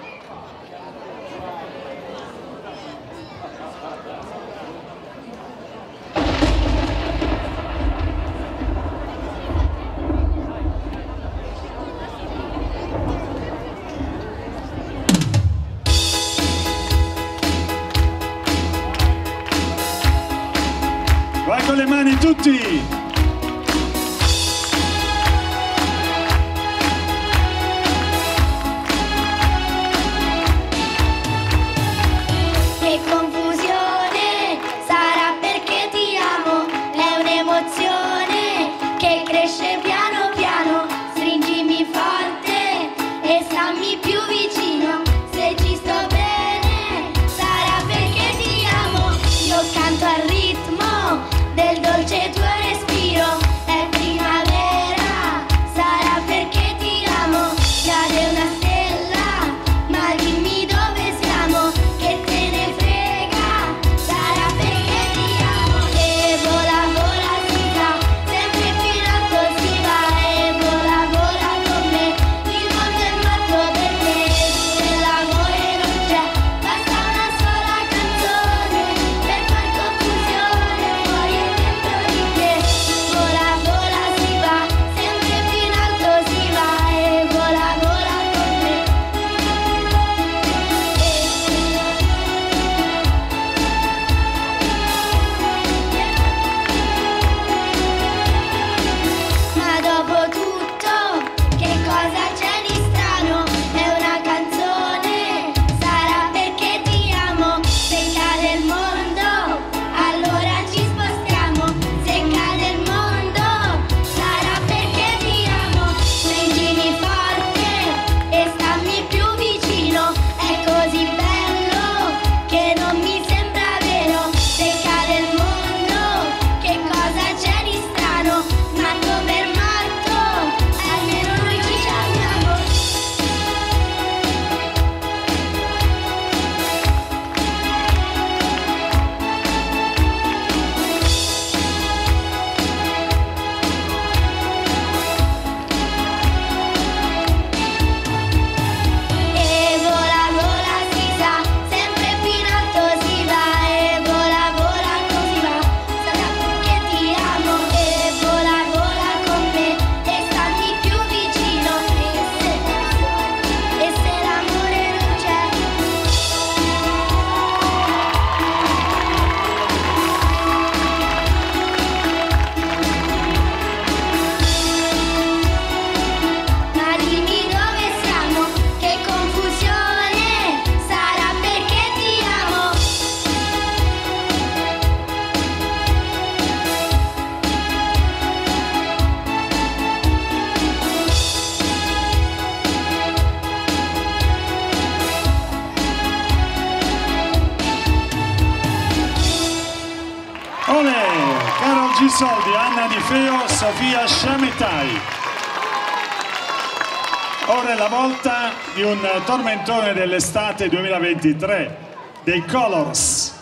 è la volta di un tormentone dell'estate 2023 dei Colors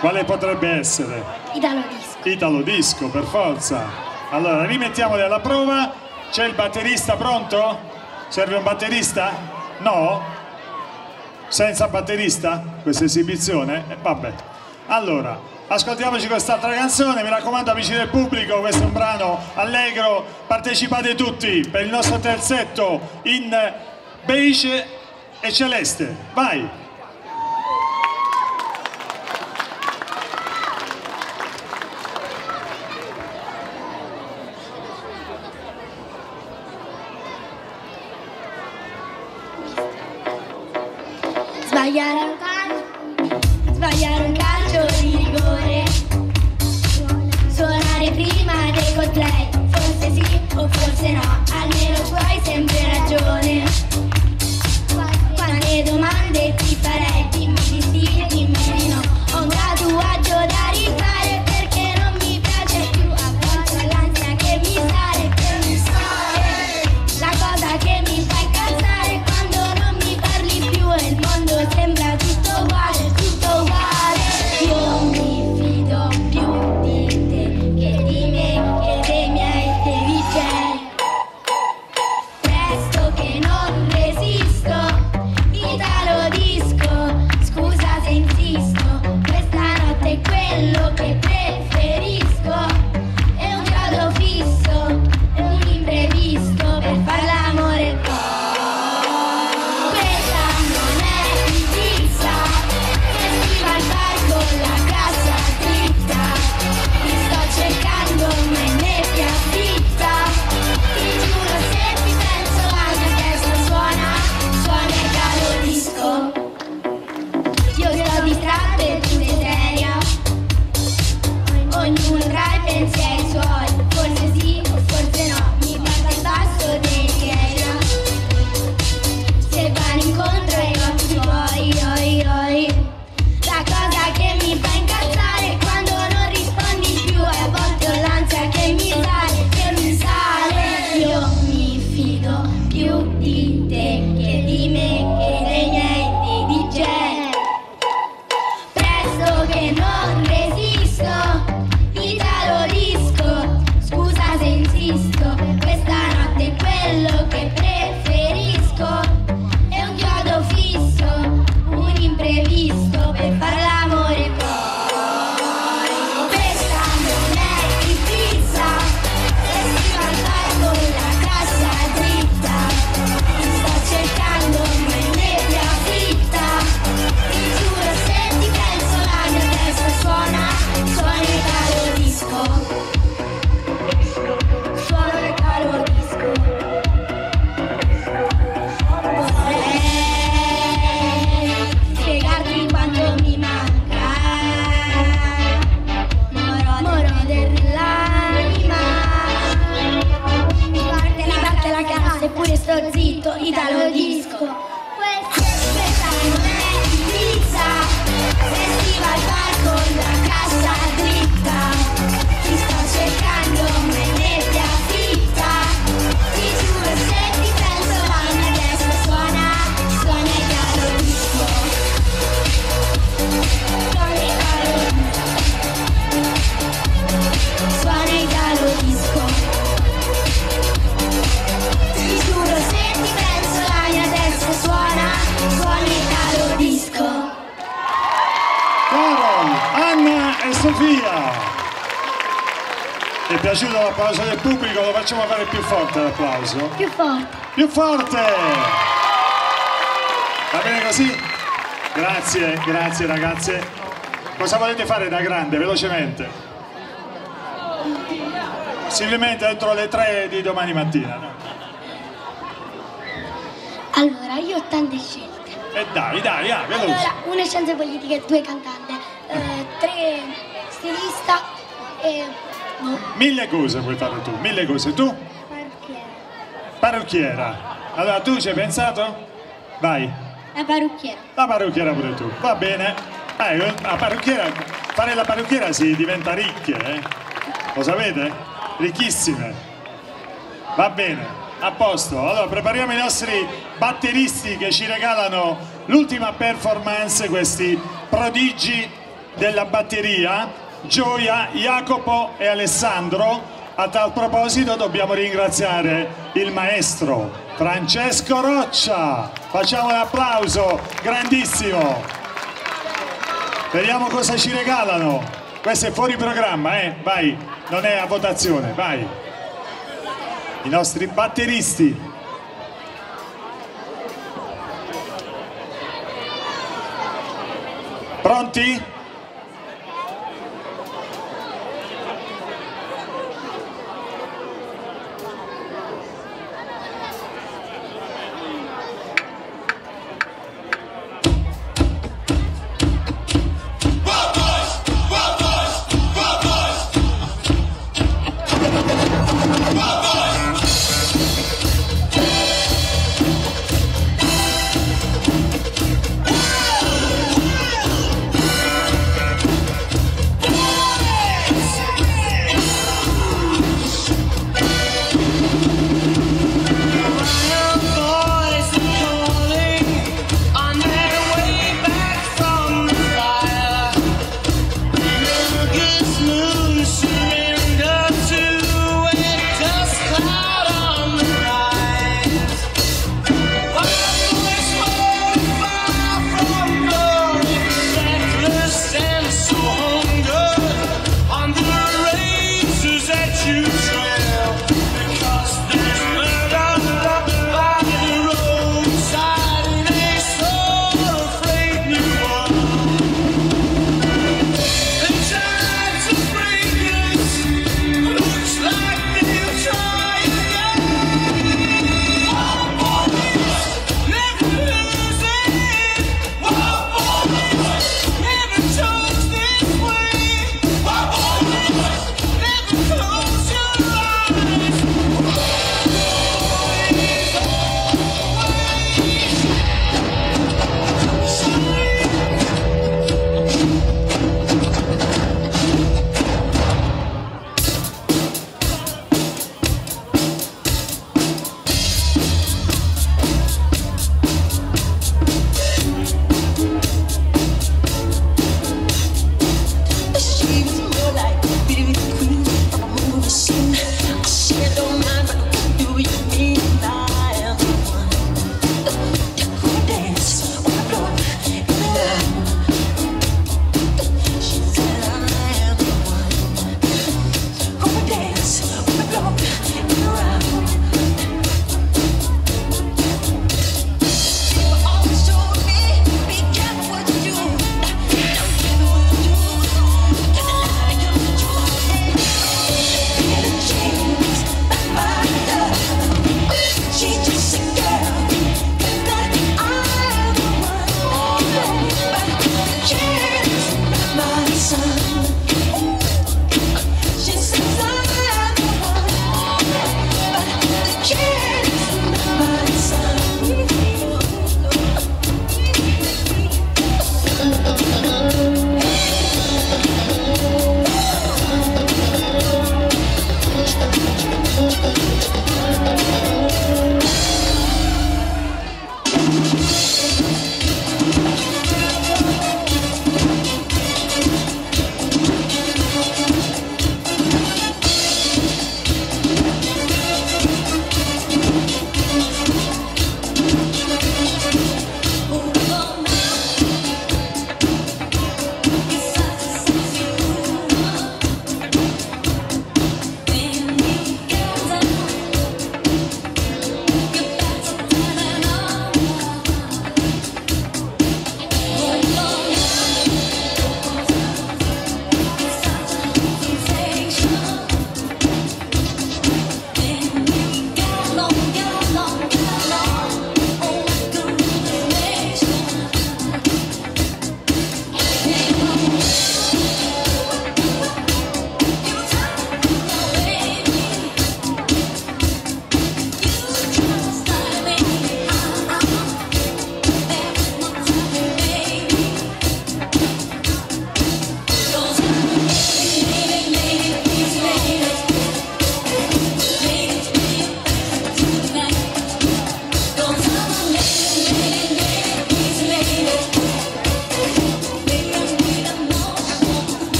quale potrebbe essere? Italo Disco Italo Disco per forza allora rimettiamoli alla prova c'è il batterista pronto? serve un batterista? no? senza batterista? questa esibizione? Eh, vabbè allora ascoltiamoci quest'altra canzone, mi raccomando amici del pubblico, questo è un brano allegro, partecipate tutti per il nostro terzetto in beige e celeste, vai! Grazie ragazze. Cosa volete fare da grande, velocemente? Possibilmente entro le tre di domani mattina. Allora, io ho tante scelte. E dai, dai, ah, veloce. Allora, una scienza politica, due cantante, eh, tre stilista e... Boh. Mille cose puoi fare tu, mille cose. Tu? Parrucchiera. Parrucchiera. Allora, tu ci hai pensato? Vai. La parrucchiera. La parrucchiera pure tu, va bene? Eh, eh, la parrucchiera, fare la parrucchiera si diventa ricche, eh? Lo sapete? Ricchissime. Va bene, a posto. Allora prepariamo i nostri batteristi che ci regalano l'ultima performance, questi prodigi della batteria, Gioia, Jacopo e Alessandro. A tal proposito dobbiamo ringraziare il maestro Francesco Roccia. Facciamo un applauso grandissimo. Vediamo cosa ci regalano. Questo è fuori programma, eh? Vai, non è a votazione, vai. I nostri batteristi. Pronti?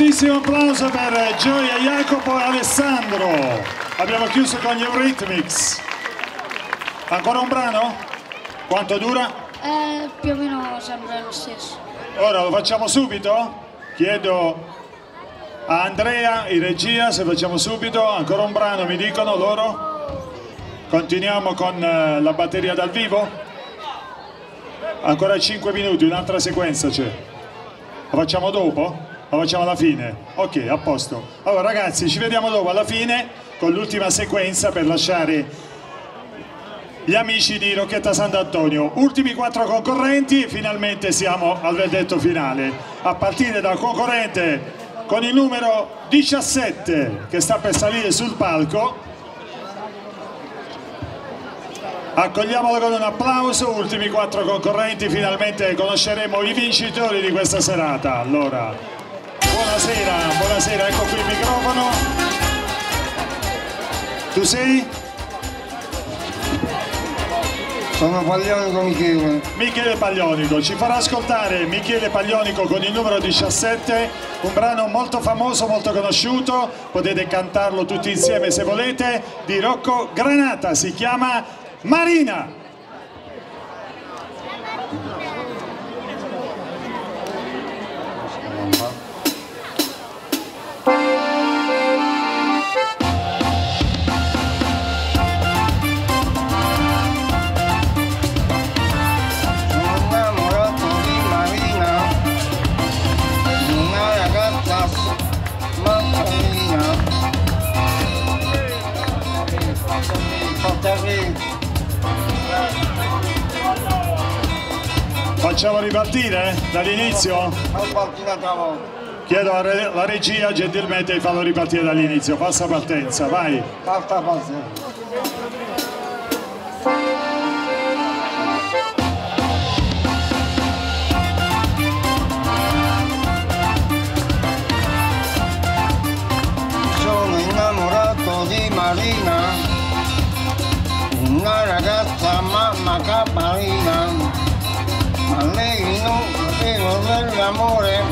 Fortissimo applauso per Gioia, Jacopo e Alessandro. Abbiamo chiuso con gli Eurythmics. Ancora un brano? Quanto dura? Eh, più o meno sempre lo stesso. Ora lo facciamo subito? Chiedo a Andrea in regia se facciamo subito. Ancora un brano, mi dicono loro. Continuiamo con eh, la batteria dal vivo. Ancora 5 minuti, un'altra sequenza c'è. La facciamo dopo? La facciamo alla fine? Ok, a posto. Allora ragazzi, ci vediamo dopo alla fine con l'ultima sequenza per lasciare gli amici di Rocchetta Sant'Antonio. Ultimi quattro concorrenti finalmente siamo al verdetto finale. A partire dal concorrente con il numero 17 che sta per salire sul palco. Accogliamolo con un applauso, ultimi quattro concorrenti, finalmente conosceremo i vincitori di questa serata. Allora, buonasera, buonasera, ecco qui il microfono. Tu sei? Sono Paglionico Michele. Michele Paglionico, ci farà ascoltare Michele Paglionico con il numero 17, un brano molto famoso, molto conosciuto, potete cantarlo tutti insieme se volete, di Rocco Granata, si chiama Marina. Facciamo ripartire dall'inizio? un'altra volta. Chiedo alla regia gentilmente di farlo ripartire dall'inizio, falsa partenza, vai. Innamorato di Marina, ragazza mamma caparina, ma lei non sapeva dell'amore,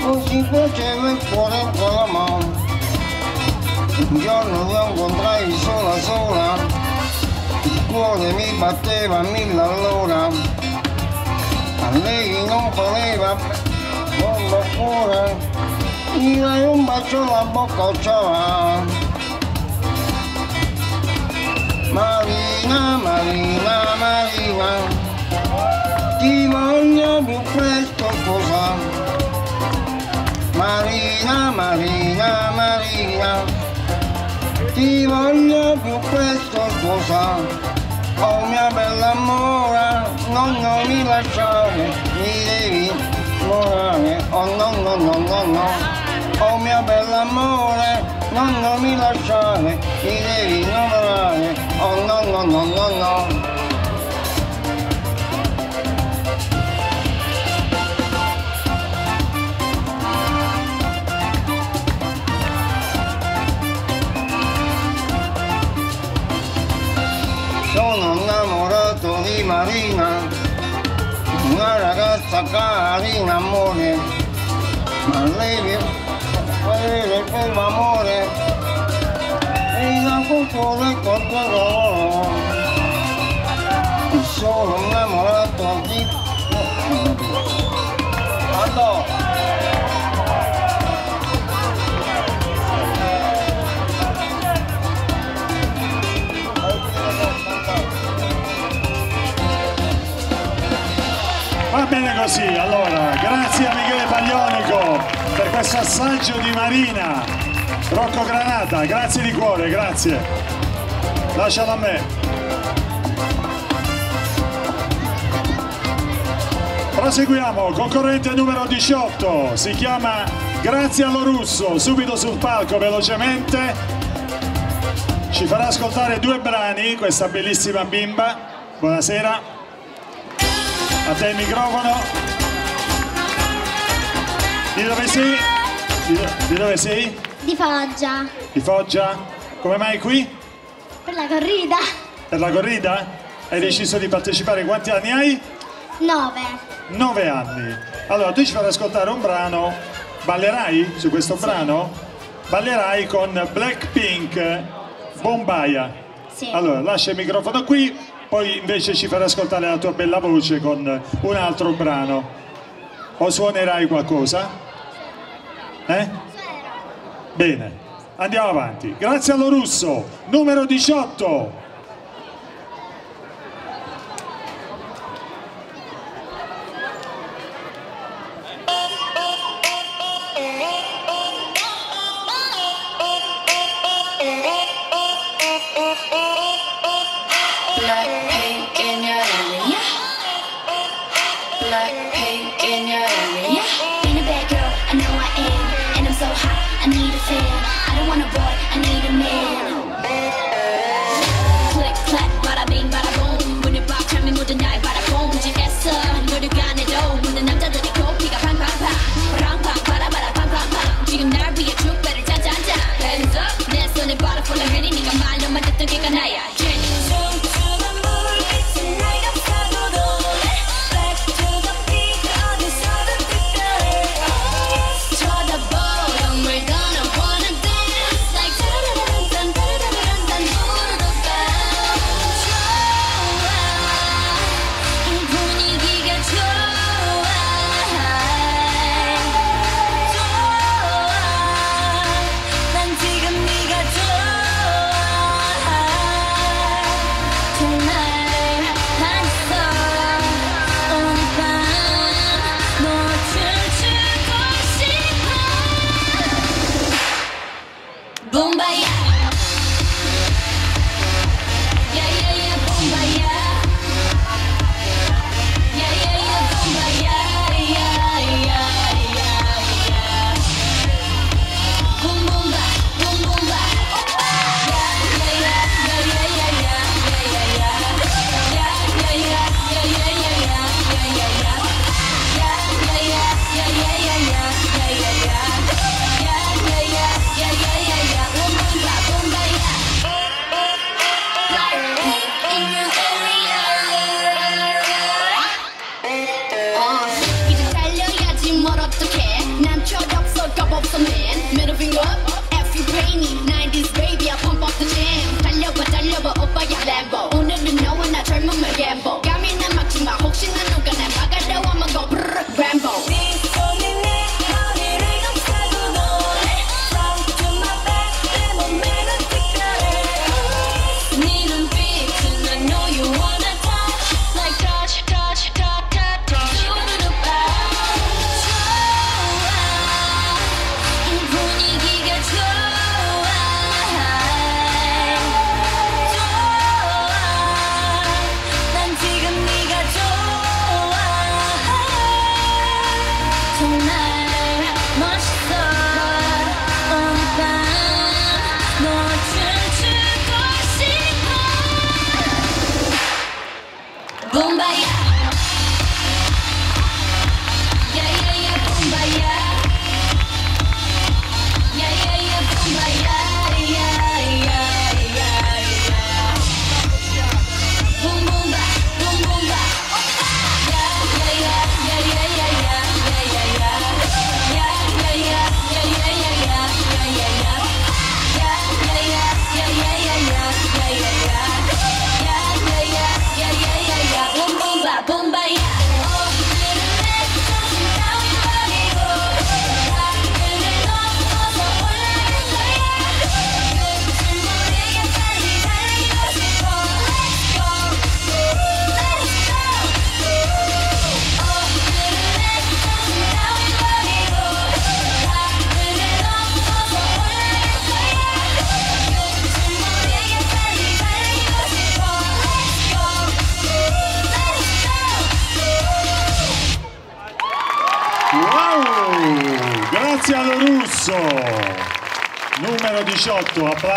non si faceva il cuore con la mano. Un giorno la incontrai sola sola, il cuore mi batteva mille all'ora, a lei non voleva con lo cuore, mi dai un bacio alla bocca ciao. Marina, Marina, Marina, ti voglio più presto sposare. Marina, Marina, Marina, ti voglio più presto sposare. Oh mia bella amore, non, non mi lasciare, mi devi morare. Oh no, no, no, no, no. Oh mia bella amore, non, non mi lasciare, mi devi innamorare. Oh no, no, no, no, no. Sono innamorato di Marina, una ragazza carina amore, ma lei vedere primo amore, e la cuore con loro. Sono innamorato di... Allora, Va bene così, allora, grazie a Michele Paglionico per questo assaggio di Marina. Rocco Granata, grazie di cuore, grazie. Lascialo a me. Proseguiamo, concorrente numero 18, si chiama Graziano Russo, subito sul palco velocemente. Ci farà ascoltare due brani questa bellissima bimba. Buonasera. A te il microfono. Di dove sei? Di, di dove sei? Di Foggia. Di Foggia? Come mai qui? Per la corrida. Per la corrida? Hai sì. deciso di partecipare, quanti anni hai? 9. 9 anni. Allora, tu ci farai ascoltare un brano, ballerai su questo sì. brano? Ballerai con Blackpink Bombaia. Sì. Allora, lascia il microfono qui, poi invece ci farai ascoltare la tua bella voce con un altro brano. O suonerai qualcosa? Sì. Eh? Bene, andiamo avanti. Grazie allo russo, numero 18. full of really nigga, malo, matutong kikanaya.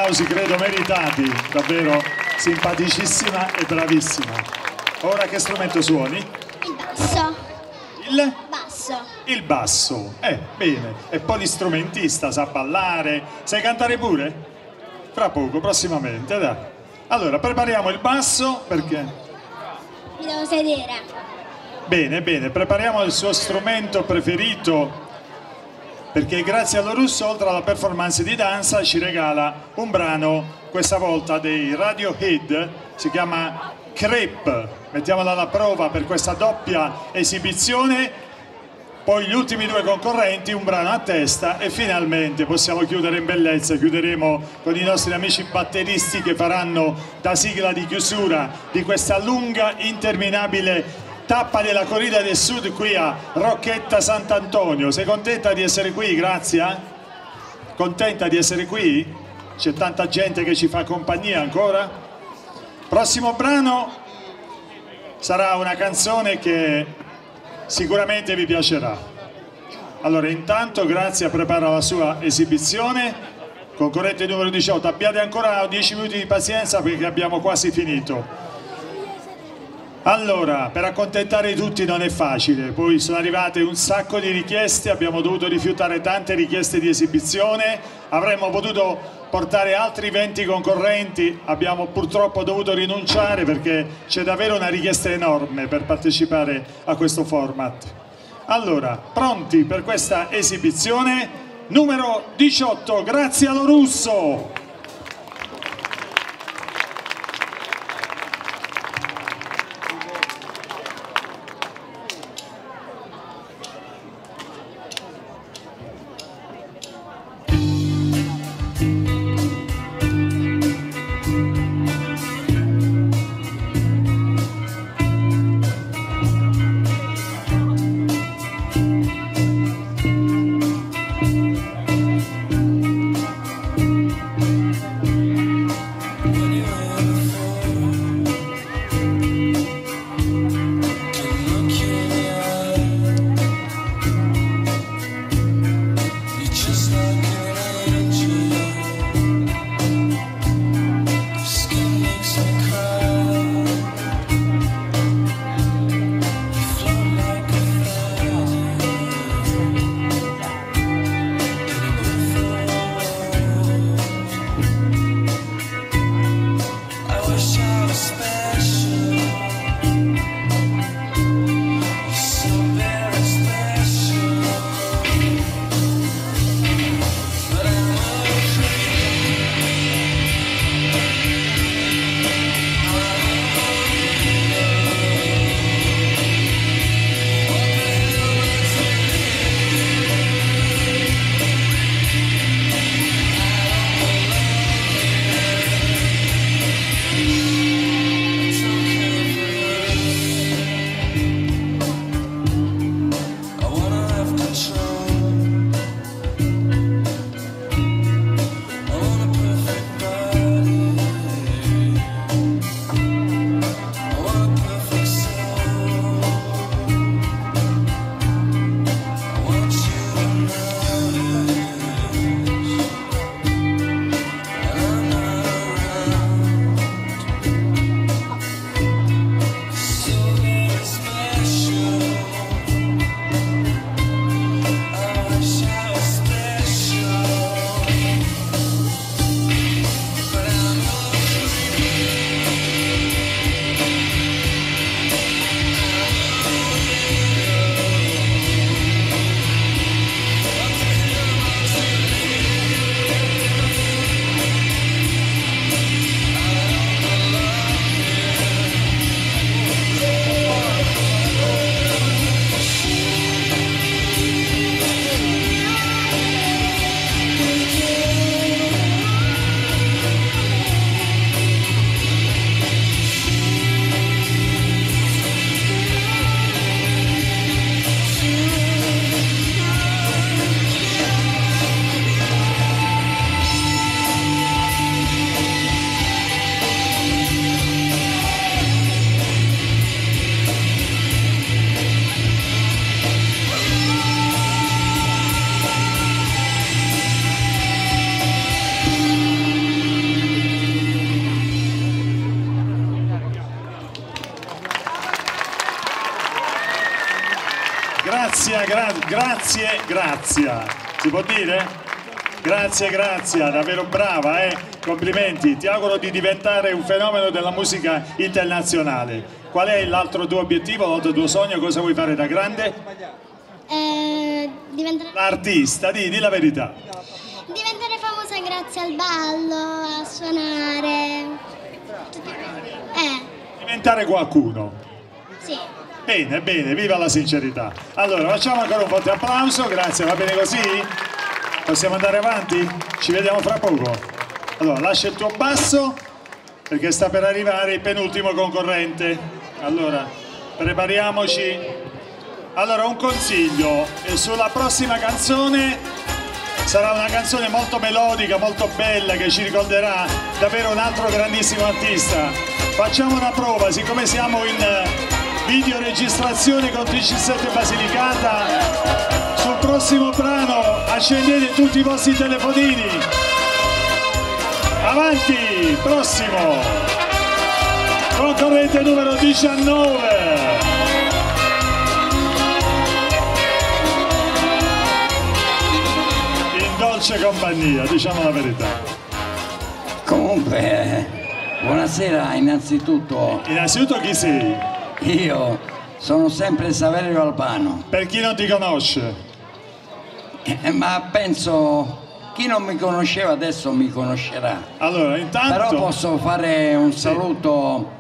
applausi credo meritati, davvero simpaticissima e bravissima. Ora che strumento suoni? Il basso. Il? Basso. Il basso, eh, bene. è poi l'istrumentista, sa ballare, sai cantare pure? Fra poco, prossimamente, dai. Allora, prepariamo il basso perché... Mi devo sedere. Bene, bene, prepariamo il suo strumento preferito perché grazie allo Russo, oltre alla performance di danza, ci regala un brano, questa volta dei Radiohead, si chiama Creep. Mettiamola alla prova per questa doppia esibizione, poi gli ultimi due concorrenti, un brano a testa e finalmente possiamo chiudere in bellezza, chiuderemo con i nostri amici batteristi che faranno da sigla di chiusura di questa lunga, interminabile tappa della corrida del sud qui a Rocchetta Sant'Antonio. Sei contenta di essere qui? Grazia? Contenta di essere qui? C'è tanta gente che ci fa compagnia ancora? Prossimo brano sarà una canzone che sicuramente vi piacerà. Allora intanto Grazia prepara la sua esibizione, concorrente numero 18, abbiate ancora 10 minuti di pazienza perché abbiamo quasi finito. Allora, per accontentare tutti non è facile, poi sono arrivate un sacco di richieste, abbiamo dovuto rifiutare tante richieste di esibizione, avremmo potuto portare altri 20 concorrenti, abbiamo purtroppo dovuto rinunciare perché c'è davvero una richiesta enorme per partecipare a questo format. Allora, pronti per questa esibizione? Numero 18, Graziano Russo! Grazie, grazie. Si può dire? Grazie, grazie, davvero brava, eh? Complimenti. Ti auguro di diventare un fenomeno della musica internazionale. qual è l'altro tuo obiettivo, l'altro tuo sogno? Cosa vuoi fare da grande? Eh, diventare, L'artista, di, di la verità. diventare famosa grazie al ballo, a suonare. Eh, Diventare qualcuno. Bene, bene, viva la sincerità. Allora, facciamo ancora un forte applauso, grazie, va bene così? Possiamo andare avanti? Ci vediamo fra poco. Allora, lascia il tuo basso perché sta per arrivare il penultimo concorrente. Allora, prepariamoci. Allora, un consiglio, sulla prossima canzone sarà una canzone molto melodica, molto bella che ci ricorderà davvero un altro grandissimo artista. Facciamo una prova, siccome siamo in videoregistrazione con TC7 Basilicata, sul prossimo brano accendete tutti i vostri telefonini. Avanti, prossimo. Concorrente numero 19. In dolce compagnia, diciamo la verità. Comunque, eh, buonasera innanzitutto. Innanzitutto chi sei? Io sono sempre Saverio Albano. Per chi non ti conosce? Eh, ma penso chi non mi conosceva adesso mi conoscerà. Allora, intanto... Però posso fare un saluto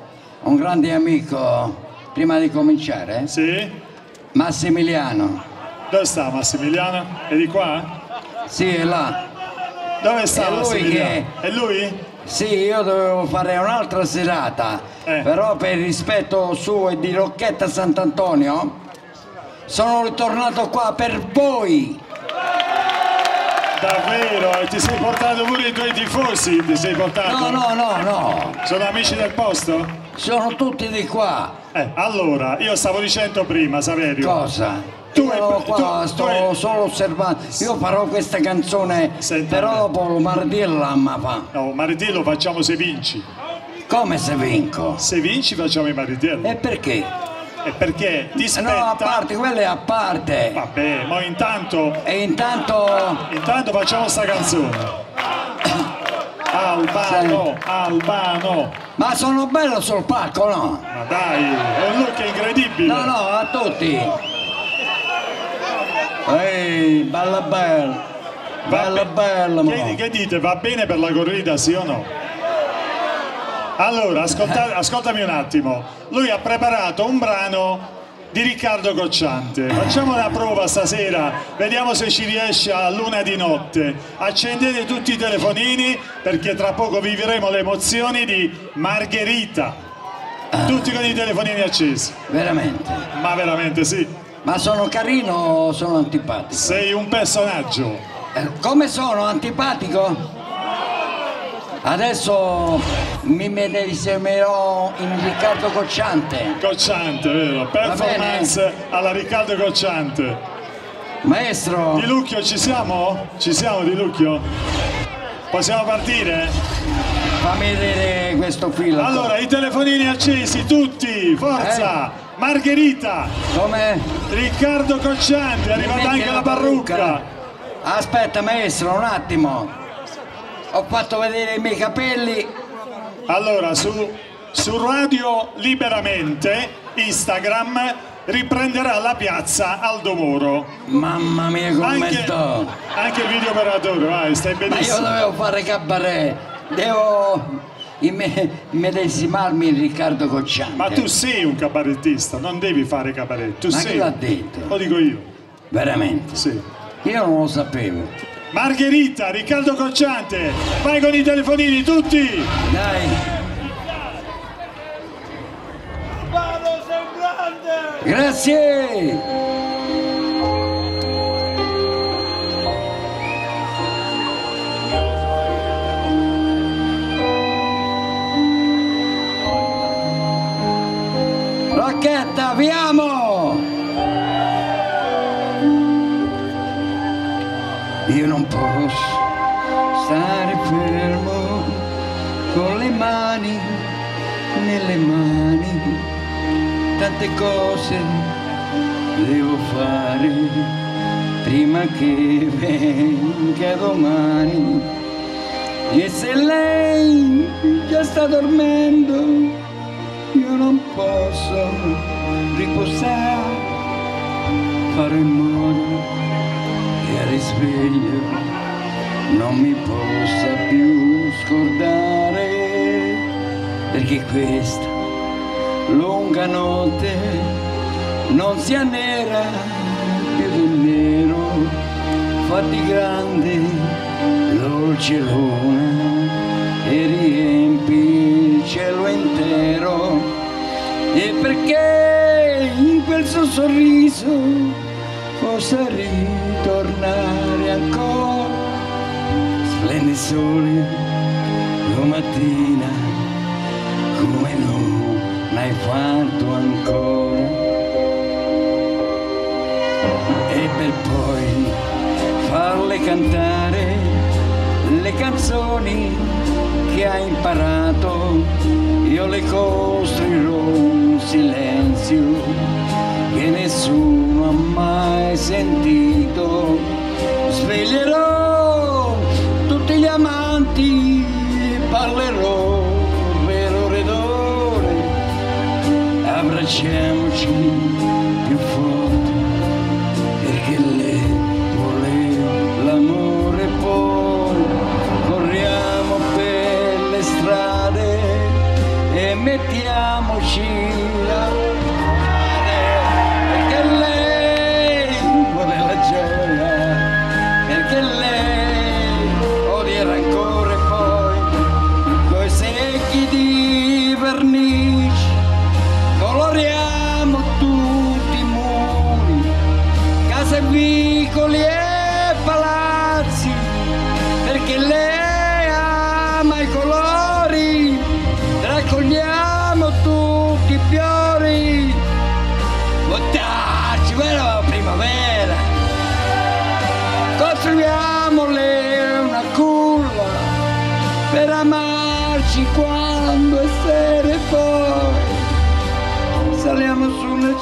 a un grande amico prima di cominciare? Sì. Massimiliano. Dove sta Massimiliano? È di qua? Sì, è là. Dove sta È lui Massimiliano? che- È lui? Sì, io dovevo fare un'altra serata, Eh. però per rispetto suo e di Rocchetta Sant'Antonio sono ritornato qua per voi. Davvero? E ti sei portato pure i tuoi tifosi? Ti sei portato? No, no, no, no. Sono amici del posto? Sono tutti di qua. Eh, allora, io stavo dicendo prima, Saverio. Cosa? Tu io hai- qua tu- sto tu hai- solo osservando. Io farò questa canzone, però dopo Mardiella ma fa. No, Maritello facciamo se vinci. Come se vinco? Se vinci facciamo i Maritello. E perché? E perché ti spetta... No, a parte, quella è a parte. Vabbè, ma intanto... E intanto... Intanto facciamo sta canzone. Albano, Albano. Ma sono bello sul palco, no? Ma dai, è un look incredibile. No, no, a tutti. Ehi, bella bella. Bella bella. Che, che dite, va bene per la corrida, sì o no? Allora, ascolta- ascoltami un attimo. Lui ha preparato un brano di Riccardo Cocciante. Facciamo una prova stasera, vediamo se ci riesce a luna di notte. Accendete tutti i telefonini perché tra poco vivremo le emozioni di Margherita. Tutti con i telefonini accesi. Veramente? Ma veramente sì. Ma sono carino o sono antipatico? Sei un personaggio. Eh, Come sono? Antipatico? Adesso mi medesimerò in Riccardo Cocciante. Cocciante, vero? Performance alla Riccardo Cocciante. Maestro! Di Lucchio ci siamo? Ci siamo Di Lucchio? Possiamo partire? Fammi vedere questo filo. Allora, i telefonini accesi, tutti, forza! Margherita! Come? Riccardo Cocciante, è arrivata anche la la parrucca! Aspetta maestro, un attimo. Ho fatto vedere i miei capelli. Allora, su, su Radio Liberamente, Instagram, riprenderà la piazza Aldo Moro. Mamma mia come Anche, anche il video operatore, vai, stai Ma io benissimo. dovevo fare cabaret. Devo immedesimarmi in Riccardo Cocciante. Ma tu sei un cabarettista, non devi fare cabaret. Tu Ma sei. chi l'ha detto? Lo dico io. Veramente? Sì. Io non lo sapevo. Margherita, Riccardo Cocciante, vai con i telefonini tutti! Dai. Grazie! Rocchetta, viamo! Io non posso stare fermo con le mani nelle mani, tante cose devo fare prima che venga domani. E se lei già sta dormendo, non posso riposare, fare in modo che al risveglio non mi possa più scordare, perché questa lunga notte non sia nera più del nero, fa di grande dolce luna e riempi il cielo intero e perché in quel suo sorriso possa ritornare ancora? Splende il sole domattina come non l'hai fatto ancora. E per poi farle cantare le canzoni che ha imparato, io le costruirò un silenzio che nessuno ha mai sentito. Sveglierò tutti gli amanti, parlerò per ore ed ore, abbracciamoci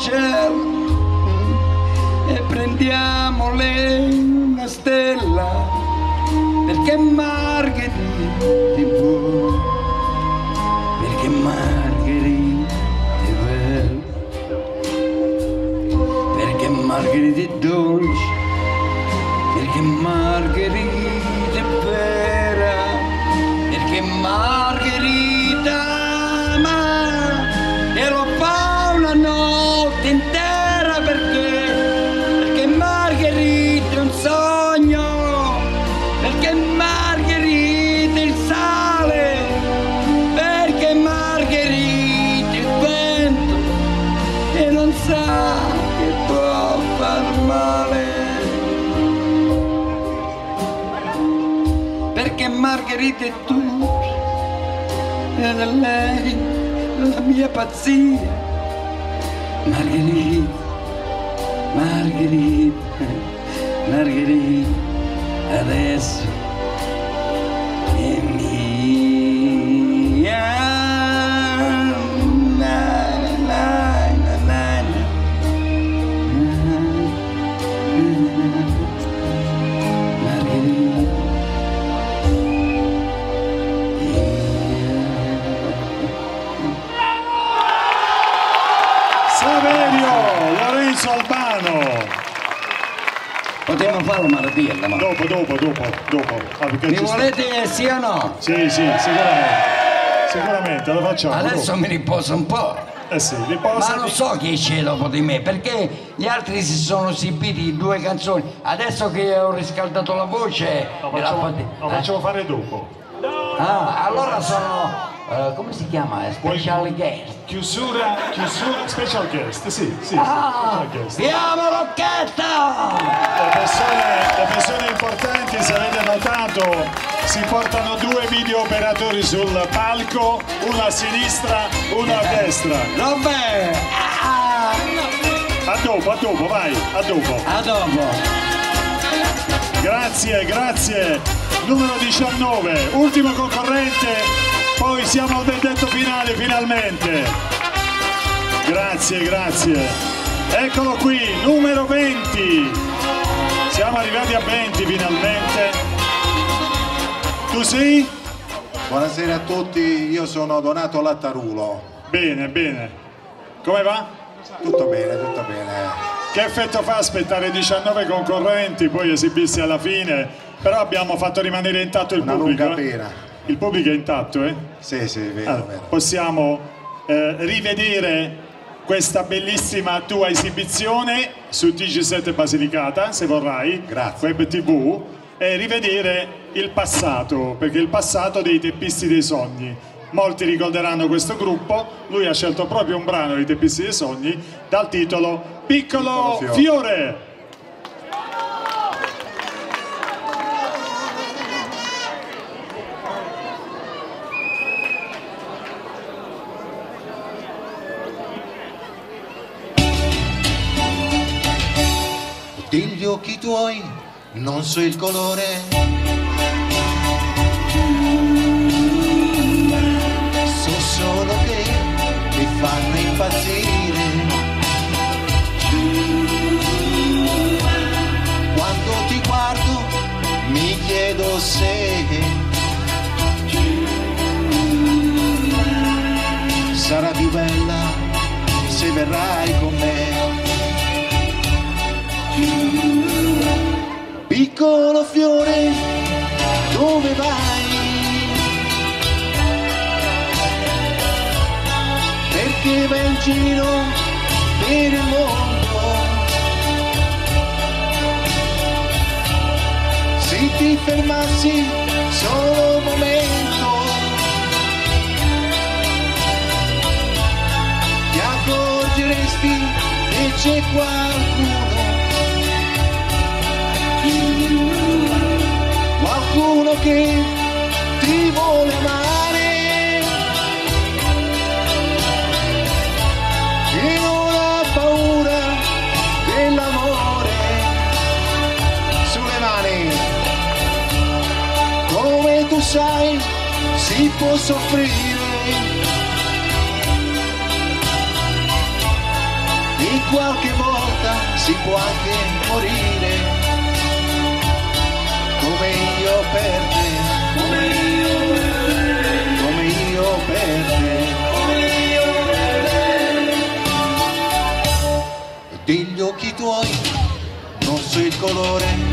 cielo e prendiamole una stella perché Margherita È tu è lei la mia pazzia Potremmo fare una maratilla, ma... Dopo, dopo, dopo, dopo. Ah, Mi volete sì o no? Sì, sì, sicuramente. Sicuramente, lo facciamo. Adesso dopo. mi riposo un po'. Eh sì, riposa. Ma non so chi c'è dopo di me, perché gli altri si sono esibiti due canzoni. Adesso che ho riscaldato la voce, Lo me la facciamo, fate- lo eh? facciamo fare dopo. Ah, allora sono. Eh, come si chiama? Special guest. Chiusura, chiusura, special guest, sì, sì, Ah, special guest. Rocchetta! Le persone, le persone importanti, se avete notato, si portano due video operatori sul palco, uno a sinistra, uno a destra. Vabbè! Ah, A dopo, a dopo, vai, a dopo. A dopo. Grazie, grazie. Numero 19, ultimo concorrente, poi siamo al verdetto finale finalmente. Grazie, grazie. Eccolo qui, numero 20. Siamo arrivati a 20 finalmente. Tu sei? Buonasera a tutti, io sono Donato Lattarulo. Bene, bene. Come va? Tutto bene, tutto bene. Che effetto fa aspettare 19 concorrenti, poi esibirsi alla fine? Però abbiamo fatto rimanere intatto il Una pubblico. lunga eh? pena. Il pubblico è intatto, eh? Sì, sì, vero, Allora, vero. possiamo eh, rivedere questa bellissima tua esibizione su TG7 Basilicata, se vorrai, Web TV, e rivedere il passato, perché il passato dei teppisti dei sogni. Molti ricorderanno questo gruppo, lui ha scelto proprio un brano dei teppisti dei sogni dal titolo Piccolo, Piccolo Fiore. Fiore. Tutti gli occhi tuoi, non so il colore. So solo che mi fanno impazzire. Quando ti guardo mi chiedo se sarà più bella se verrai con me. Piccolo fiore, dove vai? Perché vai in giro per il mondo? Se ti fermassi solo un momento, ti accorgeresti che c'è qualcuno che ti vuole amare. E non ha paura dell'amore sulle mani. Come tu sai si può soffrire. E qualche volta si può anche morire colore,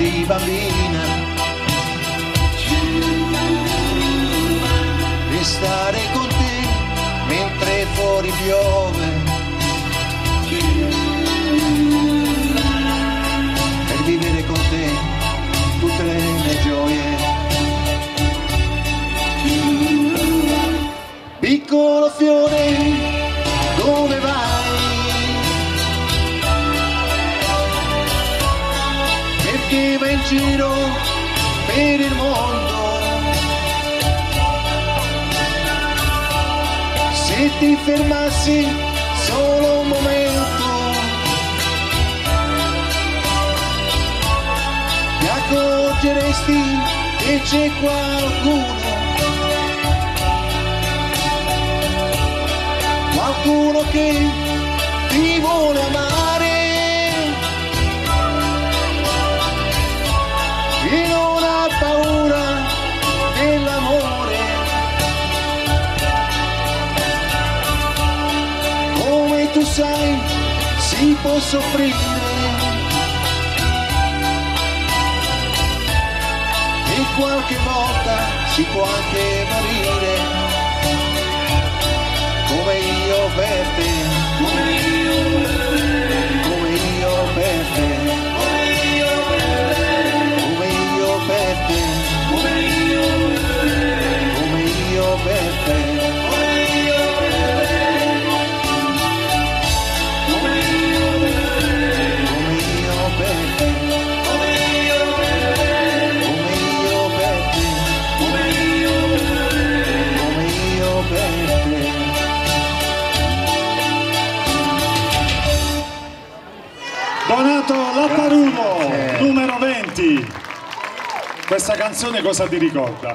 di bambina. Restare con te mentre fuori piove. Ti fermassi solo un momento. Ti accorgeresti che c'è qualcuno, qualcuno che ti vuole amare può soffrire. e qualche volta si può anche morire questa canzone cosa ti ricorda?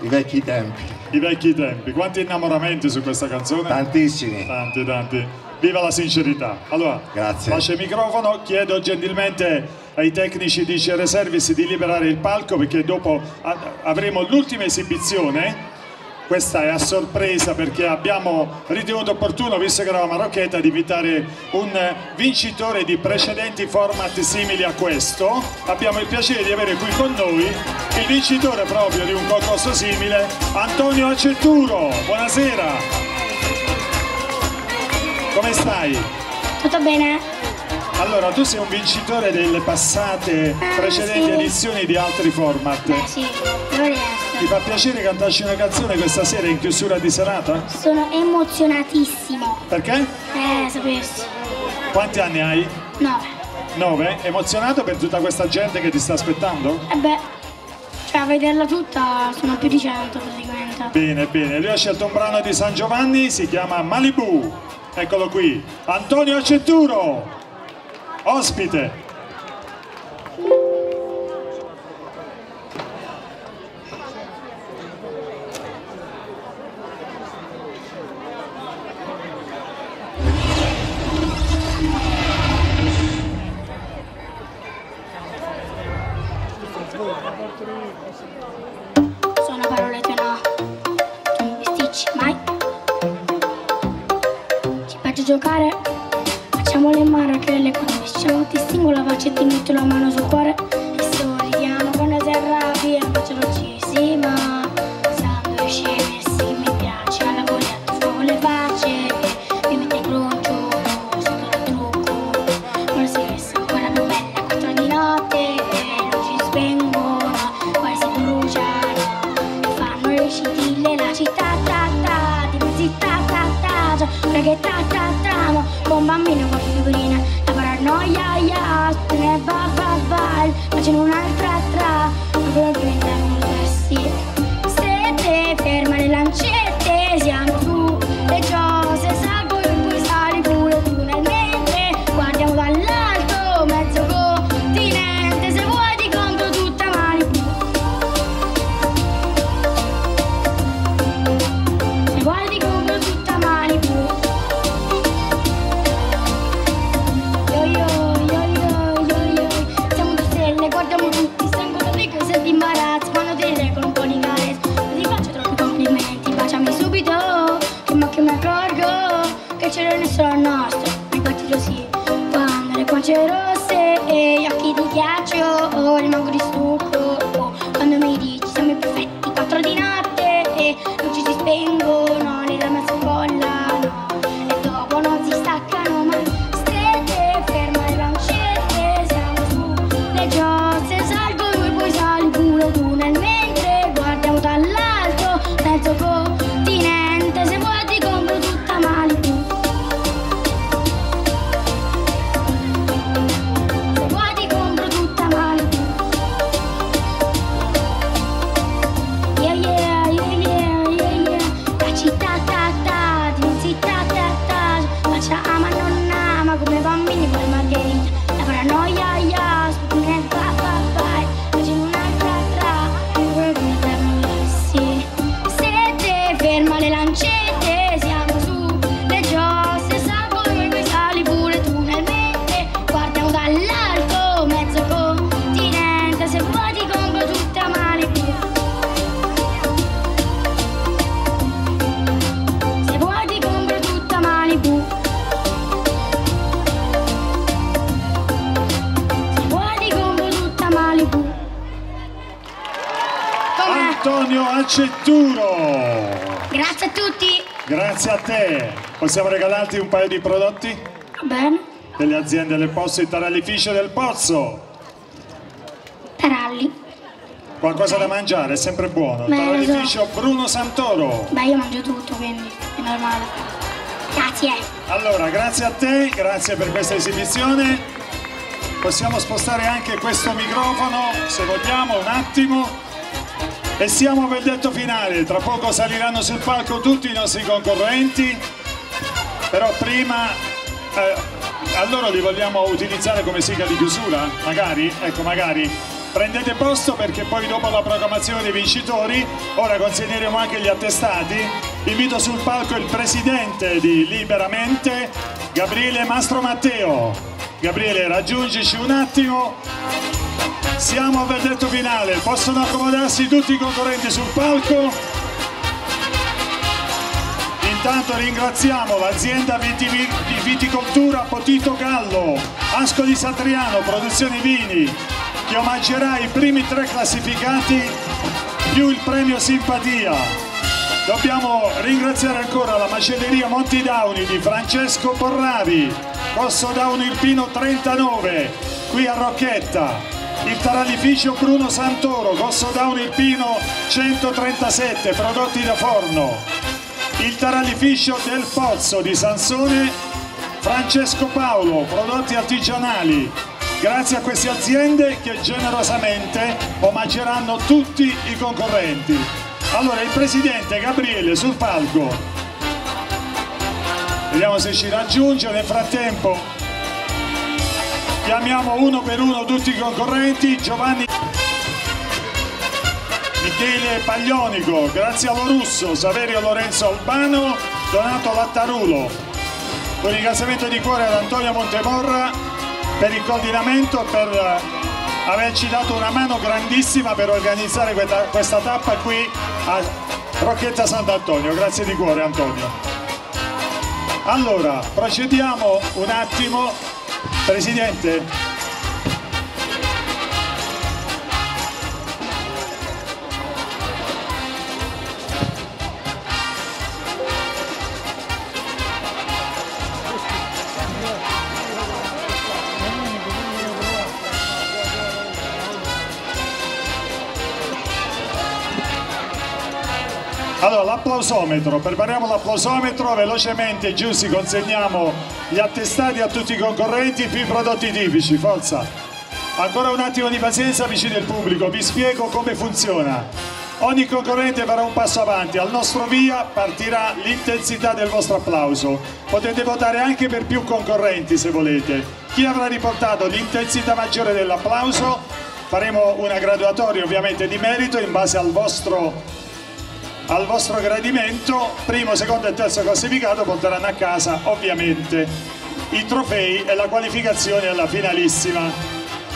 I vecchi tempi. I vecchi tempi. Quanti innamoramenti su questa canzone? Tantissimi. Tanti, tanti. Viva la sincerità. Allora, Grazie. lascio il microfono, chiedo gentilmente ai tecnici di CR Service di liberare il palco perché dopo avremo l'ultima esibizione. Questa è a sorpresa perché abbiamo ritenuto opportuno, visto che eravamo a Rocchetta, di invitare un vincitore di precedenti format simili a questo. Abbiamo il piacere di avere qui con noi il vincitore proprio di un concorso simile, Antonio Acetturo. Buonasera. Come stai? Tutto bene? Allora, tu sei un vincitore delle passate precedenti sì. edizioni di altri format. Beh sì, dovrei essere. Ti fa piacere cantarci una canzone questa sera in chiusura di serata? Sono emozionatissimo. Perché? Eh, sapessi. Quanti anni hai? No. Nove? Emozionato per tutta questa gente che ti sta aspettando? E beh, cioè a vederla tutta sono più di 100 praticamente. Bene, bene. Lui ha scelto un brano di San Giovanni, si chiama Malibu. Eccolo qui. Antonio Acetturo, ospite. Possiamo regalarti un paio di prodotti? va bene Delle aziende del Pozzo, i tarallifici del Pozzo. taralli Qualcosa da mangiare, è sempre buono. Beh, lo so. Tarallificio Bruno Santoro. beh io mangio tutto quindi è normale grazie Allora, grazie a te, grazie per questa esibizione. Possiamo spostare anche questo microfono, se vogliamo, un attimo. E siamo al verdetto finale. Tra poco saliranno sul palco tutti i nostri concorrenti. Però prima eh, a loro li vogliamo utilizzare come sigla di chiusura? Magari? Ecco, magari. Prendete posto perché poi dopo la proclamazione dei vincitori, ora consegneremo anche gli attestati. Invito sul palco il presidente di Liberamente, Gabriele Mastro Matteo. Gabriele, raggiungici un attimo. Siamo al verdetto finale, possono accomodarsi tutti i concorrenti sul palco. Intanto ringraziamo l'azienda di viticoltura Potito Gallo, Ascoli Satriano, Produzioni Vini, che omaggerà i primi tre classificati più il premio Simpatia. Dobbiamo ringraziare ancora la macelleria Monti Dauni di Francesco Porrari, Cosso Dauni Irpino 39, qui a Rocchetta, il taralificio Bruno Santoro, Cosso Dauni Irpino 137, prodotti da forno, il taralificio del Pozzo di Sansone, Francesco Paolo, prodotti artigianali. Grazie a queste aziende che generosamente omaggeranno tutti i concorrenti. Allora il presidente Gabriele sul palco. Vediamo se ci raggiunge. Nel frattempo chiamiamo uno per uno tutti i concorrenti. Giovanni Michele Paglionico, Graziano Russo, Saverio Lorenzo Albano, Donato Lattarulo. Un ringraziamento di cuore ad Antonio Montemorra per il coordinamento e per averci dato una mano grandissima per organizzare questa, questa tappa qui a Rocchetta Sant'Antonio. Grazie di cuore Antonio. Allora, procediamo un attimo. Presidente, l'applausometro, prepariamo l'applausometro, velocemente Giussi consegniamo gli attestati a tutti i concorrenti più i prodotti tipici, forza. Ancora un attimo di pazienza amici del pubblico, vi spiego come funziona. Ogni concorrente farà un passo avanti, al nostro via partirà l'intensità del vostro applauso. Potete votare anche per più concorrenti se volete. Chi avrà riportato l'intensità maggiore dell'applauso faremo una graduatoria ovviamente di merito in base al vostro al vostro gradimento, primo, secondo e terzo classificato porteranno a casa ovviamente i trofei e la qualificazione alla finalissima.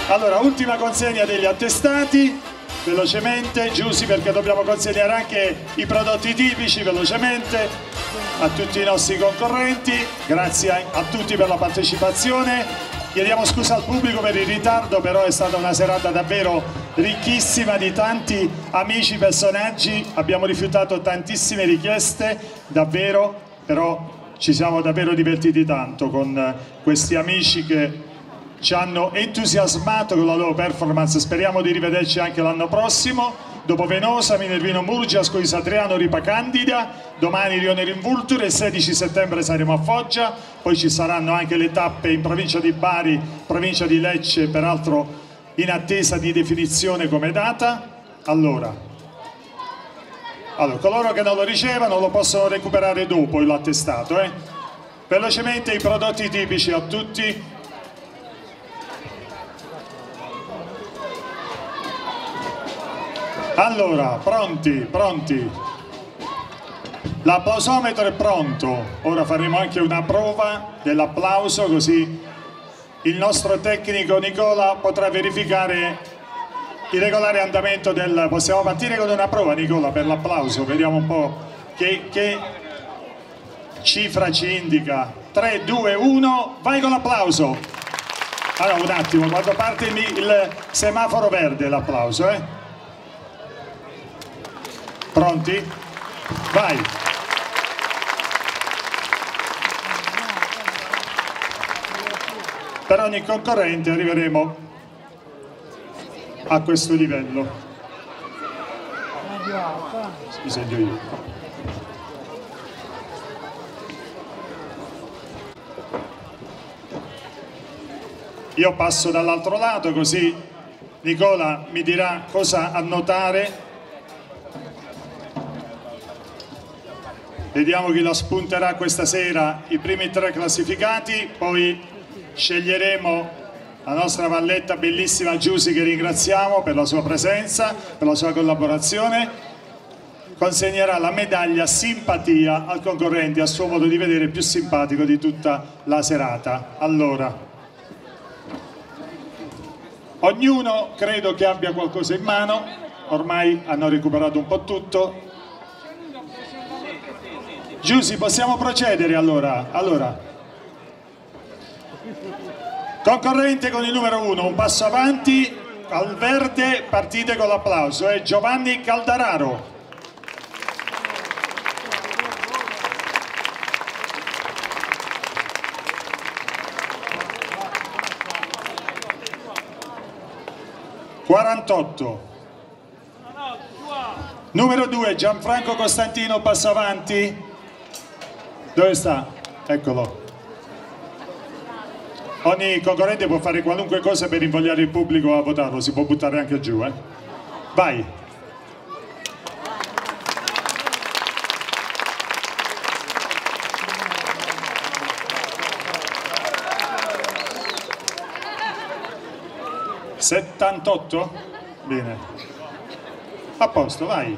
Allora, ultima consegna degli attestati, velocemente, Giussi perché dobbiamo consegnare anche i prodotti tipici velocemente a tutti i nostri concorrenti, grazie a, tutti per la partecipazione. Chiediamo scusa al pubblico per il ritardo, però è stata una serata davvero ricchissima di tanti amici, personaggi, abbiamo rifiutato tantissime richieste, davvero, però ci siamo davvero divertiti tanto con questi amici che ci hanno entusiasmato con la loro performance, speriamo di rivederci anche l'anno prossimo. Dopo Venosa, Minervino Murgia, Ascoli Satriano, Ripa Candida, domani Rione Rinvulture, il 16 settembre saremo a Foggia, poi ci saranno anche le tappe in provincia di Bari, provincia di Lecce, peraltro in attesa di definizione come data. Allora, allora coloro che non lo ricevono lo possono recuperare dopo l'attestato. Eh? Velocemente i prodotti tipici a tutti. Allora, pronti, pronti. L'applausometro è pronto. Ora faremo anche una prova dell'applauso così il nostro tecnico Nicola potrà verificare il regolare andamento del... Possiamo partire con una prova Nicola per l'applauso, vediamo un po' che, che cifra ci indica. 3, 2, 1, vai con l'applauso. Allora un attimo, quando parte il, il semaforo verde l'applauso, eh? Pronti? Vai! Per ogni concorrente arriveremo a questo livello. Mi segno io. Io passo dall'altro lato così Nicola mi dirà cosa annotare Vediamo chi la spunterà questa sera, i primi tre classificati, poi sceglieremo la nostra valletta bellissima Giusy che ringraziamo per la sua presenza, per la sua collaborazione consegnerà la medaglia simpatia al concorrente a suo modo di vedere più simpatico di tutta la serata. Allora, ognuno credo che abbia qualcosa in mano, ormai hanno recuperato un po' tutto. Giusy, possiamo procedere allora? allora. Concorrente con il numero uno, un passo avanti, al verde partite con l'applauso, è Giovanni Caldararo. Quarantotto. Numero 2, Gianfranco Costantino, passa avanti. Dove sta? Eccolo. Ogni concorrente può fare qualunque cosa per invogliare il pubblico a votarlo, si può buttare anche giù. Eh? Vai. Settantotto? Bene. A posto, vai.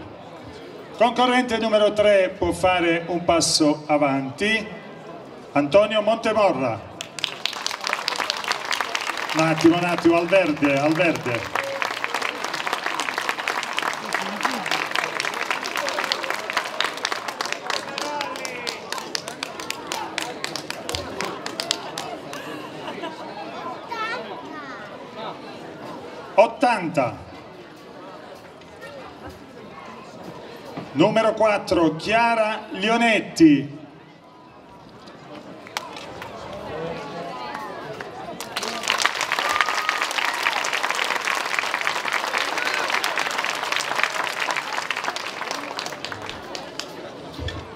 Concorrente numero 3 può fare un passo avanti. Antonio Montemorra. Un attimo, un attimo, al verde, al verde. Ottanta. Numero 4, Chiara Lionetti.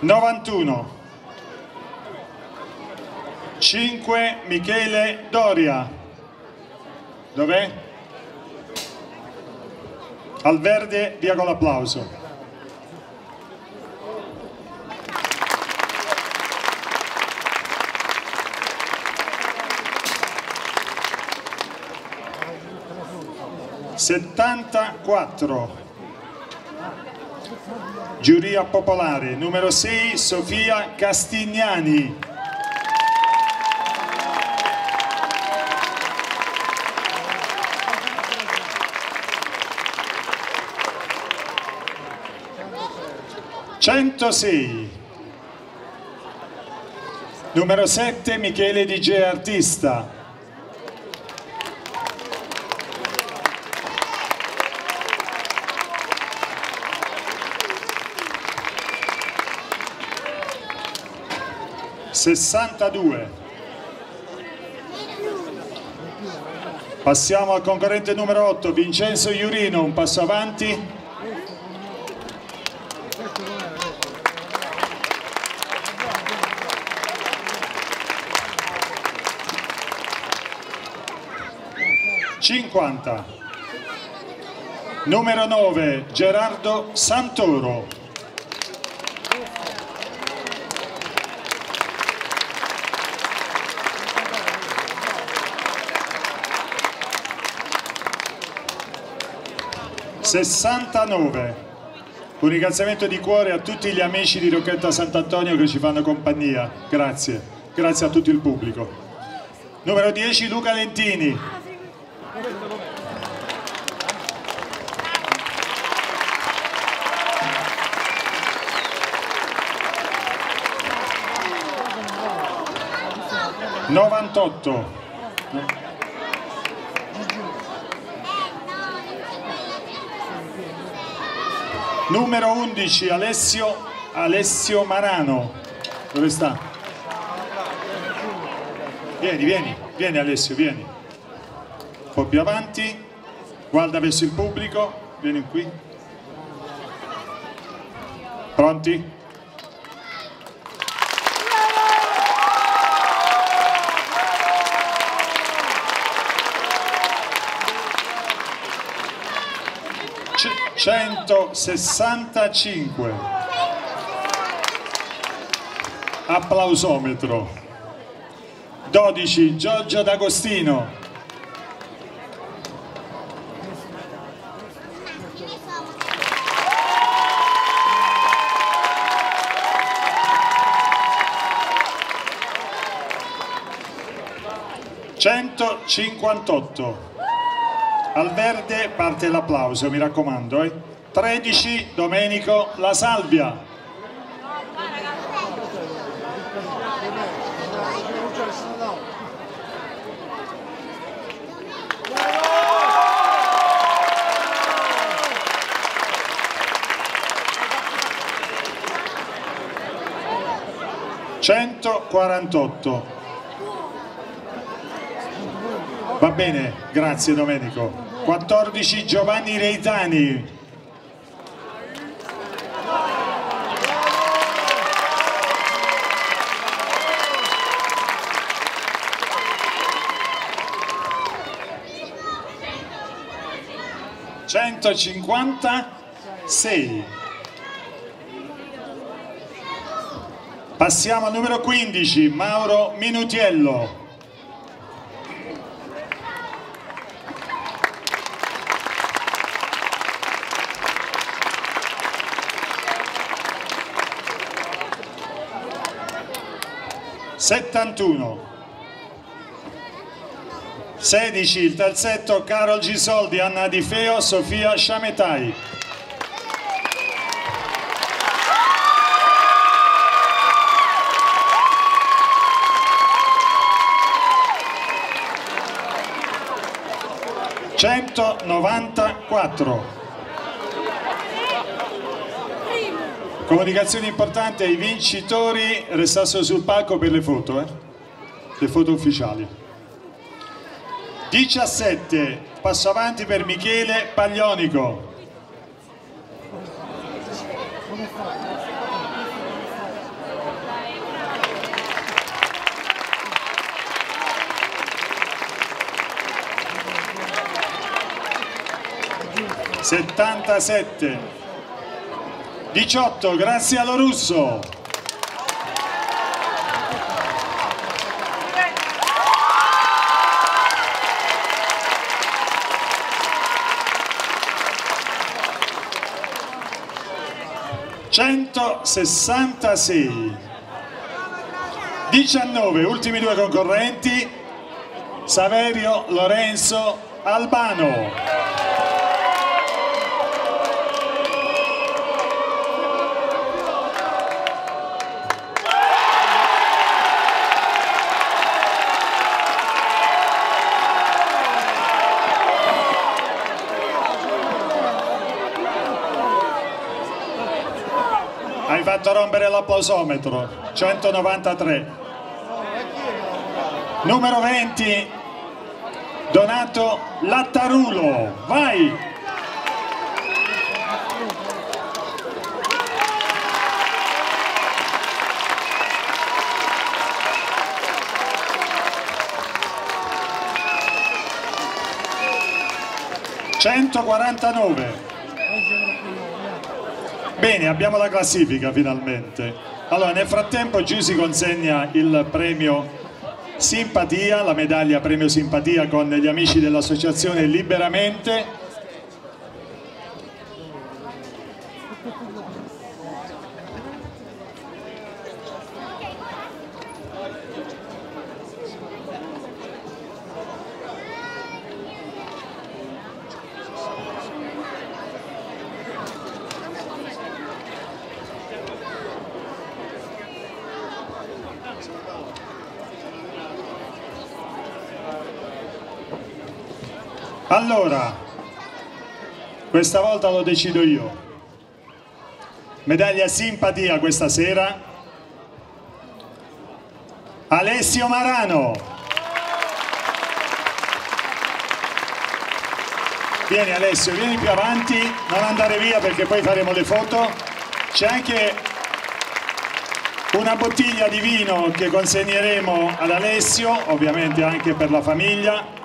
Novantuno. 5 Michele Doria. Dov'è? Al verde, via con l'applauso. Settantaquattro. Giuria popolare, numero 6, Sofia Castignani. Centosei. Numero 7, Michele DJ Artista. Sessantadue. Passiamo al concorrente numero 8, Vincenzo Iurino, un passo avanti. Cinquanta. Numero 9, Gerardo Santoro. Sessantanove. Un ringraziamento di cuore a tutti gli amici di Rocchetta Sant'Antonio che ci fanno compagnia. Grazie. Grazie a tutto il pubblico. Numero 10 Luca Lentini. Novantotto. Numero 11 Alessio, Alessio Marano. Dove sta? Vieni, vieni, vieni Alessio, vieni. Un po' più avanti, guarda verso il pubblico, vieni qui. Pronti? 165 applausometro. 12 Giorgio D'Agostino. 158 al verde parte l'applauso, mi raccomando. Eh. 13 Domenico La Salvia. Centoquarantotto. Va bene, grazie Domenico. 14 Giovanni Reitani. Centocinquantasei. Passiamo al numero 15, Mauro Minutiello. Settantuno. 16 il terzetto Carol Gisoldi, Anna Di Feo, Sofia Sciametai. Centonovantaquattro. Comunicazione importante ai vincitori, restassero sul palco per le foto, eh? le foto ufficiali. 17, passo avanti per Michele Paglionico. Settantasette, diciotto, Graziano Russo. Centosessantasei. 19, ultimi due concorrenti, Saverio Lorenzo Albano. Fatto rompere l'applausometro, 193. Numero 20, Donato Lattarulo, vai! Centoquarantanove. Bene, abbiamo la classifica finalmente. Allora, nel frattempo Giù si consegna il premio Simpatia, la medaglia premio Simpatia con gli amici dell'associazione Liberamente. Allora, questa volta lo decido io. Medaglia simpatia questa sera. Alessio Marano. Vieni Alessio, vieni più avanti, non andare via perché poi faremo le foto. C'è anche una bottiglia di vino che consegneremo ad Alessio, ovviamente anche per la famiglia.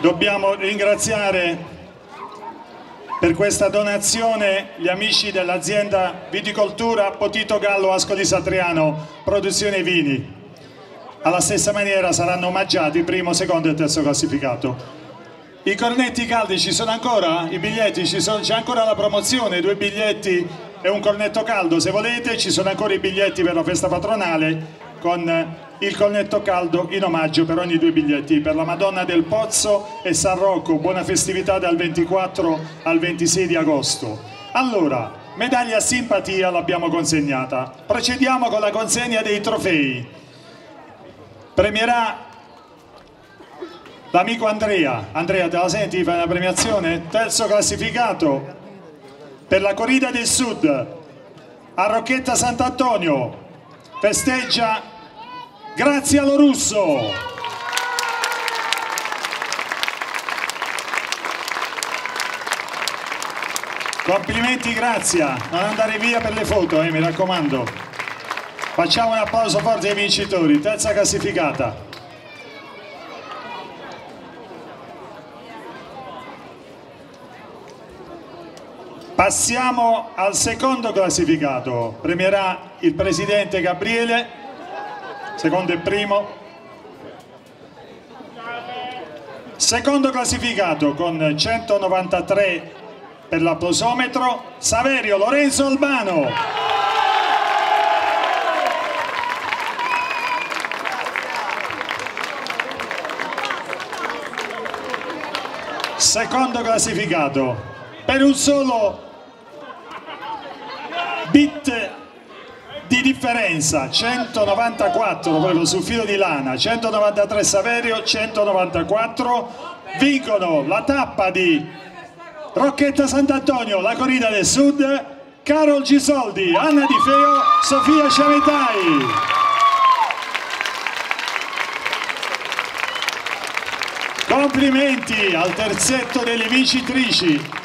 Dobbiamo ringraziare per questa donazione gli amici dell'azienda Viticoltura Potito Gallo Ascoli Satriano, produzione vini. Alla stessa maniera saranno omaggiati primo, secondo e terzo classificato. I cornetti caldi ci sono ancora? I biglietti? C'è ancora la promozione, due biglietti e un cornetto caldo se volete, ci sono ancora i biglietti per la festa patronale con il cornetto caldo in omaggio per ogni due biglietti per la Madonna del Pozzo e San Rocco. Buona festività dal 24 al 26 di agosto. Allora, medaglia simpatia l'abbiamo consegnata. Procediamo con la consegna dei trofei. Premierà l'amico Andrea. Andrea, te la senti? Fai una premiazione? Terzo classificato per la Corrida del Sud a Rocchetta Sant'Antonio. Festeggia Grazialo Russo. Complimenti Grazia, non andare via per le foto, eh, mi raccomando. Facciamo un applauso forte ai vincitori, terza classificata. Passiamo al secondo classificato, premierà il presidente Gabriele, secondo e primo. Secondo classificato con 193 per l'applausometro, Saverio Lorenzo Albano. Secondo classificato, per un solo bit di differenza 194 proprio sul filo di lana 193 Saverio 194 vincono la tappa di Rocchetta Sant'Antonio la corrida del sud Carol Gisoldi Anna Di Feo Sofia Ciavetai complimenti al terzetto delle vincitrici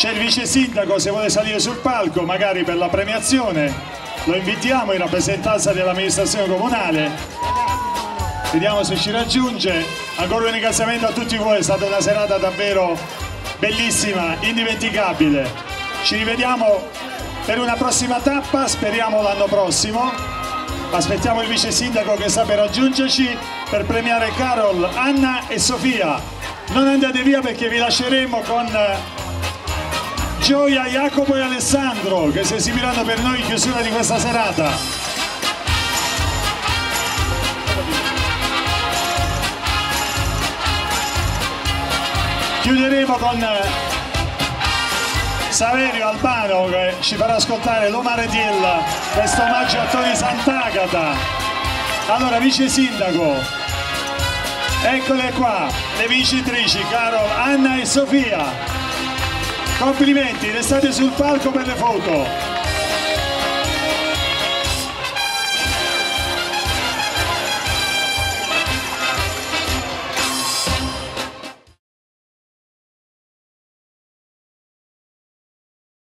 C'è il vice sindaco se vuole salire sul palco, magari per la premiazione. Lo invitiamo in rappresentanza dell'amministrazione comunale. Vediamo se ci raggiunge. Ancora un ringraziamento a tutti voi, è stata una serata davvero bellissima, indimenticabile. Ci rivediamo per una prossima tappa, speriamo l'anno prossimo. Aspettiamo il vice sindaco che sta per raggiungerci per premiare Carol, Anna e Sofia. Non andate via perché vi lasceremo con Gioia, Jacopo e Alessandro che si esibiranno per noi in chiusura di questa serata. Chiuderemo con Saverio Albano che ci farà ascoltare l'Omare Dill, questo omaggio a Tony Sant'Agata. Allora, vice sindaco, eccole qua, le vincitrici, caro Anna e Sofia. Complimenti, restate sul palco per le foto.